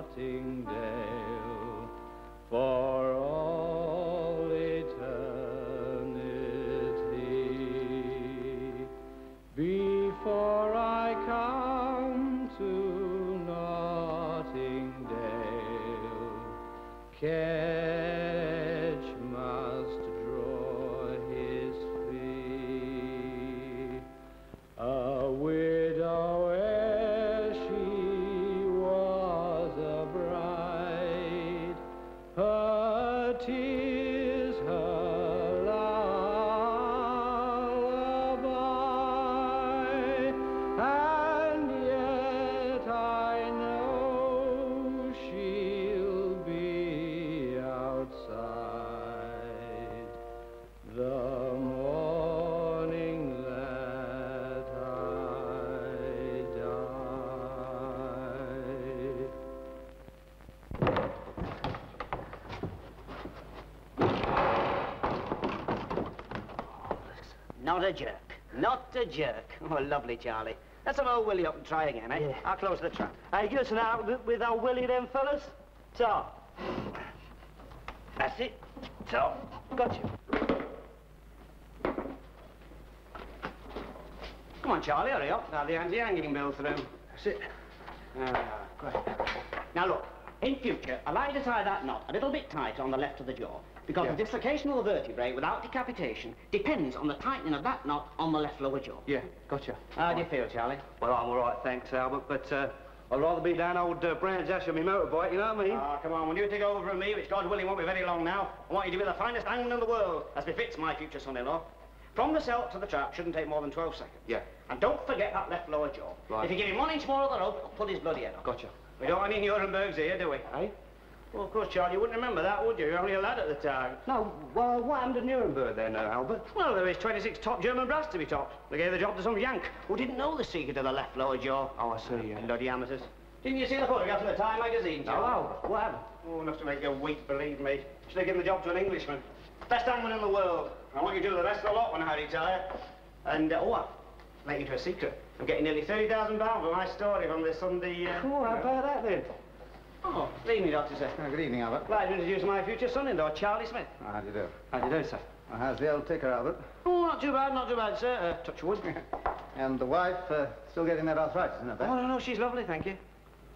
Notting Dale Not a jerk. Oh, lovely, Charlie. Let's have old Willie up and try again, eh? I'll close the trap. Hey, give us an out with, old Willie then, fellas. So. That's it. So, got you. Come on, Charlie, hurry up. Now the anti-hanging bill through. That's it. Ah, great. Now look, in future, you to tie that knot a little bit tighter on the left of the jaw. Because Yeah. the dislocation of the vertebrae without decapitation depends on the tightening of that knot on the left lower jaw. Yeah, gotcha. How do you feel, Charlie? Well, I'm all right, thanks, Albert, but uh, I'd rather be down old uh, Brands Hatch on my motorbike, you know what I mean? Ah, come on, when you take over from me, which God willing won't be very long now, I want you to be the finest hangman in the world, as befits my future son-in-law. From the cell to the trap shouldn't take more than 12 seconds. Yeah. And don't forget that left lower jaw. Right. If you give him one inch more of the rope, I'll pull his bloody head off. Gotcha. We don't want any Nurembergs here, do we? Eh? Well, of course, Charlie, you wouldn't remember that, would you? You were only a lad at the time. No, well, what happened to Nuremberg then, uh, Albert? Well, there was 26 top German brass to be topped. They gave the job to some Yank who didn't know the secret of the left lower jaw. Oh, I see, yeah. Bloody amateurs. Didn't you see the photograph in the Time magazine, No, Charlie? Albert, what happened? Oh, enough to make you weep, believe me. Should have given the job to an Englishman. Best hangman in the world. I want you to do the rest of the lot when I retire. And, uh, oh, I'll let you into a secret. I'm getting nearly £30,000 for my story from this Sunday... Uh, Oh, how about that then? Oh, good evening, Doctor, sir. good evening, Albert. Glad to introduce my future son-in-law, Charlie Smith. Oh, how do you do? How do you do, sir? Well, how's the old ticker, Albert? Oh, not too bad, not too bad, sir. Uh, touch wood. And the wife, uh, still getting that arthritis, isn't it? Oh, no, no, she's lovely, thank you.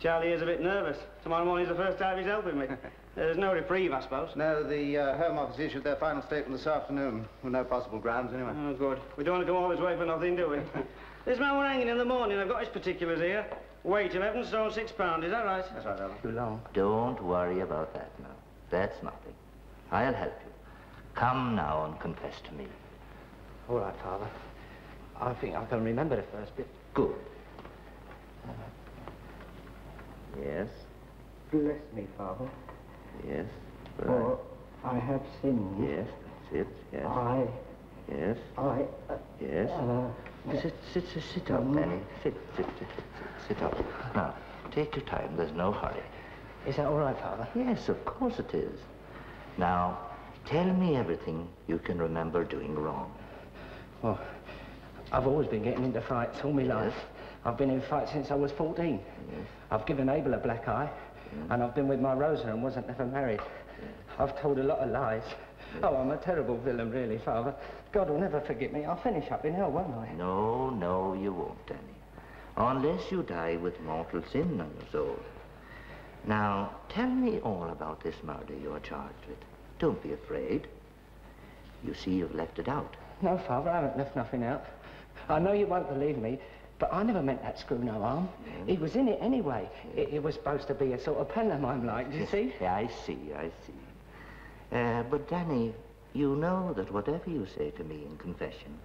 Charlie is a bit nervous. Tomorrow morning's the first time he's helping me. There's no reprieve, I suppose. No, the uh, Home Office issued their final statement this afternoon, with no possible grounds anyway. Oh, good. We don't want to come all this way for nothing, do we? this man we're hanging in the morning, I've got his particulars here. Weight, 11 stone, 6 pound, is that right? That's right, Albert. Too long. Don't worry about that now. That's nothing. I'll help you. Come now and confess to me. All right, Father. I think I can remember the first bit. Good. Yes, Bless me, Father. yes. For I have sinned. Yes, that's it. yes. I, Yes, I, uh, yes. uh, Sit, sit, sit, sit up, Danny. Sit, mm-hmm. sit, sit, sit, sit up. Now, take your time. There's no hurry. Is that all right, Father? Yes, of course it is. Now, tell me everything you can remember doing wrong. Well, I've always been getting into fights all my life. I've been in fights since I was 14. I've given Abel a black eye, and I've been with my Rosa and wasn't never married. I've told a lot of lies. Oh, I'm a terrible villain, really, Father. God will never forgive me. I'll finish up in hell, won't I? No, no, you won't, Danny. Unless you die with mortal sin on your soul. Now, tell me all about this murder you're charged with. Don't be afraid. You see, you've left it out. No, Father, I haven't left nothing out. I know you won't believe me, but I never meant that screw no harm. He was in it anyway. It, it was supposed to be a sort of pantomime like, do you see? Yeah, I see, I see. Uh, but, Danny, you know that whatever you say to me in confession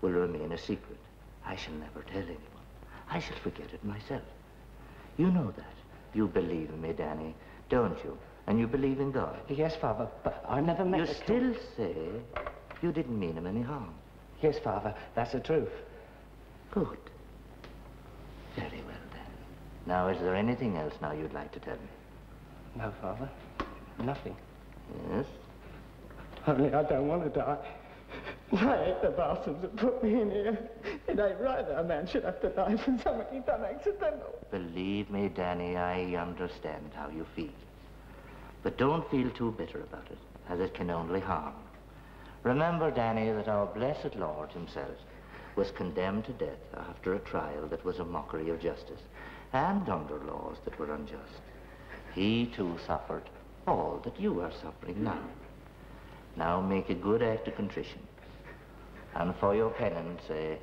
will remain a secret. I shall never tell anyone. I shall forget it myself. You know that. You believe in me, Danny, don't you? And you believe in God. Yes, Father, but I never meant You still say you didn't mean him any harm. Yes, Father, that's the truth. Good. Very well, then. Now, is there anything else now you'd like to tell me? No, Father, nothing. Yes? Only I don't want to die. I hate the bastards that put me in here. It ain't right that a man should have to die for something he done accidental. Believe me, Danny, I understand how you feel. But don't feel too bitter about it, as it can only harm. Remember, Danny, that our blessed Lord himself was condemned to death after a trial that was a mockery of justice, and under laws that were unjust. He, too, suffered all that you are suffering now. Now make a good act of contrition. And for your penance, say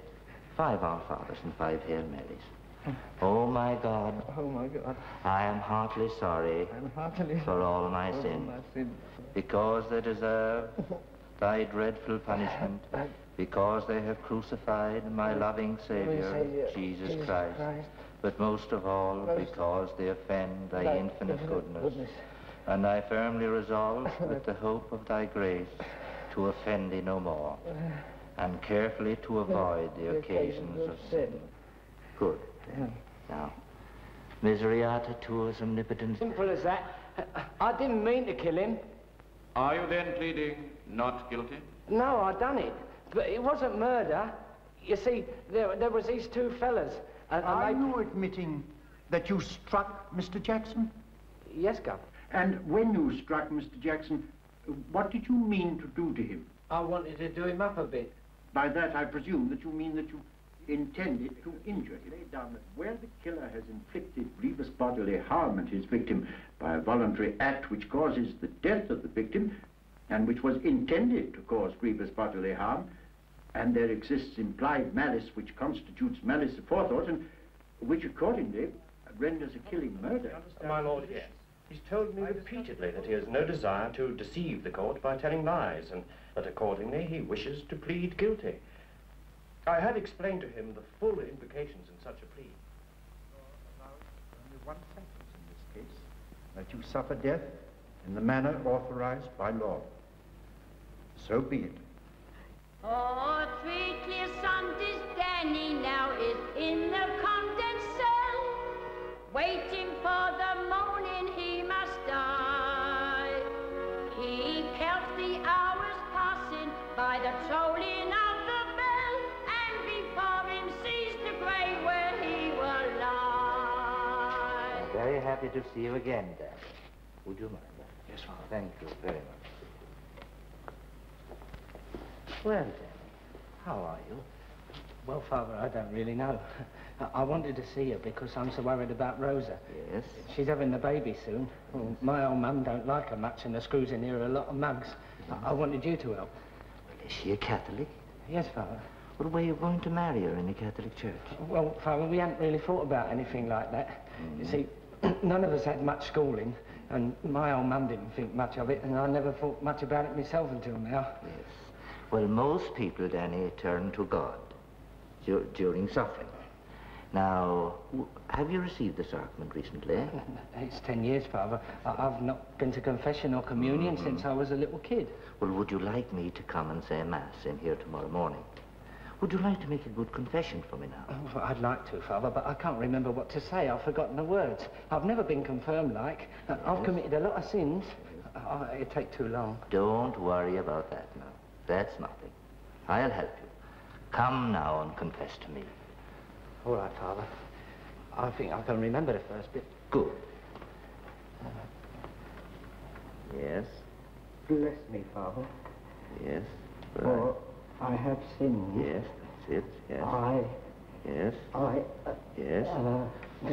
five Our Fathers and five Hail Marys. Oh, my God, Oh, my God. I am heartily sorry I'm heartily for all my sins, my sins. because they deserve thy dreadful punishment, because they have crucified my loving Savior, Saviour, Jesus, Jesus Christ, Christ. but most of all, Most- because they offend thy Thy infinite infinite goodness. goodness. And I firmly resolve, with the hope of thy grace, to offend thee no more, and carefully to avoid the occasions of sin. Good. Now, miseriata tuus omnipotens. Simple as that. I didn't mean to kill him. Are you then pleading not guilty? No, I done it. But it wasn't murder. You see, there, there was these two fellas. And, and Are they... you admitting that you struck Mr. Jackson? Yes, Gov. And when you struck Mr. Jackson, what did you mean to do to him? I wanted to do him up a bit. By that, I presume that you mean that you intended to injure him. Lay down that where the killer has inflicted grievous bodily harm on his victim by a voluntary act which causes the death of the victim, and which was intended to cause grievous bodily harm, and there exists implied malice which constitutes malice aforethought, and which accordingly renders a killing murder. My lord, yes. He's told me repeatedly that he has no desire to deceive the court by telling lies, and that accordingly he wishes to plead guilty. I have explained to him the full implications in such a plea. Only one sentence in this case, that you suffer death in the manner authorized by law. So be it. Oh, three clear Sundays, Danny now is in the condemned cell, waiting for the morning he must die. He counts the hours passing by the tolling of the bell, and before him sees the grave where he will lie. I'm very happy to see you again, Danny. Would you mind? Yes, Father. Thank you very much. Well, Danny, how are you? Well, Father, I don't really know. I- wanted to see her because I'm so worried about Rosa. Yes? She's having the baby soon. Well, my old mum don't like her much and the screws in here are a lot of mugs. I, I wanted you to help. Well, Is she a Catholic? Yes, Father. Well, were you going to marry her in the Catholic church? Well, Father, we hadn't really thought about anything like that. You hmm. see, none of us had much schooling, and my old mum didn't think much of it, and I never thought much about it myself until now. Yes. Well, most people, Danny, turn to God dur- during suffering. Now, have you received the sacrament recently? It's ten years, Father. I've not been to confession or communion since I was a little kid. Well, would you like me to come and say Mass in here tomorrow morning? Would you like to make a good confession for me now? Oh, I'd like to, Father, but I can't remember what to say. I've forgotten the words. I've never been confirmed like. Uh, I've committed a lot of sins. Uh, it'd take too long. Don't worry about that now. That's nothing. I'll help you. Come now and confess to me. All right, Father. I think I can remember the first bit. Good. Yes, Bless me, Father. yes. For I have sinned. Yes, sit, yes. I, Yes, I, yes. uh,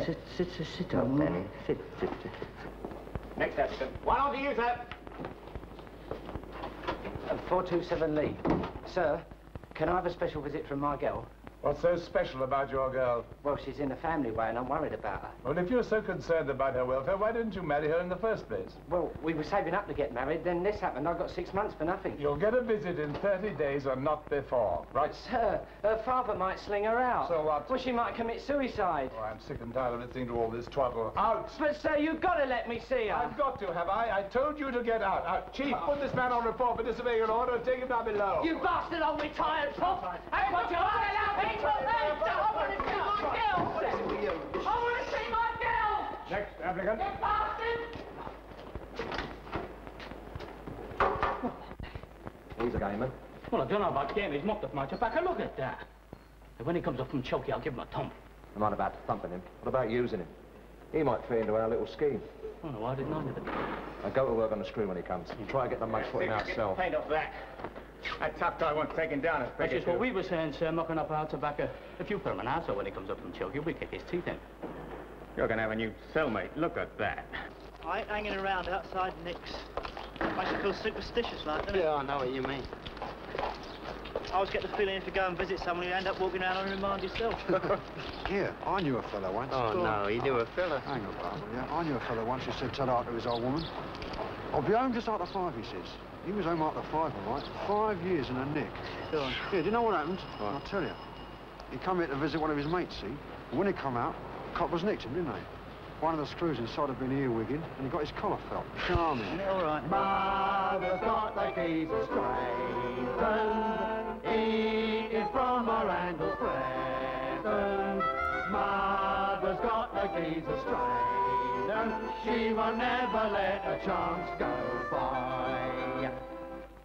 sit, sit, sit, sit up, Danny. Sit, sit, sit. Next applicant. One on to you, sir. Uh, 427 Lee. Sir, can I have a special visit from my girl? What's so special about your girl? Well, she's in a family way and I'm worried about her. Well, if you're so concerned about her welfare, why didn't you marry her in the first place? Well, we were saving up to get married, then this happened. I've got six months for nothing. You'll get a visit in 30 days or not before, right? Sir, her father might sling her out. So what? Well, she might commit suicide. Oh, I'm sick and tired of listening to all this twaddle. Out! But, sir, you've got to let me see her. I've got to, have I? I told you to get out. Out. Chief, oh. put this man on report for disobeying an order and take him down below. You bastard old retired cop! Hey, what you want to allow people to I want to see my girl! I want to see my girl! Next applicant. You bastard! He's a gamer. Well, I don't know about game. He's mopped up my tobacco. Look at that. And when he comes up from Chokey, I'll give him a thump. I'm not about thumping him. What about using him? He might fit into our little scheme. Oh, no, I didn't know that. Now go to work on the screw when he comes. Try and get the mugs put in ourselves. Paint off that. That top guy wants taken down. That's just what we were saying, sir, knocking up our tobacco. If you put him an answer when he comes up from Chokey, we kick his teeth in. You're going to have a new cellmate. Look at that. I ain't hanging around outside Nick's. Makes you feel superstitious like, doesn't it? Yeah, I know what you mean. I always get the feeling if you go and visit someone, you end up walking around on a remand yourself. Yeah, I knew a fella once. Oh, Go on. no, he knew a fella. Hang on, Barbara, yeah. I knew a fella once who said ta to his old woman. I'll be home just after five, he says. He was home after five, all right. Five years in a nick. Go on. Yeah, do you know what happened? I'll tell you. He come here to visit one of his mates, see? And when he come out, the coppers nicked him, didn't they? One of the screws inside had been earwigging, and he got his collar felt. Charming. Yeah, all right. Mother's got the keys straightened, eating from her handle present. Mother's got the keys straightened, she will never let a chance go by.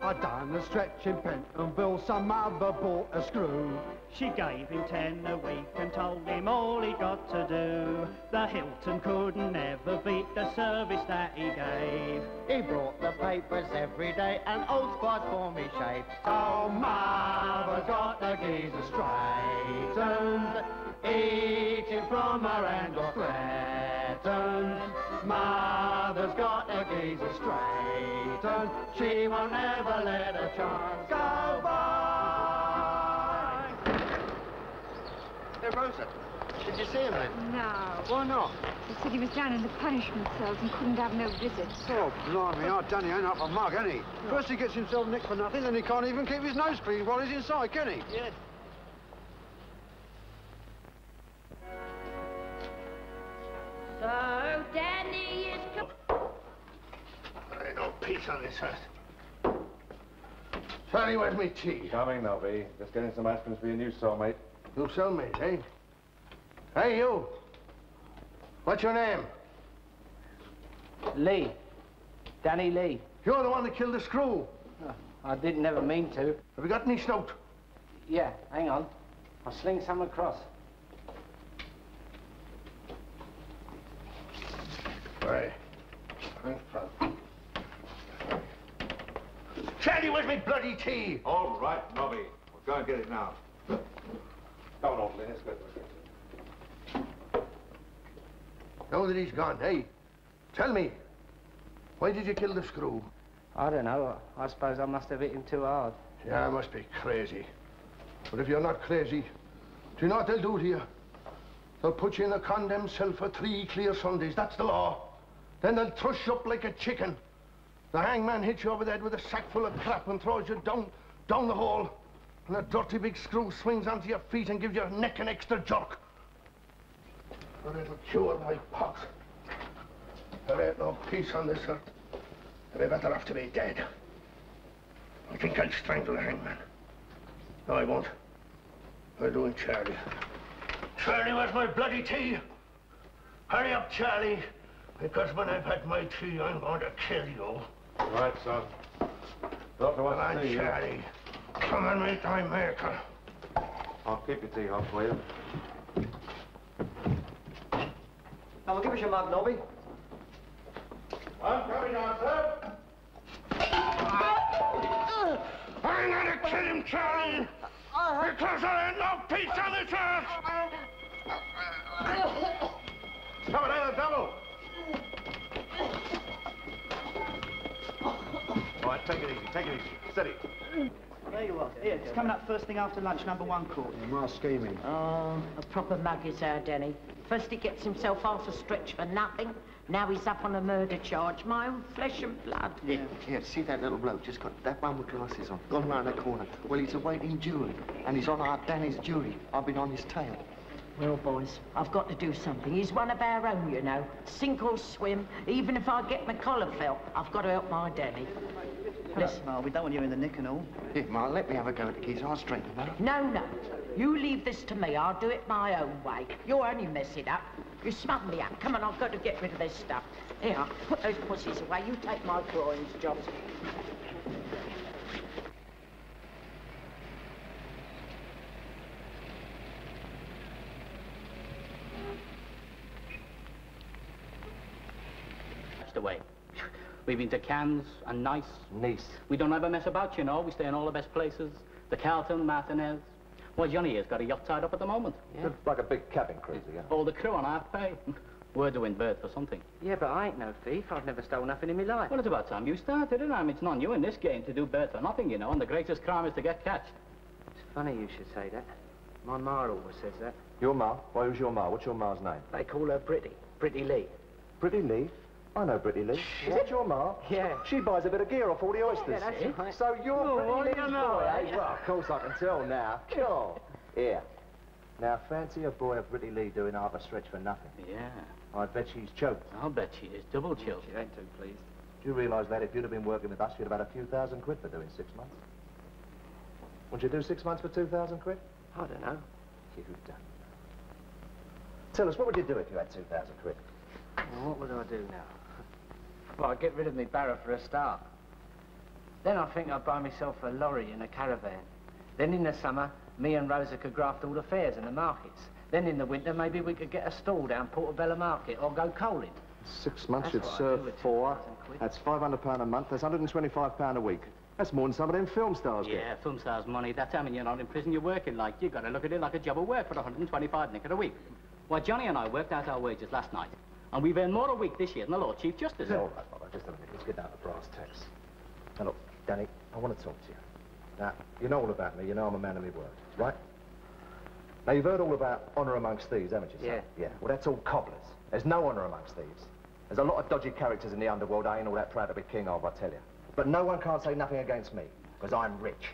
I done a stretch in Pentonville, some other bought a screw. She gave him ten a week and told him all he got to do. The Hilton couldn't ever beat the service that he gave. He brought the papers every day and old spots for me shape. So mother's got the geezer straightened, eating from her hand or threatened. Mother's got the geezer straightened, she won't ever let a chance go by. Hey, Rosa, did you see him then? No. Why not? He said he was down in the punishment cells and couldn't have no visits. Oh, blimey, our Danny ain't up a mug, ain't he? First he gets himself nicked for nothing, then he can't even keep his nose clean while he's inside, can he? Yeah. So Danny is... Oh. There ain't no peace on this earth. Charlie, where's me tea? Coming, Nobby. Just getting some aspirins for your new soulmate. New cellmate, eh? Hey, you. What's your name? Lee. Danny Lee. You're the one that killed the screw. I didn't ever mean to. Have you got any snout? Yeah, hang on. I'll sling some across. Right. Thanks, pal. Where's my bloody tea? All right, Nobby. We'll go and get it now. Come on, old Lynn. It's good. Now that he's gone, hey, tell me, why did you kill the screw? I don't know. I suppose I must have hit him too hard. Yeah, I must be crazy. But if you're not crazy, do you know what they'll do to you? They'll put you in a condemned cell for three clear Sundays. That's the law. Then they'll thrush you up like a chicken. The hangman hits you over the head with a sack full of crap and throws you down, down the hole. And a dirty big screw swings onto your feet and gives your neck an extra jerk. And it'll cure my pox. There ain't no peace on this earth. I'd be better off to be dead. I think I'll strangle the hangman. No, I won't. I'm doing Charlie. Charlie, where's my bloody tea? Hurry up, Charlie. Because when I've had my tea, I'm going to kill you. Right, son. Doctor Come wants on, to see you. Charlie. Come and meet thy maker. I'll keep your tea hot for you. Now, give us your mug, Nobby. I'm coming on, sir. I'm gonna kill him, Charlie. Because there ain't no peace on this earth. Come on, the devil! All right, take it easy, take it easy. Steady. There you are. Here, it's coming up first thing after lunch, number one court. More scheming. Oh, a proper mug is our Denny. First he gets himself half a stretch for nothing. Now he's up on a murder charge. My own flesh and blood. Yeah, yeah, see that little bloke just got that one with glasses on, gone round the corner. Well, he's awaiting jury, and he's on our Danny's jury. I've been on his tail. Well, boys, I've got to do something. He's one of our own, you know. Sink or swim, even if I get my collar felt, I've got to help my daddy. Listen, Ma, we don't want you in the nick and all. Here, Ma, let me have a go at the keys. I'll straighten them out. No, no. You leave this to me. I'll do it my own way. You'll only mess it up. You smug me up. Come on, I've got to get rid of this stuff. Here, put those pussies away. You take my drawings, Jobs. That's the way. We've been to Cannes and Nice. Nice. We don't ever mess about, you know. We stay in all the best places. The Carlton, Martinez. Well, Johnny here's got a yacht tied up at the moment. Looks like a big cabin cruiser, yeah. All the crew on half pay. We're doing birth for something. Yeah, but I ain't no thief. I've never stole nothing in my life. Well, it's about time you started it. I mean, it's not you in this game to do birth for nothing, you know, and the greatest crime is to get catched. It's funny you should say that. My ma always says that. Your ma? Why, who's your ma? What's your ma's name? They call her Britty. Britty Lee. Britty Lee? I know Britty Lee. Is that your ma? Yeah. She buys a bit of gear off all the oysters. Yeah, that's right. So you're Oh, Britty Lee's you know, boy, eh? Well, of course I can tell now. Cool. Here. Now, fancy a boy of Britty Lee doing half a stretch for nothing. Yeah. I bet she's choked. I'll bet she is. Double choked. She ain't too pleased. Do you realise that if you'd have been working with us, you'd have had a few thousand quid for doing six months? Wouldn't you do six months for two thousand quid? I don't know. You don't. Tell us, what would you do if you had two thousand quid? Well, what would I do now? Well, I'd get rid of me barrow for a start. Then I think I'd buy myself a lorry and a caravan. Then in the summer, me and Rosa could graft all the fairs and the markets. Then in the winter, maybe we could get a stall down Portobello Market or go coaling. Six months That's you'd serve do four. That's £500 a month. That's £125 a week. That's more than some of them film stars get. Yeah, film stars money. That time when you're not in prison, you're working like. You've got to look at it like a job of work for 125 nick a week. Why, Johnny and I worked out our wages last night, and we've earned more a week this year than the Lord Chief Justice. All right, all right, just a minute. Let's get down to brass tacks. Now, look, Danny, I want to talk to you. Now, you know all about me. You know I'm a man of my word, right? Now, you've heard all about honour amongst thieves, haven't you, son? Yeah. Yeah, well, that's all cobblers. There's no honour amongst thieves. There's a lot of dodgy characters in the underworld I ain't all that proud to be king of, I tell you. But no one can't say nothing against me, because I'm rich.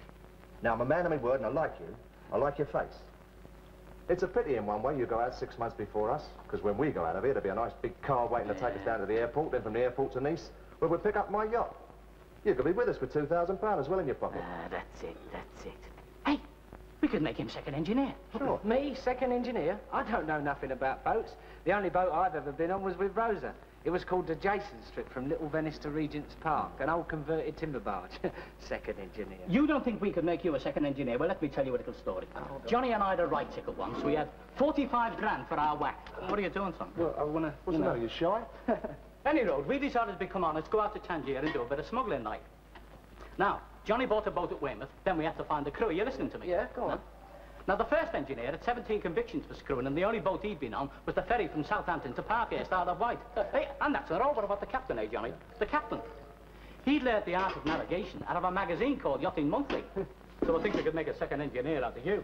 Now, I'm a man of my word, and I like you. I like your face. It's a pity in one way you go out six months before us, because when we go out of here, there'll be a nice big car waiting to take us down to the airport, then from the airport to Nice, where we'll pick up my yacht. You could be with us with £2,000 as well in your pocket. Ah, that's it, that's it. Hey, we could make him second engineer. Sure. Me, second engineer? I don't know nothing about boats. The only boat I've ever been on was with Rosa. It was called the Jason's Trip from Little Venice to Regent's Park, an old converted timber barge. second engineer. You don't think we could make you a second engineer? Well, let me tell you a little story. Oh, Johnny and I had a right ticket once. We had 45 grand for our whack. What are you doing, son? Well, I want to... What's the matter, you shy? Any road, we decided to become honest, go out to Tangier and do a bit of smuggling like. Now, Johnny bought a boat at Weymouth, then we had to find a crew. Are you listening to me? Yeah, go on. Now, the first engineer had 17 convictions for screwing, and the only boat he'd been on was the ferry from Southampton to Parkhurst Isle of Wight. hey, and that's not all. What about the captain, eh, Johnny? The captain. He'd learned the art of navigation out of a magazine called Yachting Monthly. so I think we could make a second engineer out of you.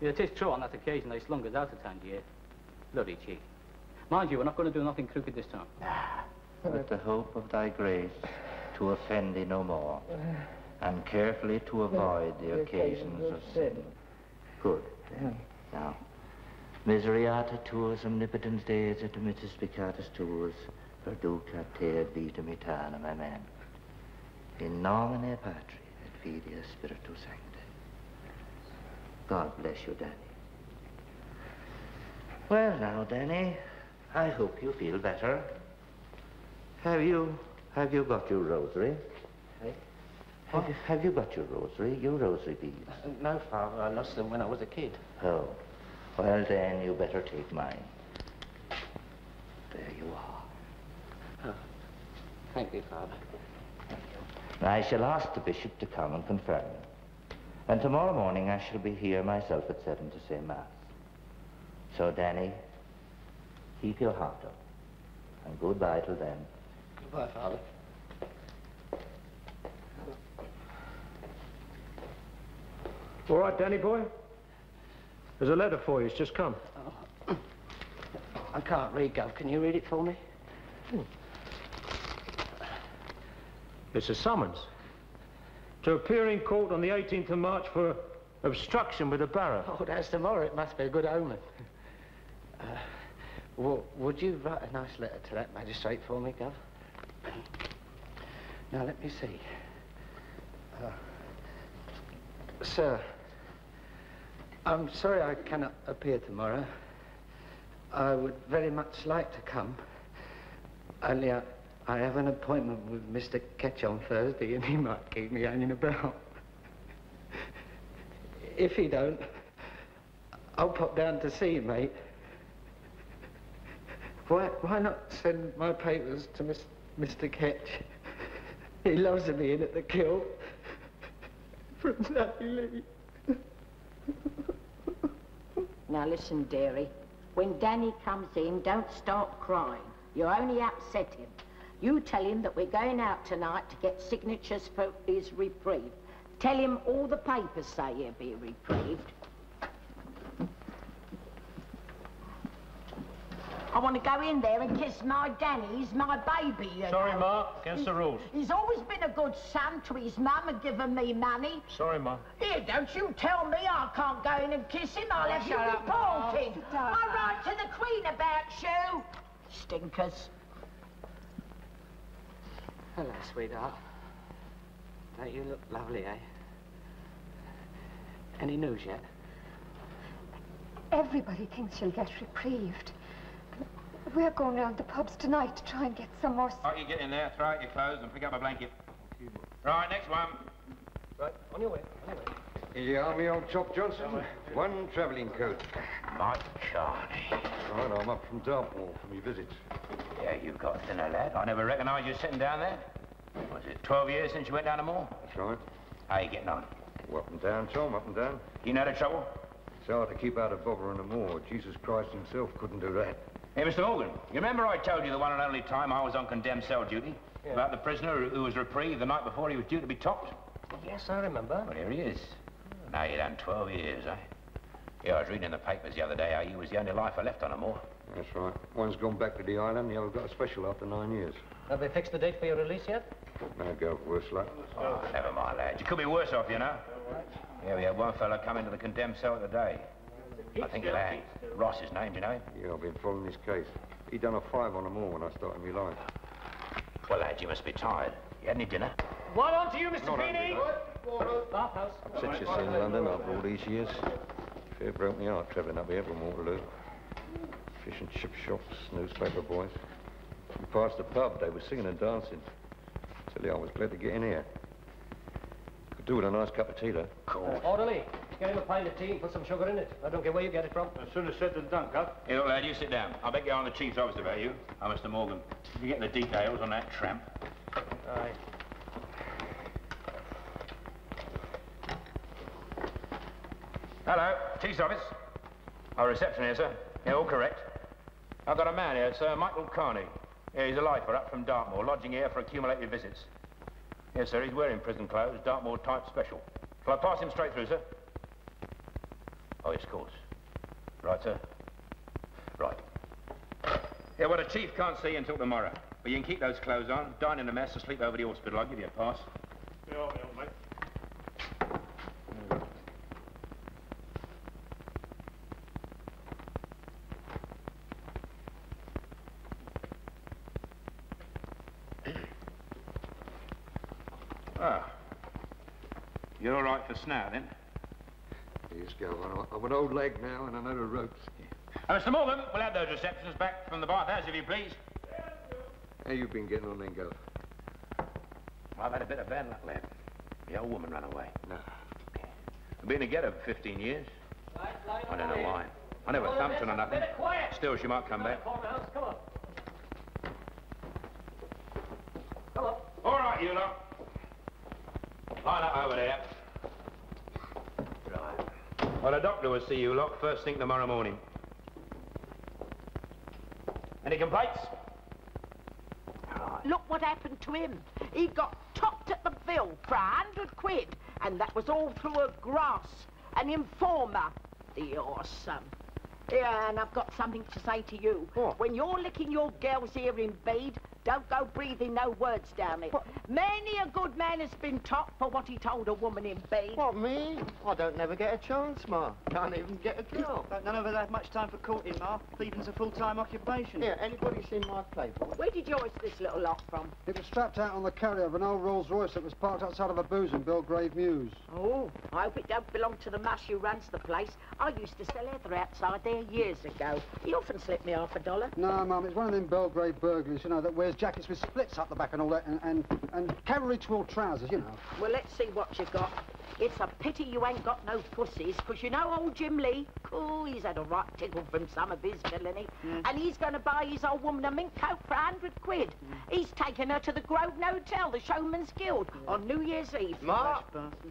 Yeah, it is true on that occasion they slung us out of Tangier. Bloody cheek. Mind you, we're not going to do nothing crooked this time. With the hope of thy grace to offend thee no more, and carefully to avoid the occasions of sin. Good. Now, miseriata tuas omnipotens Deus et omittus peccatus tuus, perduca te ad vitam aeternam, amen. In nomine Patri et Filii Spiritus Sancti. God bless you, Danny. Well now, Danny, I hope you feel better. Have you, have you got your rosary? Have you, have you got your rosary, your rosary beads? Uh, no, Father, I lost them when I was a kid. Oh, well then you better take mine. There you are. Oh. Thank you, Father. Thank you. I shall ask the bishop to come and confirm them. And tomorrow morning I shall be here myself at seven to say mass. So, Danny, keep your heart up. And goodbye till then. Goodbye, Father. All right, Danny boy? There's a letter for you. It's just come. I can't read, Gov. Can you read it for me? It's a summons. To appear in court on the 18th of March for obstruction with a barrow. Oh, that's tomorrow. It must be a good omen. Uh, well, would you write a nice letter to that magistrate for me, Gov? Now, let me see. Uh, sir, I'm sorry I cannot appear tomorrow. I would very much like to come. Only I, I have an appointment with Mr. Ketch on Thursday, and he might keep me hanging about. If he don't, I'll pop down to see you, mate. Why, why not send my papers to Miss, Mr. Ketch? He loves me in at the kill. From Lee. Now listen, dearie. When Danny comes in, don't start crying. You only upset him. You tell him that we're going out tonight to get signatures for his reprieve. Tell him all the papers say he'll be reprieved. I want to go in there and kiss my Danny. He's my baby, you Sorry, know. Ma. Against the rules. He's always been a good son to his mum and given me money. Sorry, Ma. Here, don't you tell me I can't go in and kiss him. I'll Oh, have you shut up, reported. Don't. I'll write to the Queen about you. Stinkers. Hello, sweetheart. Don't you look lovely, eh? Any news yet? Everybody thinks she'll get reprieved. We're going round the pubs tonight to try and get some more... How you get in there, throw out your clothes and pick up a blanket. Right, next one. Right, on your way, on your way. Easy on me, old Chop Johnson. One travelling coat. Mike Carney. Right, I'm up from Dartmoor for me visit. Yeah, you've got thinner, lad. I never recognised you sitting down there. Was it 12 years since you went down the moor? That's right. How you getting on? Well, up and down, Tom, up and down. You know the trouble? It's hard to keep out of bother on the moor. Jesus Christ himself couldn't do that. Hey, Mr. Morgan, you remember I told you the one and only time I was on condemned cell duty? Yeah. About the prisoner who- who was reprieved the night before he was due to be topped? Yes, I remember. Well, here he is. Now you done 12 years, eh? Yeah, I was reading in the papers the other day how you was the only lifer left on the moor. That's right. One's gone back to the island, the other got a special after nine years. Have they fixed the date for your release yet? Now go for worse luck. Oh, never mind, lad. You could be worse off, you know. Yeah, we had one fella come into the condemned cell today. I think Lang. Ross, his name, do you know him? Yeah, I've been following this case. He done a five on the moor when I started my life. Well, lad, you must be tired. You had any dinner? One on to you, Mr. Not Feeney. Bathhouse. Since you've seen London after all these years, fair broke me heart travelling up here from Waterloo. Fish and chip shops, newspaper boys. We passed the pub, they were singing and dancing. Silly, I was glad to get in here. Could do with a nice cup of tea, though. Orderly, get him a pint of tea and put some sugar in it. I don't care where you get it from. As soon as said than done, Cup. Here, look, lad, you sit down. I beg you on the chief's office about you. I'm Mr. Morgan. You get the details on that tramp. Aye. Hello, chief's office. Our reception here, sir. Yeah, all correct. I've got a man here, sir, Michael Carney. Yeah, he's a lifer up from Dartmoor, lodging here for accumulated visits. Yes, sir, he's wearing prison clothes, Dartmoor type special. Shall I pass him straight through, sir? Oh, yes, of course. Right, sir. Right. Yeah, well, the chief can't see you until tomorrow. But you can keep those clothes on, dine in a mess, and sleep over the hospital. I'll give you a pass. Yeah, yeah, mate. Ah. You're all right for snout, then? Yes, go on. I'm an old leg now, and I know the ropes. Uh, Mr. Morgan, we'll have those receptions back from the bathhouse, if you please. How you been getting on then, Go? I've had a bit of bad luck, lad. The old woman ran away. No. I've been together for 15 years. I don't know why. I never thumped her or nothing. Still, she might come back. Come on. Come on. All right, you lot. Line up over there. Well, the doctor will see you lot first thing tomorrow morning. Any complaints? Look what happened to him. He got topped at the bill for a hundred quid, and that was all through a grass, an informer. The awesome. Yeah, and I've got something to say to you. When you're licking your girl's ear in bed, don't go breathing no words down it. Many a good man has been topped for what he told a woman in bed. What, me? I don't never get a chance, Ma. Can't even get a job. None of us have much time for courting, Ma. Thieving's a full-time occupation. Yeah, anybody seen my playboy? Where did you hoist this little lot from? It was strapped out on the carrier of an old Rolls Royce that was parked outside of a booze in Belgrave Mews. Oh, I hope it don't belong to the mush who runs the place. I used to sell leather outside there years ago. He often slipped me half a dollar. No, Mum, it's one of them Belgrave burglars, you know, that wears jackets with splits up the back and all that, and, and, and cavalry twill trousers, you know. Well, let's see what you've got. It's a pity you ain't got no pussies, 'cause you know old Jim Lee? Oh, he's had a right tickle from some of his villainy. Hmm. And he's going to buy his old woman a mink coat for a hundred quid. Hmm. He's taken her to the Grosvenor Hotel, the Showman's Guild, hmm. on New Year's Eve. Ma,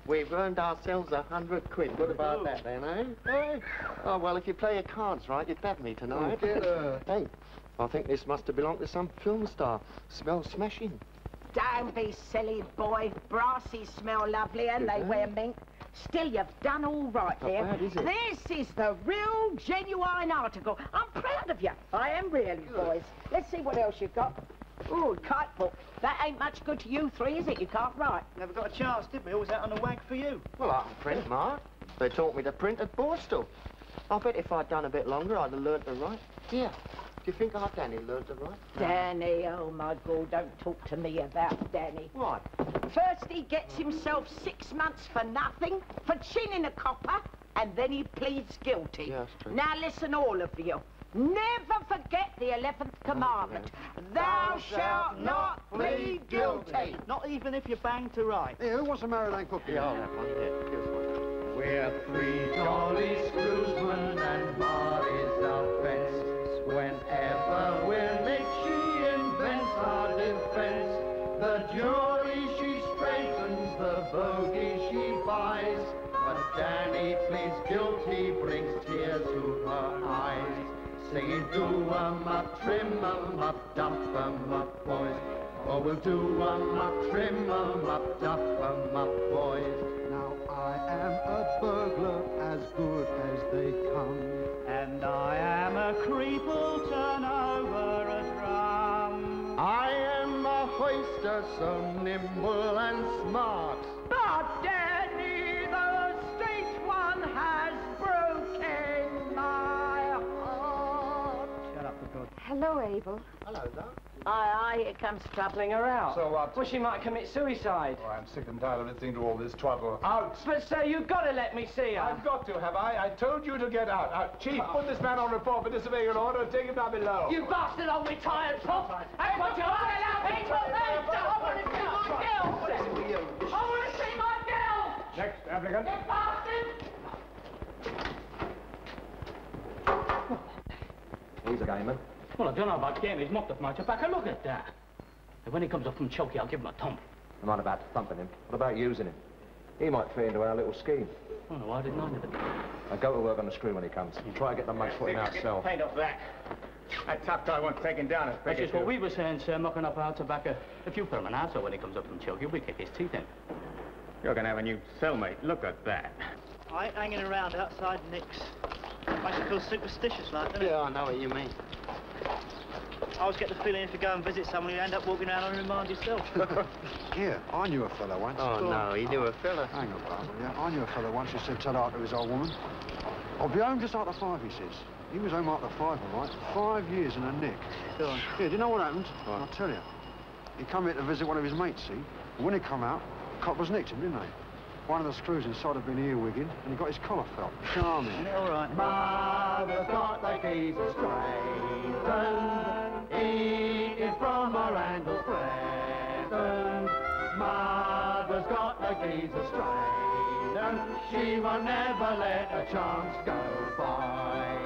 we've earned ourselves a hundred quid. What about that then, eh? Hey? Oh, well, if you play your cards right, you'd have me tonight. Oh, hey, I think this must have belonged to some film star. Smells smashing. Don't be silly, boy. Brassies smell lovely and they wear mink. Still, you've done all right Not there. bad, is it? This is the real, genuine article. I'm proud of you. I am really, boys. Let's see what else you've got. Ooh, kite book. That ain't much good to you three, is it? You can't write. Never got a chance, did we? Always out on the wag for you. Well, I can print, Ma. They taught me to print at Borstal. I bet if I'd done a bit longer, I'd have learnt to write. Here, do you think our Danny learnt to write? Danny, oh my God, don't talk to me about Danny. Why? First he gets himself six months for nothing, for chinning a copper, and then he pleads guilty. Yeah, that's true. Now listen, all of you. Never forget the 11th commandment. Thou shalt not plead guilty. Not even if you're banged to right. Here, who wants a Maryland cookie? Yeah, I'll have one. Yeah, give us one. We're three jolly screwsmen and Mary's to her eyes. Singing do 'em up, trim 'em up, dump 'em up, boys. Oh, we'll do do 'em up, trim 'em up, dump 'em up, boys. Now I am a burglar as good as they come. And I am a cripple turn over a drum. I am a hoister, so nimble and smart. Hello, Abel. Hello, Doc. Aye, aye, here comes troubling her out. So what? Well, she might commit suicide. Oh, I'm sick and tired of listening to all this twaddle. Out! But, sir, you've got to let me see her. I've got to, have I? I told you to get out. Out. Chief, oh. put this man on report for disobeying an order and take him down below. You bastard old retired cop! Hey, what you want to allow people to I want to see my girl! I want to see my girl! Next applicant. You bastard! He's a gamer. Well, I don't know about game. He's mocked off my tobacco. Look at that. And when he comes up from Chokey, I'll give him a thump. I'm not about thumping him. What about using him? He might fit into our little scheme. Oh, no, I didn't know that. Now go to work on the screw when he comes. And try to get the mugs put in our cell. Paint off that. That tough guy wants taken down. as That's big just what we were saying, sir, mocking up our tobacco. If you put him an arsehole when he comes up from Chokey, we kick his teeth in. You're going to have a new cellmate. Look at that. I ain't hanging around outside Nick's. Makes you feel superstitious like, doesn't it? Yeah, I know what you mean. I always get the feeling if you go and visit someone, you end up walking around on remand yourself. Here, I knew a fella once. Oh, Go on. no, he knew a fella. Hang on, Barbara, yeah. I knew a fella once who said ta to his old woman. I'll be home just after five, he says. He was home after five, all right. Five years in a nick. Go on. Yeah, do you know what happened? I'll tell you. He come here to visit one of his mates, see? And when he come out, coppers nicked him, didn't they? One of the screws inside had been earwigging, and he got his collar felt. Charming. All right. Mother's got the geezer straightened, eating from her handle present. Mother's got the geezer straightened, she will never let a chance go by.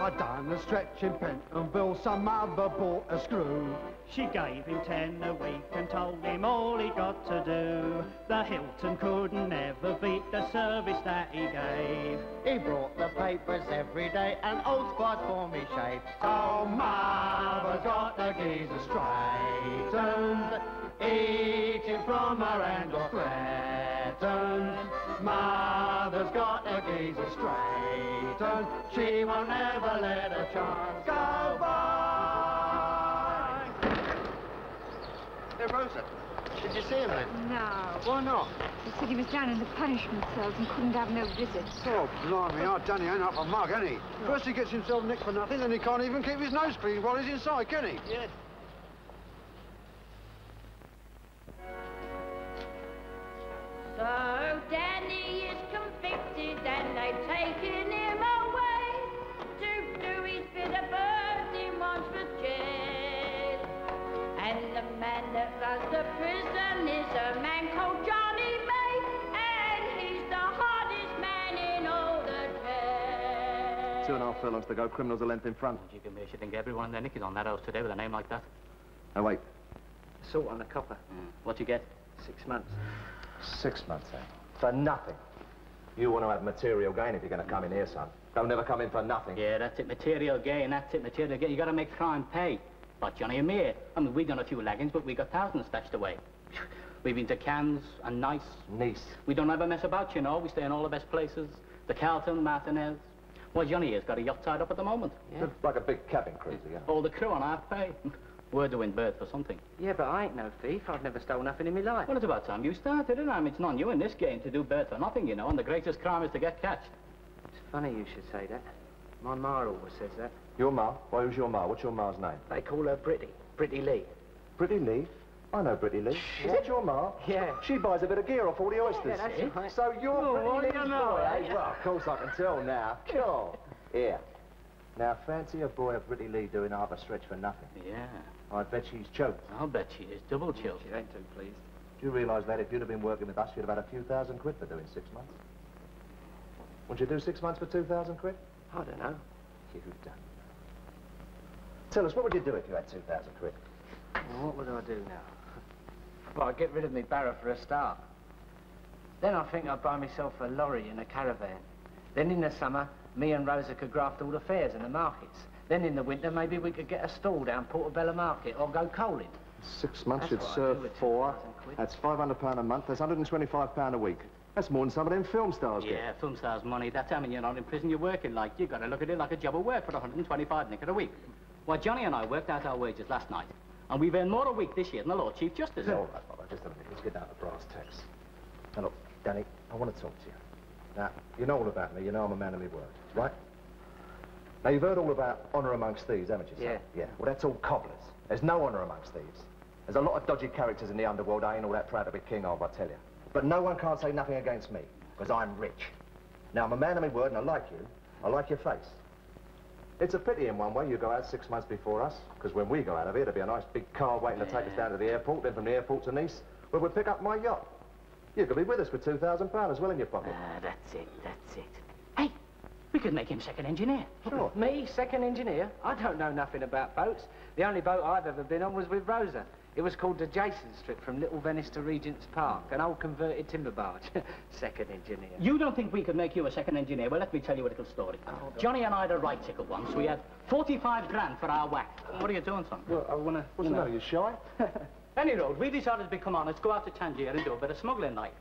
I done the stretching pent and Bill some other bought a screw. She gave him ten a week and told him all he got to do. The Hilton couldn't ever beat the service that he gave. He brought the papers every day and old spots for me shape. So mother's got the geezer straightened, eating from her handle flattened. Mother's got the geezer straightened, she will never let a chance go by. Hey, Rosa, did you see him then? No. Why not? He said he was down in the punishment cells and couldn't have no visits. Oh, blimey, our Danny ain't up a mug, ain't he? First he gets himself nicked for nothing, then he can't even keep his nose clean while he's inside, can he? Yeah. So Danny is convicted and they've taken him away to do his bit of birds in Wandsworth jail. And the man that runs the prison is a man called Johnny May, and he's the hardest man in all the jail. Two and a half furlongs to go, criminals a length in front. You can you think everyone in their nick is on that house today with a name like that? Now wait, Assault on a copper. Hmm. What you get? Six months. Six months, eh? For nothing. You want to have material gain if you're going to come in here, son. Don't never come in for nothing. Yeah, that's it. Material gain. That's it. Material gain. You got to make crime pay. But Johnny and me, I mean, we done a few laggings, but we got thousands stashed away. We've been to Cannes and Nice. Nice. We don't ever mess about, you know. We stay in all the best places. The Carlton, Martinez. Well, Johnny has got a yacht tied up at the moment. Looks like a big cabin cruiser, yeah. All the crew on half pay. We're doing birth for something. Yeah, but I ain't no thief. I've never stole nothing in my life. Well, it's about time you started it. I mean, it's not you in this game to do birth for nothing, you know, and the greatest crime is to get catched. It's funny you should say that. My ma always says that. Your ma? Why, who's your ma? What's your ma's name? They call her Britty. Britty Lee. Britty Lee? I know Britty Lee. Is that your ma? Yeah. She buys a bit of gear off all the oysters. Yeah, that's right. So you're Oh, Britty Lee's you know, boy, eh? Well, of course I can tell now. Cool. Here. Now, fancy a boy of Britty Lee doing half a stretch for nothing. Yeah. Oh, I bet she's choked. I'll bet she is. Double choked. She ain't too pleased. Do you realise that if you'd have been working with us, you'd have had a few thousand quid for doing six months? Wouldn't you do six months for two thousand quid? I don't know. You don't. Tell us, what would you do if you had two thousand quid? Well, what would I do now? Well, I'd get rid of me barrow for a start. Then I think I'd buy myself a lorry and a caravan. Then in the summer, me and Rosa could graft all the fairs and the markets. Then in the winter, maybe we could get a stall down Portobello Market or go coaling. Six months, That's you'd serve do four. That's £500 a month. That's £125 a week. That's more than some of them film stars get. Yeah, film stars money. That's how many you're not in prison, you're working like. You've got to look at it like a job of work for 125 nick a week. Why, Johnny and I worked out our wages last night, and we've earned more a week this year than the Lord Chief Justice. All right, all right, just a minute. Let's get down to brass tacks. Now, look, Danny, I want to talk to you. Now, you know all about me. You know I'm a man of my word, right? Now, you've heard all about honour amongst thieves, haven't you, son? Yeah. Yeah. Well, that's all cobblers. There's no honour amongst thieves. There's a lot of dodgy characters in the underworld I ain't all that proud to be king of, I tell you. But no one can't say nothing against me, because I'm rich. Now, I'm a man of my word, and I like you. I like your face. It's a pity in one way you go out six months before us, because when we go out of here, there'll be a nice big car waiting to take us down to the airport, then from the airport to Nice, where we'll pick up my yacht. You could be with us with £2,000 as well in your pocket. Ah, that's it, that's it. We could make him second engineer. Sure. Me, second engineer? I don't know nothing about boats. The only boat I've ever been on was with Rosa. It was called the Jason's Trip from Little Venice to Regent's Park, an old converted timber barge. second engineer. You don't think we could make you a second engineer? Well, let me tell you a little story. Oh, Johnny and I had a right ticket once. We had 45 grand for our whack. What are you doing, son? Well, I want to... What's the matter, you shy? Any road, we decided to become honest, go out to Tangier and do a bit of smuggling night.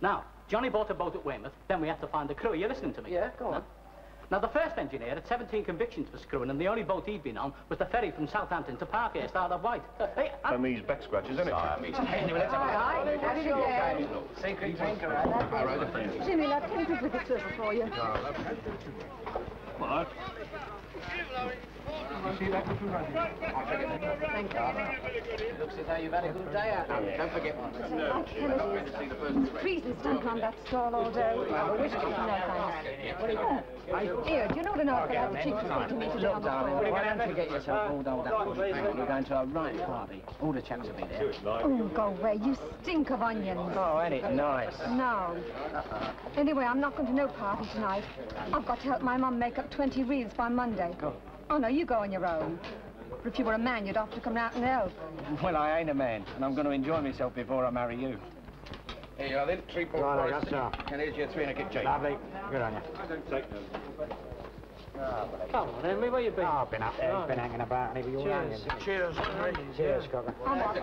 Now, Johnny bought a boat at Weymouth, then we had to find a crew. Are you listening to me? Yeah, go on. Now, the first engineer had 17 convictions for screwing, and the only boat he'd been on was the ferry from Southampton to Parkhurst, Isle of Wight. Uh, hey, and... Siamese back scratches, isn't it? Siamese. Anyway, let's have a Hi, hi. Have it again. Secret drinker, Jimmy, let's take it with the silver for you. What? Thank you. Looks as though you've had a good day out. Don't forget one. Treason stunk on that stall all day. I wish it was no thanks. Here, do you know the North had the cheek to speak to me on Look, the darling, why don't you get yourself all dolled up? We're going to a right party. All the chaps will be there. Oh, go away. You stink of onions. Oh, ain't it nice? No. Anyway, I'm not going to no party tonight. I've got to help my mum make up 20 reels by Monday. Go. Oh, no, you go on your own. But if you were a man, you'd have to come out and help. Well, I ain't a man, and I'm going to enjoy myself before I marry you. Here you are then, three Right, I got you. And here's your three and a kip change. Lovely. Good on you. I don't take those. Come on, Henry, where you been? Oh, I've been up there. He's been hanging about, and he was all Cheers. hanging. Cheers. Cheers, Cocker. I'm off.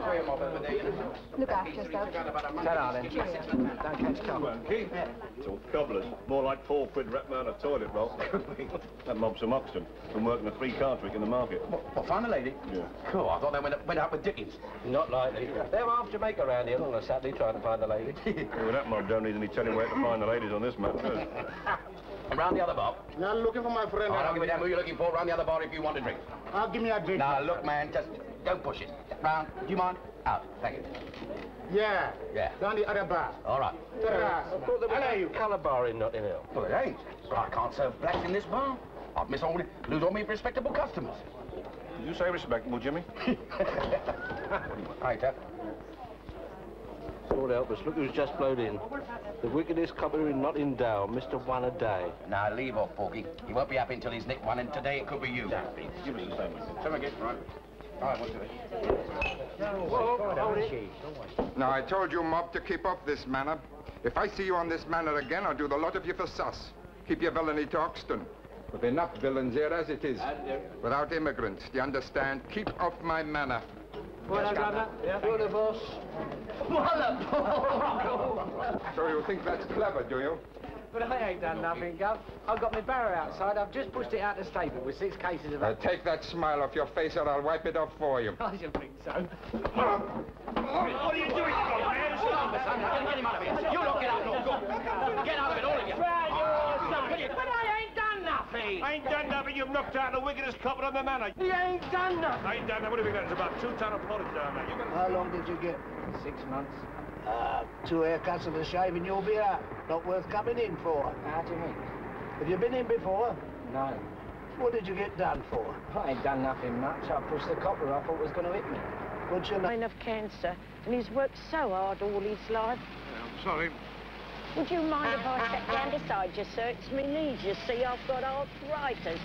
Look after yourself. Ta-ra, then. Don't catch cold. It's all cobblers. More like four quid wrapped round a toilet roll. that mob's from Hoxton. Been working a three-car trick in the market. What, find a lady? Yeah. Cool, I thought they went, went out with Dickens. Not likely. They're half Jamaica around here on a Saturday trying to find a lady. Yeah, well, that mob don't need any telling where to find the ladies on this map, does it? And the other bar. Now, looking for my friend. I don't give a damn who you're looking for. Round the other bar if you want a drink. I'll give me a drink. Now, look, man, just don't push it. Round. Do you mind? Out. Thank you. Yeah. Yeah. Down the other bar. All right. Ta-ra. I thought there was a colour bar in Notting Hill. Well, it ain't. But I can't serve blacks in this bar. I'd miss all, lose all my respectable customers. Did you say respectable, Jimmy? Right, Tap. Lord help us, look who's just blowed in. The wickedest copper in Notting Dale, Mr. One a Day. Now, leave off, Porky. He won't be happy until he's nicked one, and today it could be you. Give us the same. Some again, right? All right, what's it? Now, I told you, mob, to keep up this manner. If I see you on this manner again, I'll do the lot of you for sus. Keep your villainy to Hoxton. With enough villains here as it is. Uh, without immigrants, do you understand? Keep off my manor. Well, brother. Yeah. Well, the boss. So you think that's clever, do you? But I ain't done nothing, Gov. I've got my barrow outside. I've just pushed it out the stable with six cases of... Uh, take that smile off your face or I'll wipe it off for you. I should think so. What are you doing, you man? Stop it, son. Get him out of here. You lot get out. Go. Get out of it, all of you. But I ain't done nothing. I ain't done nothing. You've knocked out the wickedest copper on the manor. He ain't done nothing. I ain't done nothing. What have you got? It's about two ton of pottage down there. You got How long did you get? Six months. Uh, two haircuts and a shave and you'll be out. Not worth coming in for. How do you mean? Have you been in before? No. What did you get done for? I ain't done nothing much. I pushed the copper off what was going to hit me. What's your Dying of cancer, and he's worked so hard all his life. I'm sorry. Would you mind if I sat down beside you, sir? It's me knees, you see. I've got arthritis.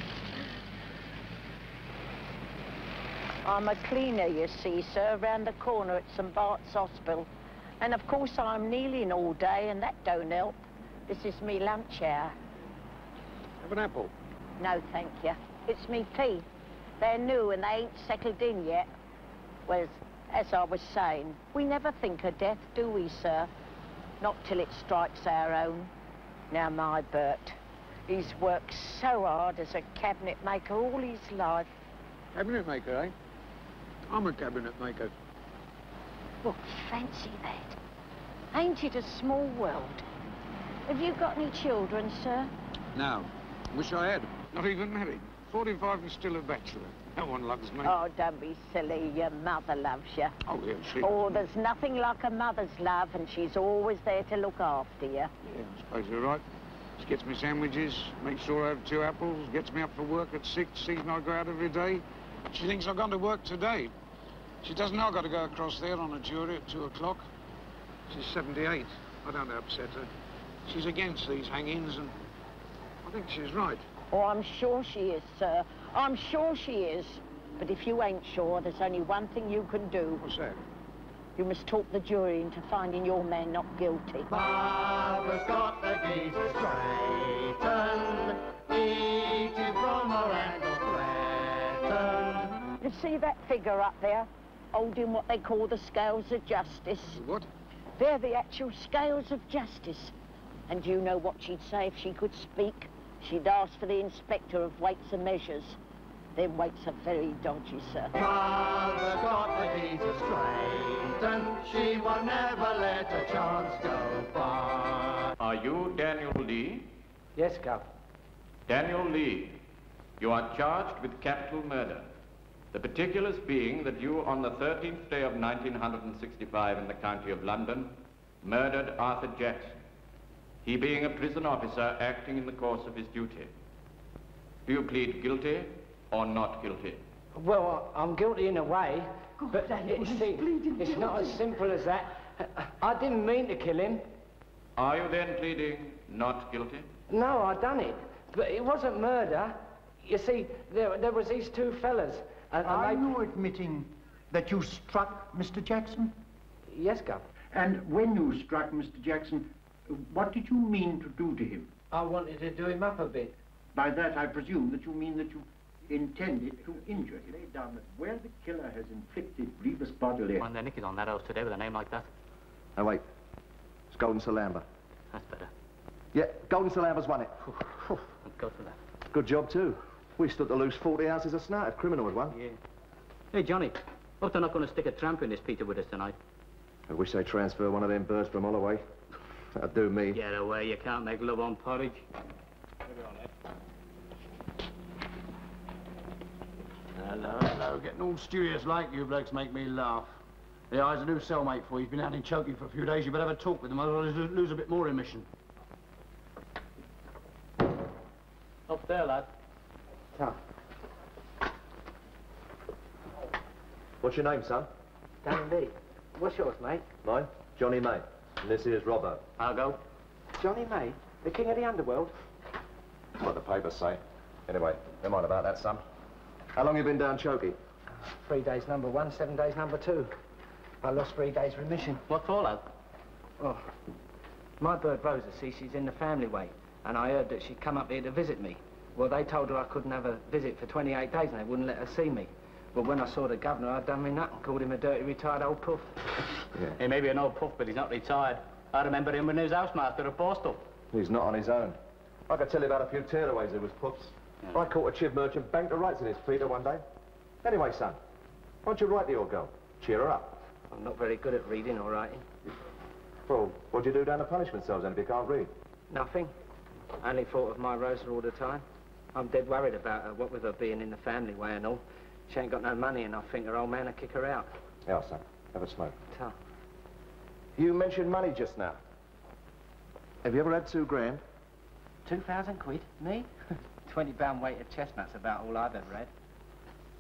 I'm a cleaner, you see, sir, round the corner at St Bart's Hospital. And of course I'm kneeling all day, and that don't help. This is me lunch hour. Have an apple. No, thank you. It's me teeth. They're new and they ain't settled in yet. Whereas, as I was saying, we never think of death, do we, sir? Not till it strikes our own. Now, my Bert, he's worked so hard as a cabinet maker all his life. Cabinet maker, eh? I'm a cabinet maker. Well, fancy that. Ain't it a small world? Have you got any children, sir? No. Wish I had. Not even married. 45 and still a bachelor. No one loves me. Oh, don't be silly. Your mother loves you. Oh, yeah, she... Oh, there's nothing like a mother's love, and she's always there to look after you. Yeah, I suppose you're right. She gets me sandwiches, makes sure I have two apples, gets me up for work at six, sees me I go out every day. She thinks I've gone to work today. She doesn't know I've got to go across there on a jury at two o'clock. She's 78. I don't upset her. She's against these hangings, and I think she's right. Oh, I'm sure she is, sir. I'm sure she is. But if you ain't sure, there's only one thing you can do. What's that? You must talk the jury into finding your man not guilty. Barbara's got the geezer straightened, eating from her ankle flattened. You see that figure up there? Holding what they call the scales of justice. What? They're the actual scales of justice. And you know what she'd say if she could speak? She'd ask for the inspector of weights and measures. Them weights are very dodgy, sir. Barbara's got the geezer straightened, she will never let a chance go by. Are you Daniel Lee? Yes, Gov. Daniel Lee, you are charged with capital murder. The particulars being that you, on the 13th day of 1965 in the county of London, murdered Arthur Jackson, he being a prison officer acting in the course of his duty. Do you plead guilty or not guilty? Well, I'm guilty in a way, but it, see, it's not as simple as that. I didn't mean to kill him. Are you then pleading not guilty? No, I done it. But it wasn't murder. You see, there, there was these two fellas. And, and Are they... you admitting that you struck Mr. Jackson? Yes, Gov. And when you struck Mr. Jackson, what did you mean to do to him? I wanted to do him up a bit. By that, I presume that you mean that you intended to injure him. Lay down that where the killer has inflicted grievous bodily... When they're nicking on that house today with a name like that. Oh, wait. It's Golden Salamba. That's better. Yeah, Golden Salamba's won it. I'd go for that. Good job, too. We stood to lose 40 ounces of snout if criminal had won. Yeah. Hey, Johnny. hope they're not going to stick a tramp in this Peter with us tonight. I wish they'd transfer one of them birds from Holloway. That'd do me. Get away. You can't make love on porridge. Hello, hello. Getting all studious like you blokes make me laugh. Yeah, I a new cellmate for you. He's been out in choking for a few days. You better have a talk with him, otherwise he'll lose a bit more emission. Up there, lad. Tom. What's your name, son? Dan Lee. What's yours, mate? Mine? Johnny May. And this here's Robbo. I'll go. Johnny May? The king of the underworld? That's what the papers say. Anyway, never mind about that, son. How long you been down Chokey? Three days number one, seven days number two. I lost three days remission. What for, lad? Oh, my bird Rosa, see, she's in the family way. And I heard that she'd come up here to visit me. Well, they told her I couldn't have a visit for 28 days and they wouldn't let her see me. But when I saw the governor, I'd done me nut and called him a dirty, retired old puff. Yeah. He may be an old puff, but he's not retired. I remember him when he was housemaster at Borstal. He's not on his own. I could tell you about a few tearaways who was puffs. I caught a chiv merchant bank to rights in his Peter one day. Anyway, son, why don't you write to your girl? Cheer her up. I'm not very good at reading or writing. Well, what'd you do down the punishment cells then if you can't read? Nothing. I only thought of my Rosa all the time. I'm dead worried about her, what with her being in the family way and all. She ain't got no money and I think her old man will kick her out. Yeah, son, have a smoke. Ta. You mentioned money just now. Have you ever had two grand? Two thousand quid? Me? 20 pound weight of chestnuts about all I've ever had.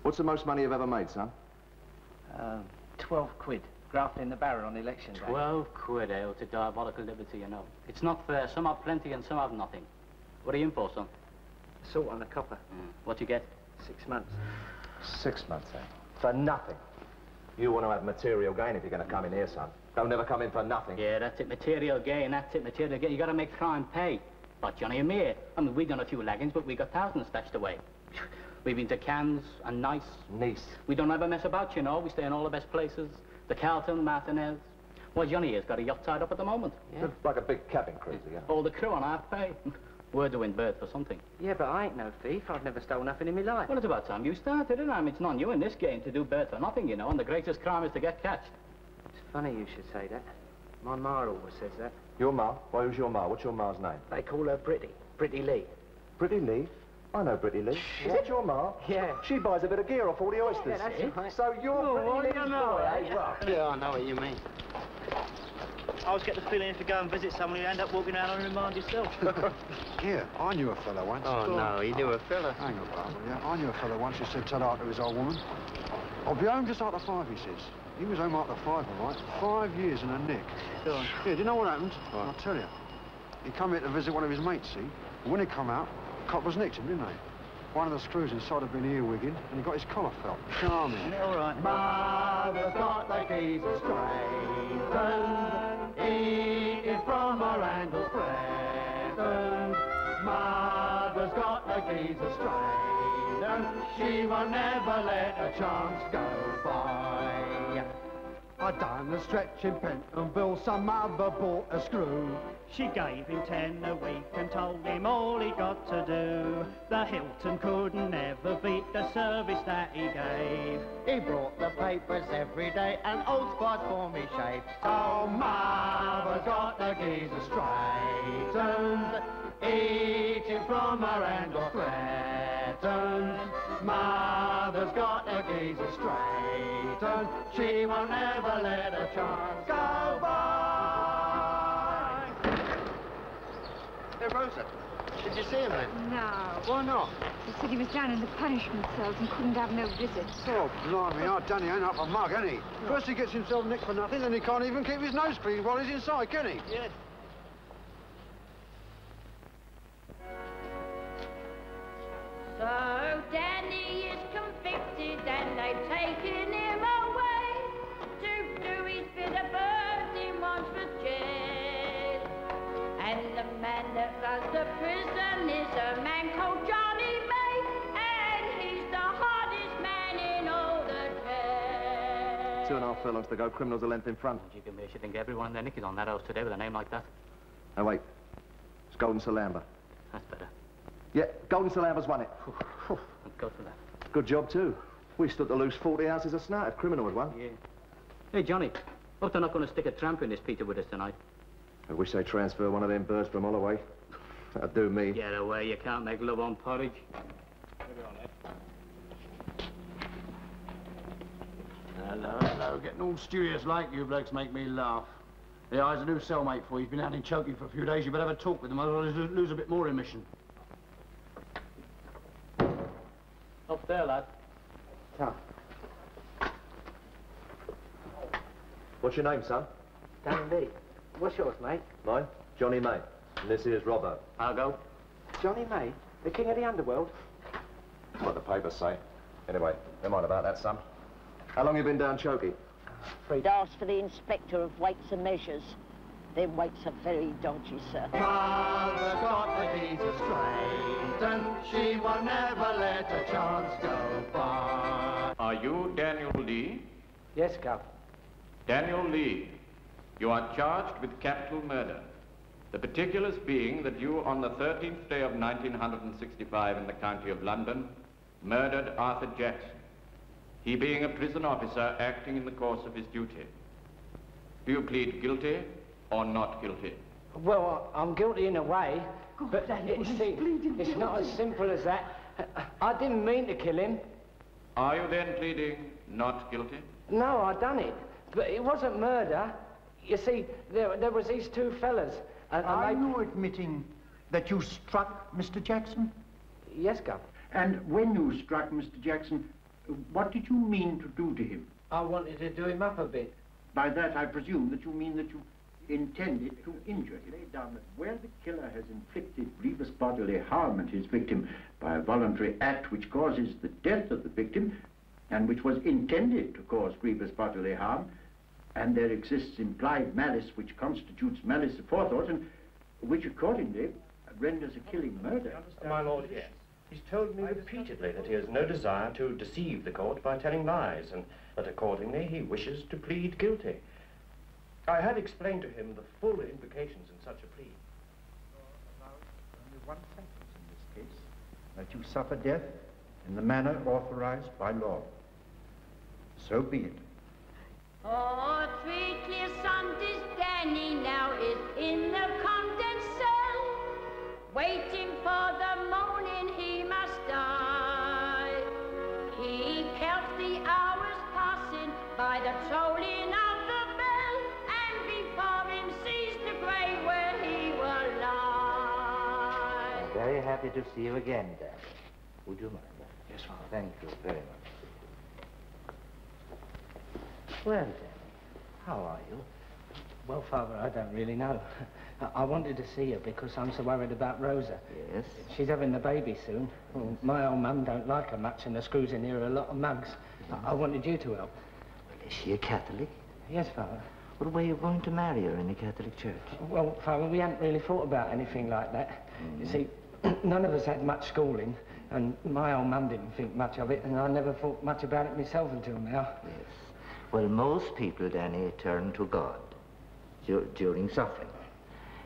What's the most money you've ever made, son? Um, 12 quid. Grafting the barrel on election day. Twelve quid, eh? It's a diabolical liberty, you know. It's not fair. Some have plenty and some have nothing. What are you in for, son? Salt on the copper. What you get? Six months. Six months, eh? For nothing. You want to have material gain if you're going to come in here, son. Don't never come in for nothing. Yeah, that's it. Material gain. That's it. Material gain. You got to make crime pay. But Johnny and me, I mean, we done a few leggings, but we got thousands stashed away. We've been to Cannes and Nice. Nice. We don't ever mess about, you know. We stay in all the best places. The Carlton, Martinez. Well, Johnny has got a yacht tied up at the moment. It's Like a big cabin cruiser, yeah. All the crew on half pay. We're doing birth for something. Yeah, but I ain't no thief. I've never stole nothing in my life. Well, it's about time you started it. I mean, it's not you in this game to do birth or nothing, you know, and the greatest crime is to get catched. It's funny you should say that. My ma always says that. Your ma? Why, who's your ma? What's your ma's name? They call her Britty. Britty Lee. Britty Lee? I know Britty Lee. Is that your ma? Yeah. She buys a bit of gear off all the oysters. Yeah, that's right. So you're Oh, Britty you Lee's know, boy, eh? eh? Well, Yeah, I know what you mean. I always get the feeling if you go and visit someone, you end up walking around on remand yourself. Yeah, I knew a fella once. Oh, Go on. no, you knew a fella. Hang on, Barbara, yeah. I knew a fella once who said ta to his old woman. I'll be home just after five, he says. He was home after five, all right. Five years in a nick. Go on. Yeah, do you know what happened? I'll tell you. He come here to visit one of his mates, see? And when he come out, coppers nicked him, didn't they? One of the screws inside had been earwigging, and he got his collar felt. Charming. all right. Mother's got the geezer straightened, eating from her handle threatened. Mother's got the geezer straightened, she will never let a chance go by. I done a stretch in Pentonville, some other bought a screw. She gave him ten a week and told him all he got to do. The Hilton couldn't ever beat the service that he gave. He brought the papers every day and old spots for me shape. So mother's got the geezer straightened, eating from her handle threatened. Mother's got the geezer straightened, she will never let a chance go by. Hey, Rosa, did you see him then? No. Why not? He said he was down in the punishment cells and couldn't have no visits. Oh, blimey, our Danny ain't up a mug, ain't he? First he gets himself nicked for nothing, then he can't even keep his nose clean while he's inside, can he? Yes. Danny is convicted and they've taken him away to do his bit of birth in Wandsworth jail. And the man that runs the prison is a man called Johnny May, and he's the hardest man in all the jail. Two and a half furlongs to go, criminals a length in front. You can you think everyone in their nick is on that house today with a name like that. Oh, wait. It's Golden Salamba. That's better. Yeah, Golden Salamba's won it. Go for that. Good job, too. We stood to lose 40 ounces of snart if criminal had won. Yeah. Hey, Johnny. Hope they're not going to stick a tramp in this Peter with us tonight. I wish they transfer one of them birds from Holloway. That'd do me. Get away. You can't make love on porridge. Hello, hello. Getting all studious like you blokes make me laugh. Yeah, I was a new cellmate for you. He's been out in choking for a few days. You better have a talk with him, otherwise he'll lose a bit more emission. Up there, lad. Tom. What's your name, son? Danny Lee. What's yours, mate? Mine? Johnny May. And this here's Robbo. I'll go. Johnny May? The king of the underworld? That's what the papers say. Anyway, never mind about that, son. How long you been down Chokey? I'd ask for the inspector of weights and measures. Them weights are very dodgy, sir. Mother's got the geezer straightened, she will never let a chance go by. Are you Daniel Lee? Yes, Gov. Daniel Lee, you are charged with capital murder. The particulars being that you, on the 13th day of 1965 in the county of London, murdered Arthur Jackson, he being a prison officer acting in the course of his duty. Do you plead guilty or not guilty? Well, I- I'm guilty in a way, but it, see, it's not as simple as that. I didn't mean to kill him. Are you then pleading not guilty? No, I done it. But it wasn't murder. You see, there, there was these two fellas, and, and Are they... you admitting that you struck Mr. Jackson? yes, Gov. And when you struck Mr. Jackson, what did you mean to do to him? I wanted to do him up a bit. By that, I presume that you mean that you intended to injure him. Lay down that where the killer has inflicted grievous bodily harm on his victim by a voluntary act which causes the death of the victim, and which was intended to cause grievous bodily harm, and there exists implied malice which constitutes malice aforethought, and which accordingly renders a killing murder. My lord, yes. He's told me repeatedly that he has no desire to deceive the court by telling lies, and that accordingly he wishes to plead guilty. I have explained to him the full implications in such a plea. Only one sentence in this case, that you suffer death in the manner authorized by law. So be it. Oh, three clear Sundays, Danny now is in the condemned cell, waiting for the morning he must die. He counts the hours passing by the tolling of Very happy to see you again, Dad. Would you mind? Yes, Father. Thank you very much. Well, Danny, how are you? Well, Father, I don't really know. I- wanted to see you because I'm so worried about Rosa. Yes? She's having the baby soon. Well, my old mum don't like her much, and the screws in here are a lot of mugs. I, I wanted you to help. Well, is she a Catholic? Yes, Father. Well, were you going to marry her in the Catholic church? Well, Father, we hadn't really thought about anything like that. You mm. see, none of us had much schooling, and my old mum didn't think much of it, and I never thought much about it myself until now. Yes. Well, most people, Danny, turn to God dur- during suffering.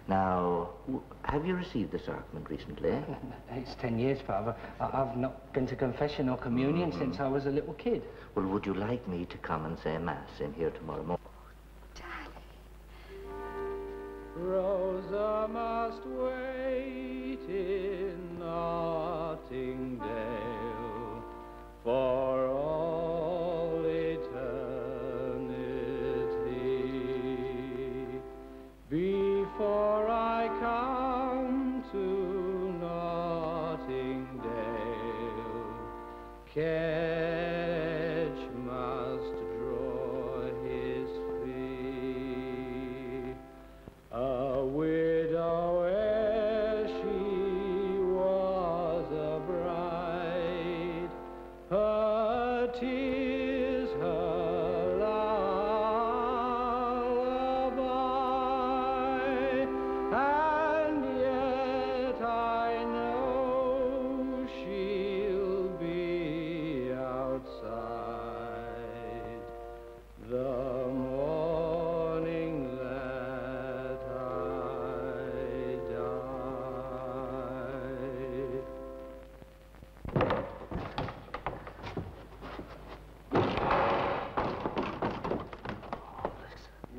Now, w- have you received the sacrament recently? It's ten years, Father. I- I've not been to confession or communion mm-hmm. since I was a little kid. Well, would you like me to come and say Mass in here tomorrow morning? Rosa must wait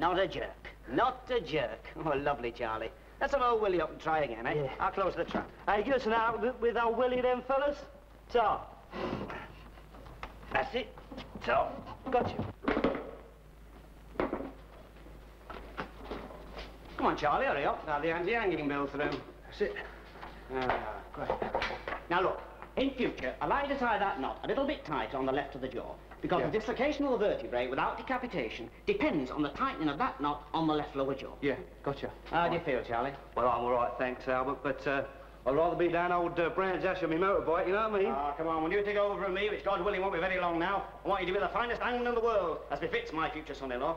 Not a jerk. Not a jerk. Oh, lovely, Charlie. Let's have old Willie up and try again, eh? I'll close the trap. Hey, give us an out with, old Willie then, fellas. So. That's it. So. Got you. Come on, Charlie, hurry up. Now the anti-hanging bill through. That's it. Ah, great. Now look, in future, allow you to tie that knot a little bit tighter on the left of the jaw. Because the dislocation of the vertebrae without decapitation depends on the tightening of that knot on the left lower jaw. Yeah, gotcha. How do you feel, Charlie? Well, I'm all right, thanks, Albert, but uh, I'd rather be down old uh, Brands Hatch on my motorbike, you know what I mean? Ah, come on, when you take over from me, which God willing won't be very long now, I want you to be the finest hangman in the world, as befits my future son-in-law.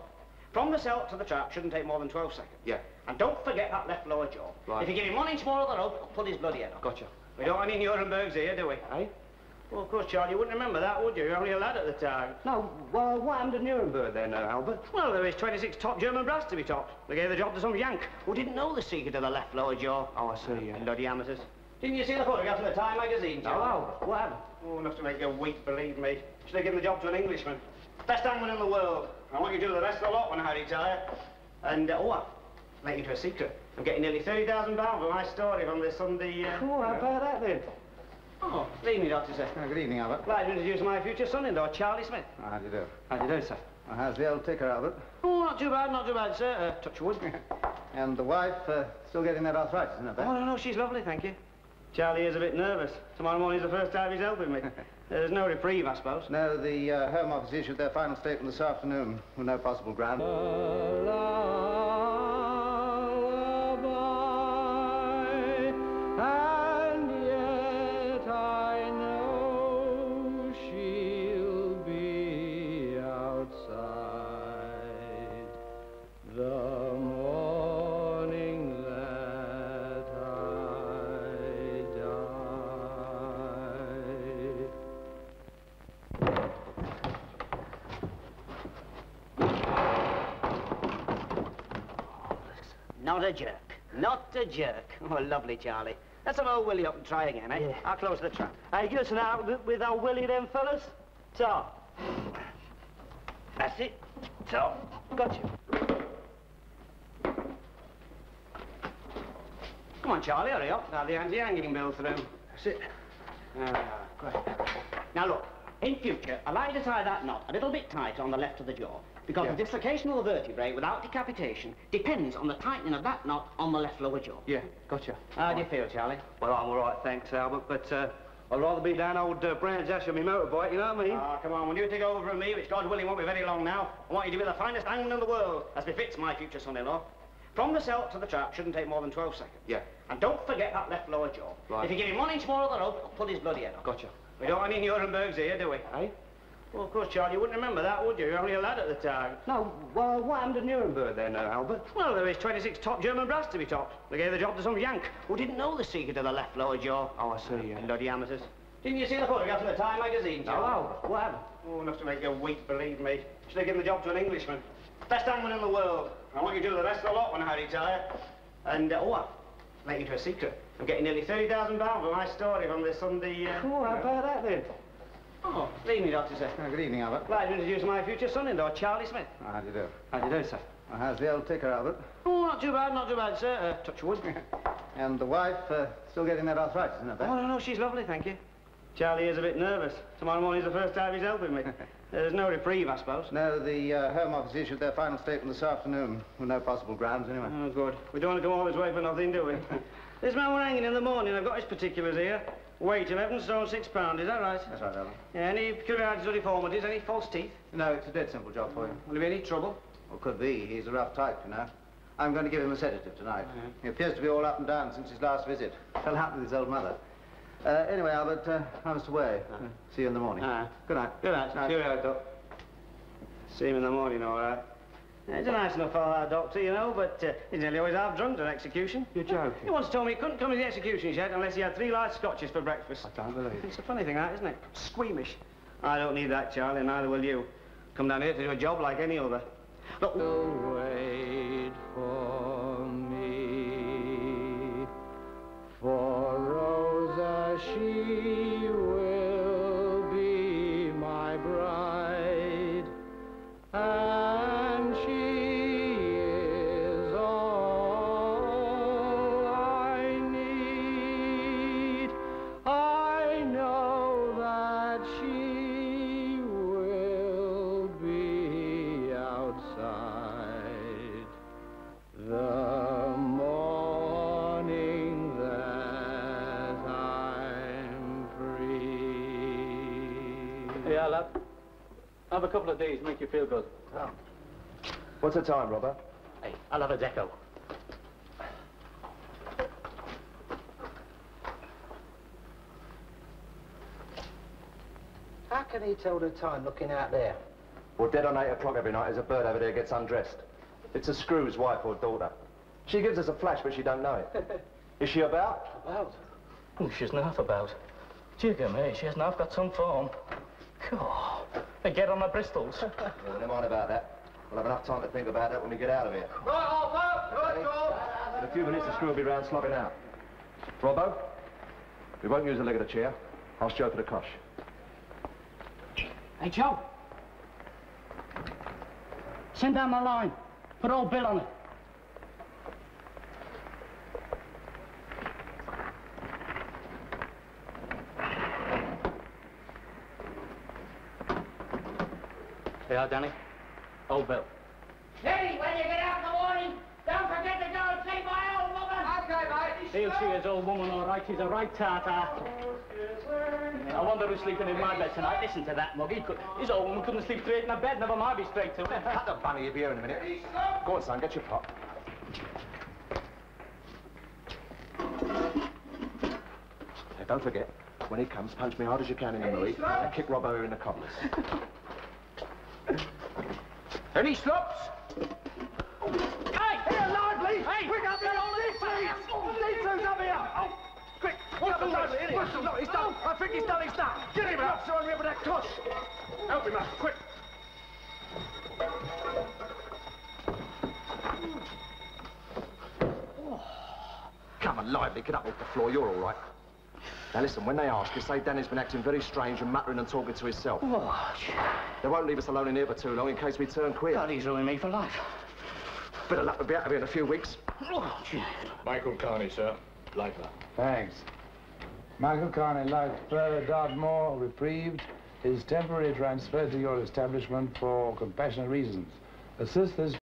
From the cell to the trap shouldn't take more than 12 seconds. Yeah. And don't forget that left lower jaw. Right. If you give him one inch more of the rope, I'll pull his bloody head off. Gotcha. We don't want any Nurembergs here, do we? Eh? Well, of course, Charlie, you wouldn't remember that, would you? You're only a lad at the time. No, well, what happened to Nuremberg then, uh, Albert? Well, there was 26 top German brass to be topped. They gave the job to some Yank who didn't know the secret of the left lower jaw. Oh, I see, yeah. Bloody amateurs. Didn't you see the photograph in the Time magazine, No, Charlie? Albert, what happened? Oh, enough to make you weep, believe me. Should have given the job to an Englishman. Best hangman in the world. I want you to do the rest of the lot when I retire. And, uh, oh, I'll let you to a secret. I'm getting nearly £30,000 for my story from this Sunday... Uh... Cool, how about that then? Oh, good evening, Doctor, sir. good evening, Albert. Glad to introduce my future son-in-law, Charlie Smith. How do you do? How do you do, sir? Well, how's the old ticker, Albert? Oh, not too bad, not too bad, sir. Uh, touch wood. And the wife, uh, still getting that arthritis, isn't it? Oh, no, no, she's lovely, thank you. Charlie is a bit nervous. Tomorrow morning's the first time he's helping me. There's no reprieve, I suppose. No, the uh, Home Office issued their final statement this afternoon with no possible ground. And a jerk. Not a jerk. Oh, lovely, Charlie. Let's have old Willie up and try again, eh? I'll close the trap. Hey, give us an out with- old Willie then, fellas. So. That's it. So, got you. Come on, Charlie, hurry up. Now the anti-hanging bill through. That's it. Ah, great. Now look, in future, allow you to tie that knot a little bit tighter on the left of the jaw. Because the dislocation of the vertebrae without decapitation depends on the tightening of that knot on the left lower jaw. Yeah, gotcha. How do you feel, Charlie? Well, I'm all right, thanks, Albert, but uh, I'd rather be down old uh, Brands Hatch on my motorbike, you know what I mean? Ah, come on, when you take over from me, which God willing won't be very long now, I want you to be the finest hangman in the world, as befits my future son-in-law. From the cell to the trap shouldn't take more than 12 seconds. Yeah. And don't forget that left lower jaw. Right. If you give him one inch more of the rope, I'll pull his bloody head off. Gotcha. We don't want any Nurembergs here, do we? Eh? Well, of course, Charlie, you wouldn't remember that, would you? You were only a lad at the time. No, well, what happened to Nuremberg then, uh, Albert? Well, there was 26 top German brass to be topped. They gave the job to some Yank who didn't know the secret of the left lower jaw. Oh, I see, yeah. Bloody amateurs. Didn't you see the photograph in the Time magazine, No, Charlie? Albert, what happened? Oh, enough to make you weak, believe me. Should have given the job to an Englishman. Best hangman in the world. I want you to do the rest of the lot when I retire. And, uh, oh, I'll let you into a secret. I'm getting nearly £30,000 for my story from this Sunday... Uh... Oh, how about that, then? Oh, good evening, Doctor, sir. good evening, Albert. Glad to introduce my future son-in-law, Charlie Smith. How do you do? How do you do, sir? Well, how's the old ticker, Albert? Oh, not too bad, not too bad, sir. Uh, touch wood. And the wife, uh, still getting that arthritis, isn't it? Oh, no, no, she's lovely, thank you. Charlie is a bit nervous. Tomorrow morning's the first time he's helping me. There's no reprieve, I suppose. No, the uh, Home Office issued their final statement this afternoon with no possible grounds, anyway. Oh, good. We don't want to come all this way for nothing, do we? this man we're hanging in the morning, I've got his particulars here. Weight 11 stone 6 pound, is that right? That's right, Albert. Yeah, any peculiarities or deformities, any false teeth? No, it's a dead simple job for you. Will there be any trouble? Well, could be. He's a rough type, you know. I'm going to give him a sedative tonight. He appears to be all up and down since his last visit. Fell out with his old mother. Uh, anyway, Albert, uh, I must away. Uh, see you in the morning. Ah. Good night. Good night. Night. Cheerio, Doc. See him in the morning, all right. He's a nice enough fellow, that doctor, you know, but uh, he's nearly always half drunk at an execution. You're joking. He once told me he couldn't come to the executions yet unless he had three light scotches for breakfast. I can't believe it. It's a funny thing, that, isn't it? Squeamish. I don't need that, Charlie, neither will you. Come down here to do a job like any other. Look. Wait for me, for Rosa, she Have a couple of days, make you feel good. Oh. What's the time, Robert? Hey, I'll have a deco. How can he tell the time looking out there? Well, dead on 8 o'clock every night as a bird over there gets undressed. It's a screw's wife or daughter. She gives us a flash, but she don't know it. Is she about? About? Oh, she's not about. Jigger me, she hasn't half got some form. God, they get on my Bristols. Well, never mind about that. We'll have enough time to think about that when we get out of here. Right, Arthur! Right, George! In a few minutes, the screw will be round slopping out. Robbo, we won't use the leg of the chair. Ask Joe for the cosh. Hey, Joe. Send down my line. Put old Bill on it. Yeah, Danny. Old Bill. Hey, when you get out in the morning, don't forget to go and see my old woman. Okay, mate. He'll see his old woman all right. He's a right tartar. I wonder who's sleeping in my bed tonight. Listen to that mug. He his old woman couldn't sleep straight in her bed. Never mind be straight to it. Cut the bunny, you'll be here in a minute. Go on, son, get your pot. Hey, don't forget, when he comes, punch me hard as you can in the Louis and kick Robbo in the cobblers. Any stops? Hey! Here, Lively! Hey! Quick up there, all these two! These two's up here! Oh, quick! What's the Lively, in here? No, he's done. Oh. I think he's done his stuff. Get him out! Me up with that cuss. Help him out, quick! Oh. Come on, lively, get up off the floor, you're all right. Now listen, when they ask you, say Danny's been acting very strange and muttering and talking to himself. Oh, They won't leave us alone in here for too long in case we turn queer. God, he's ruining me for life. Bit of luck we'll be out of here in a few weeks. Oh, gee. Michael Carney, sir. Lifer. Thanks. Michael Carney, life further Dartmoor, reprieved, is temporarily transferred to your establishment for compassionate reasons. Assist this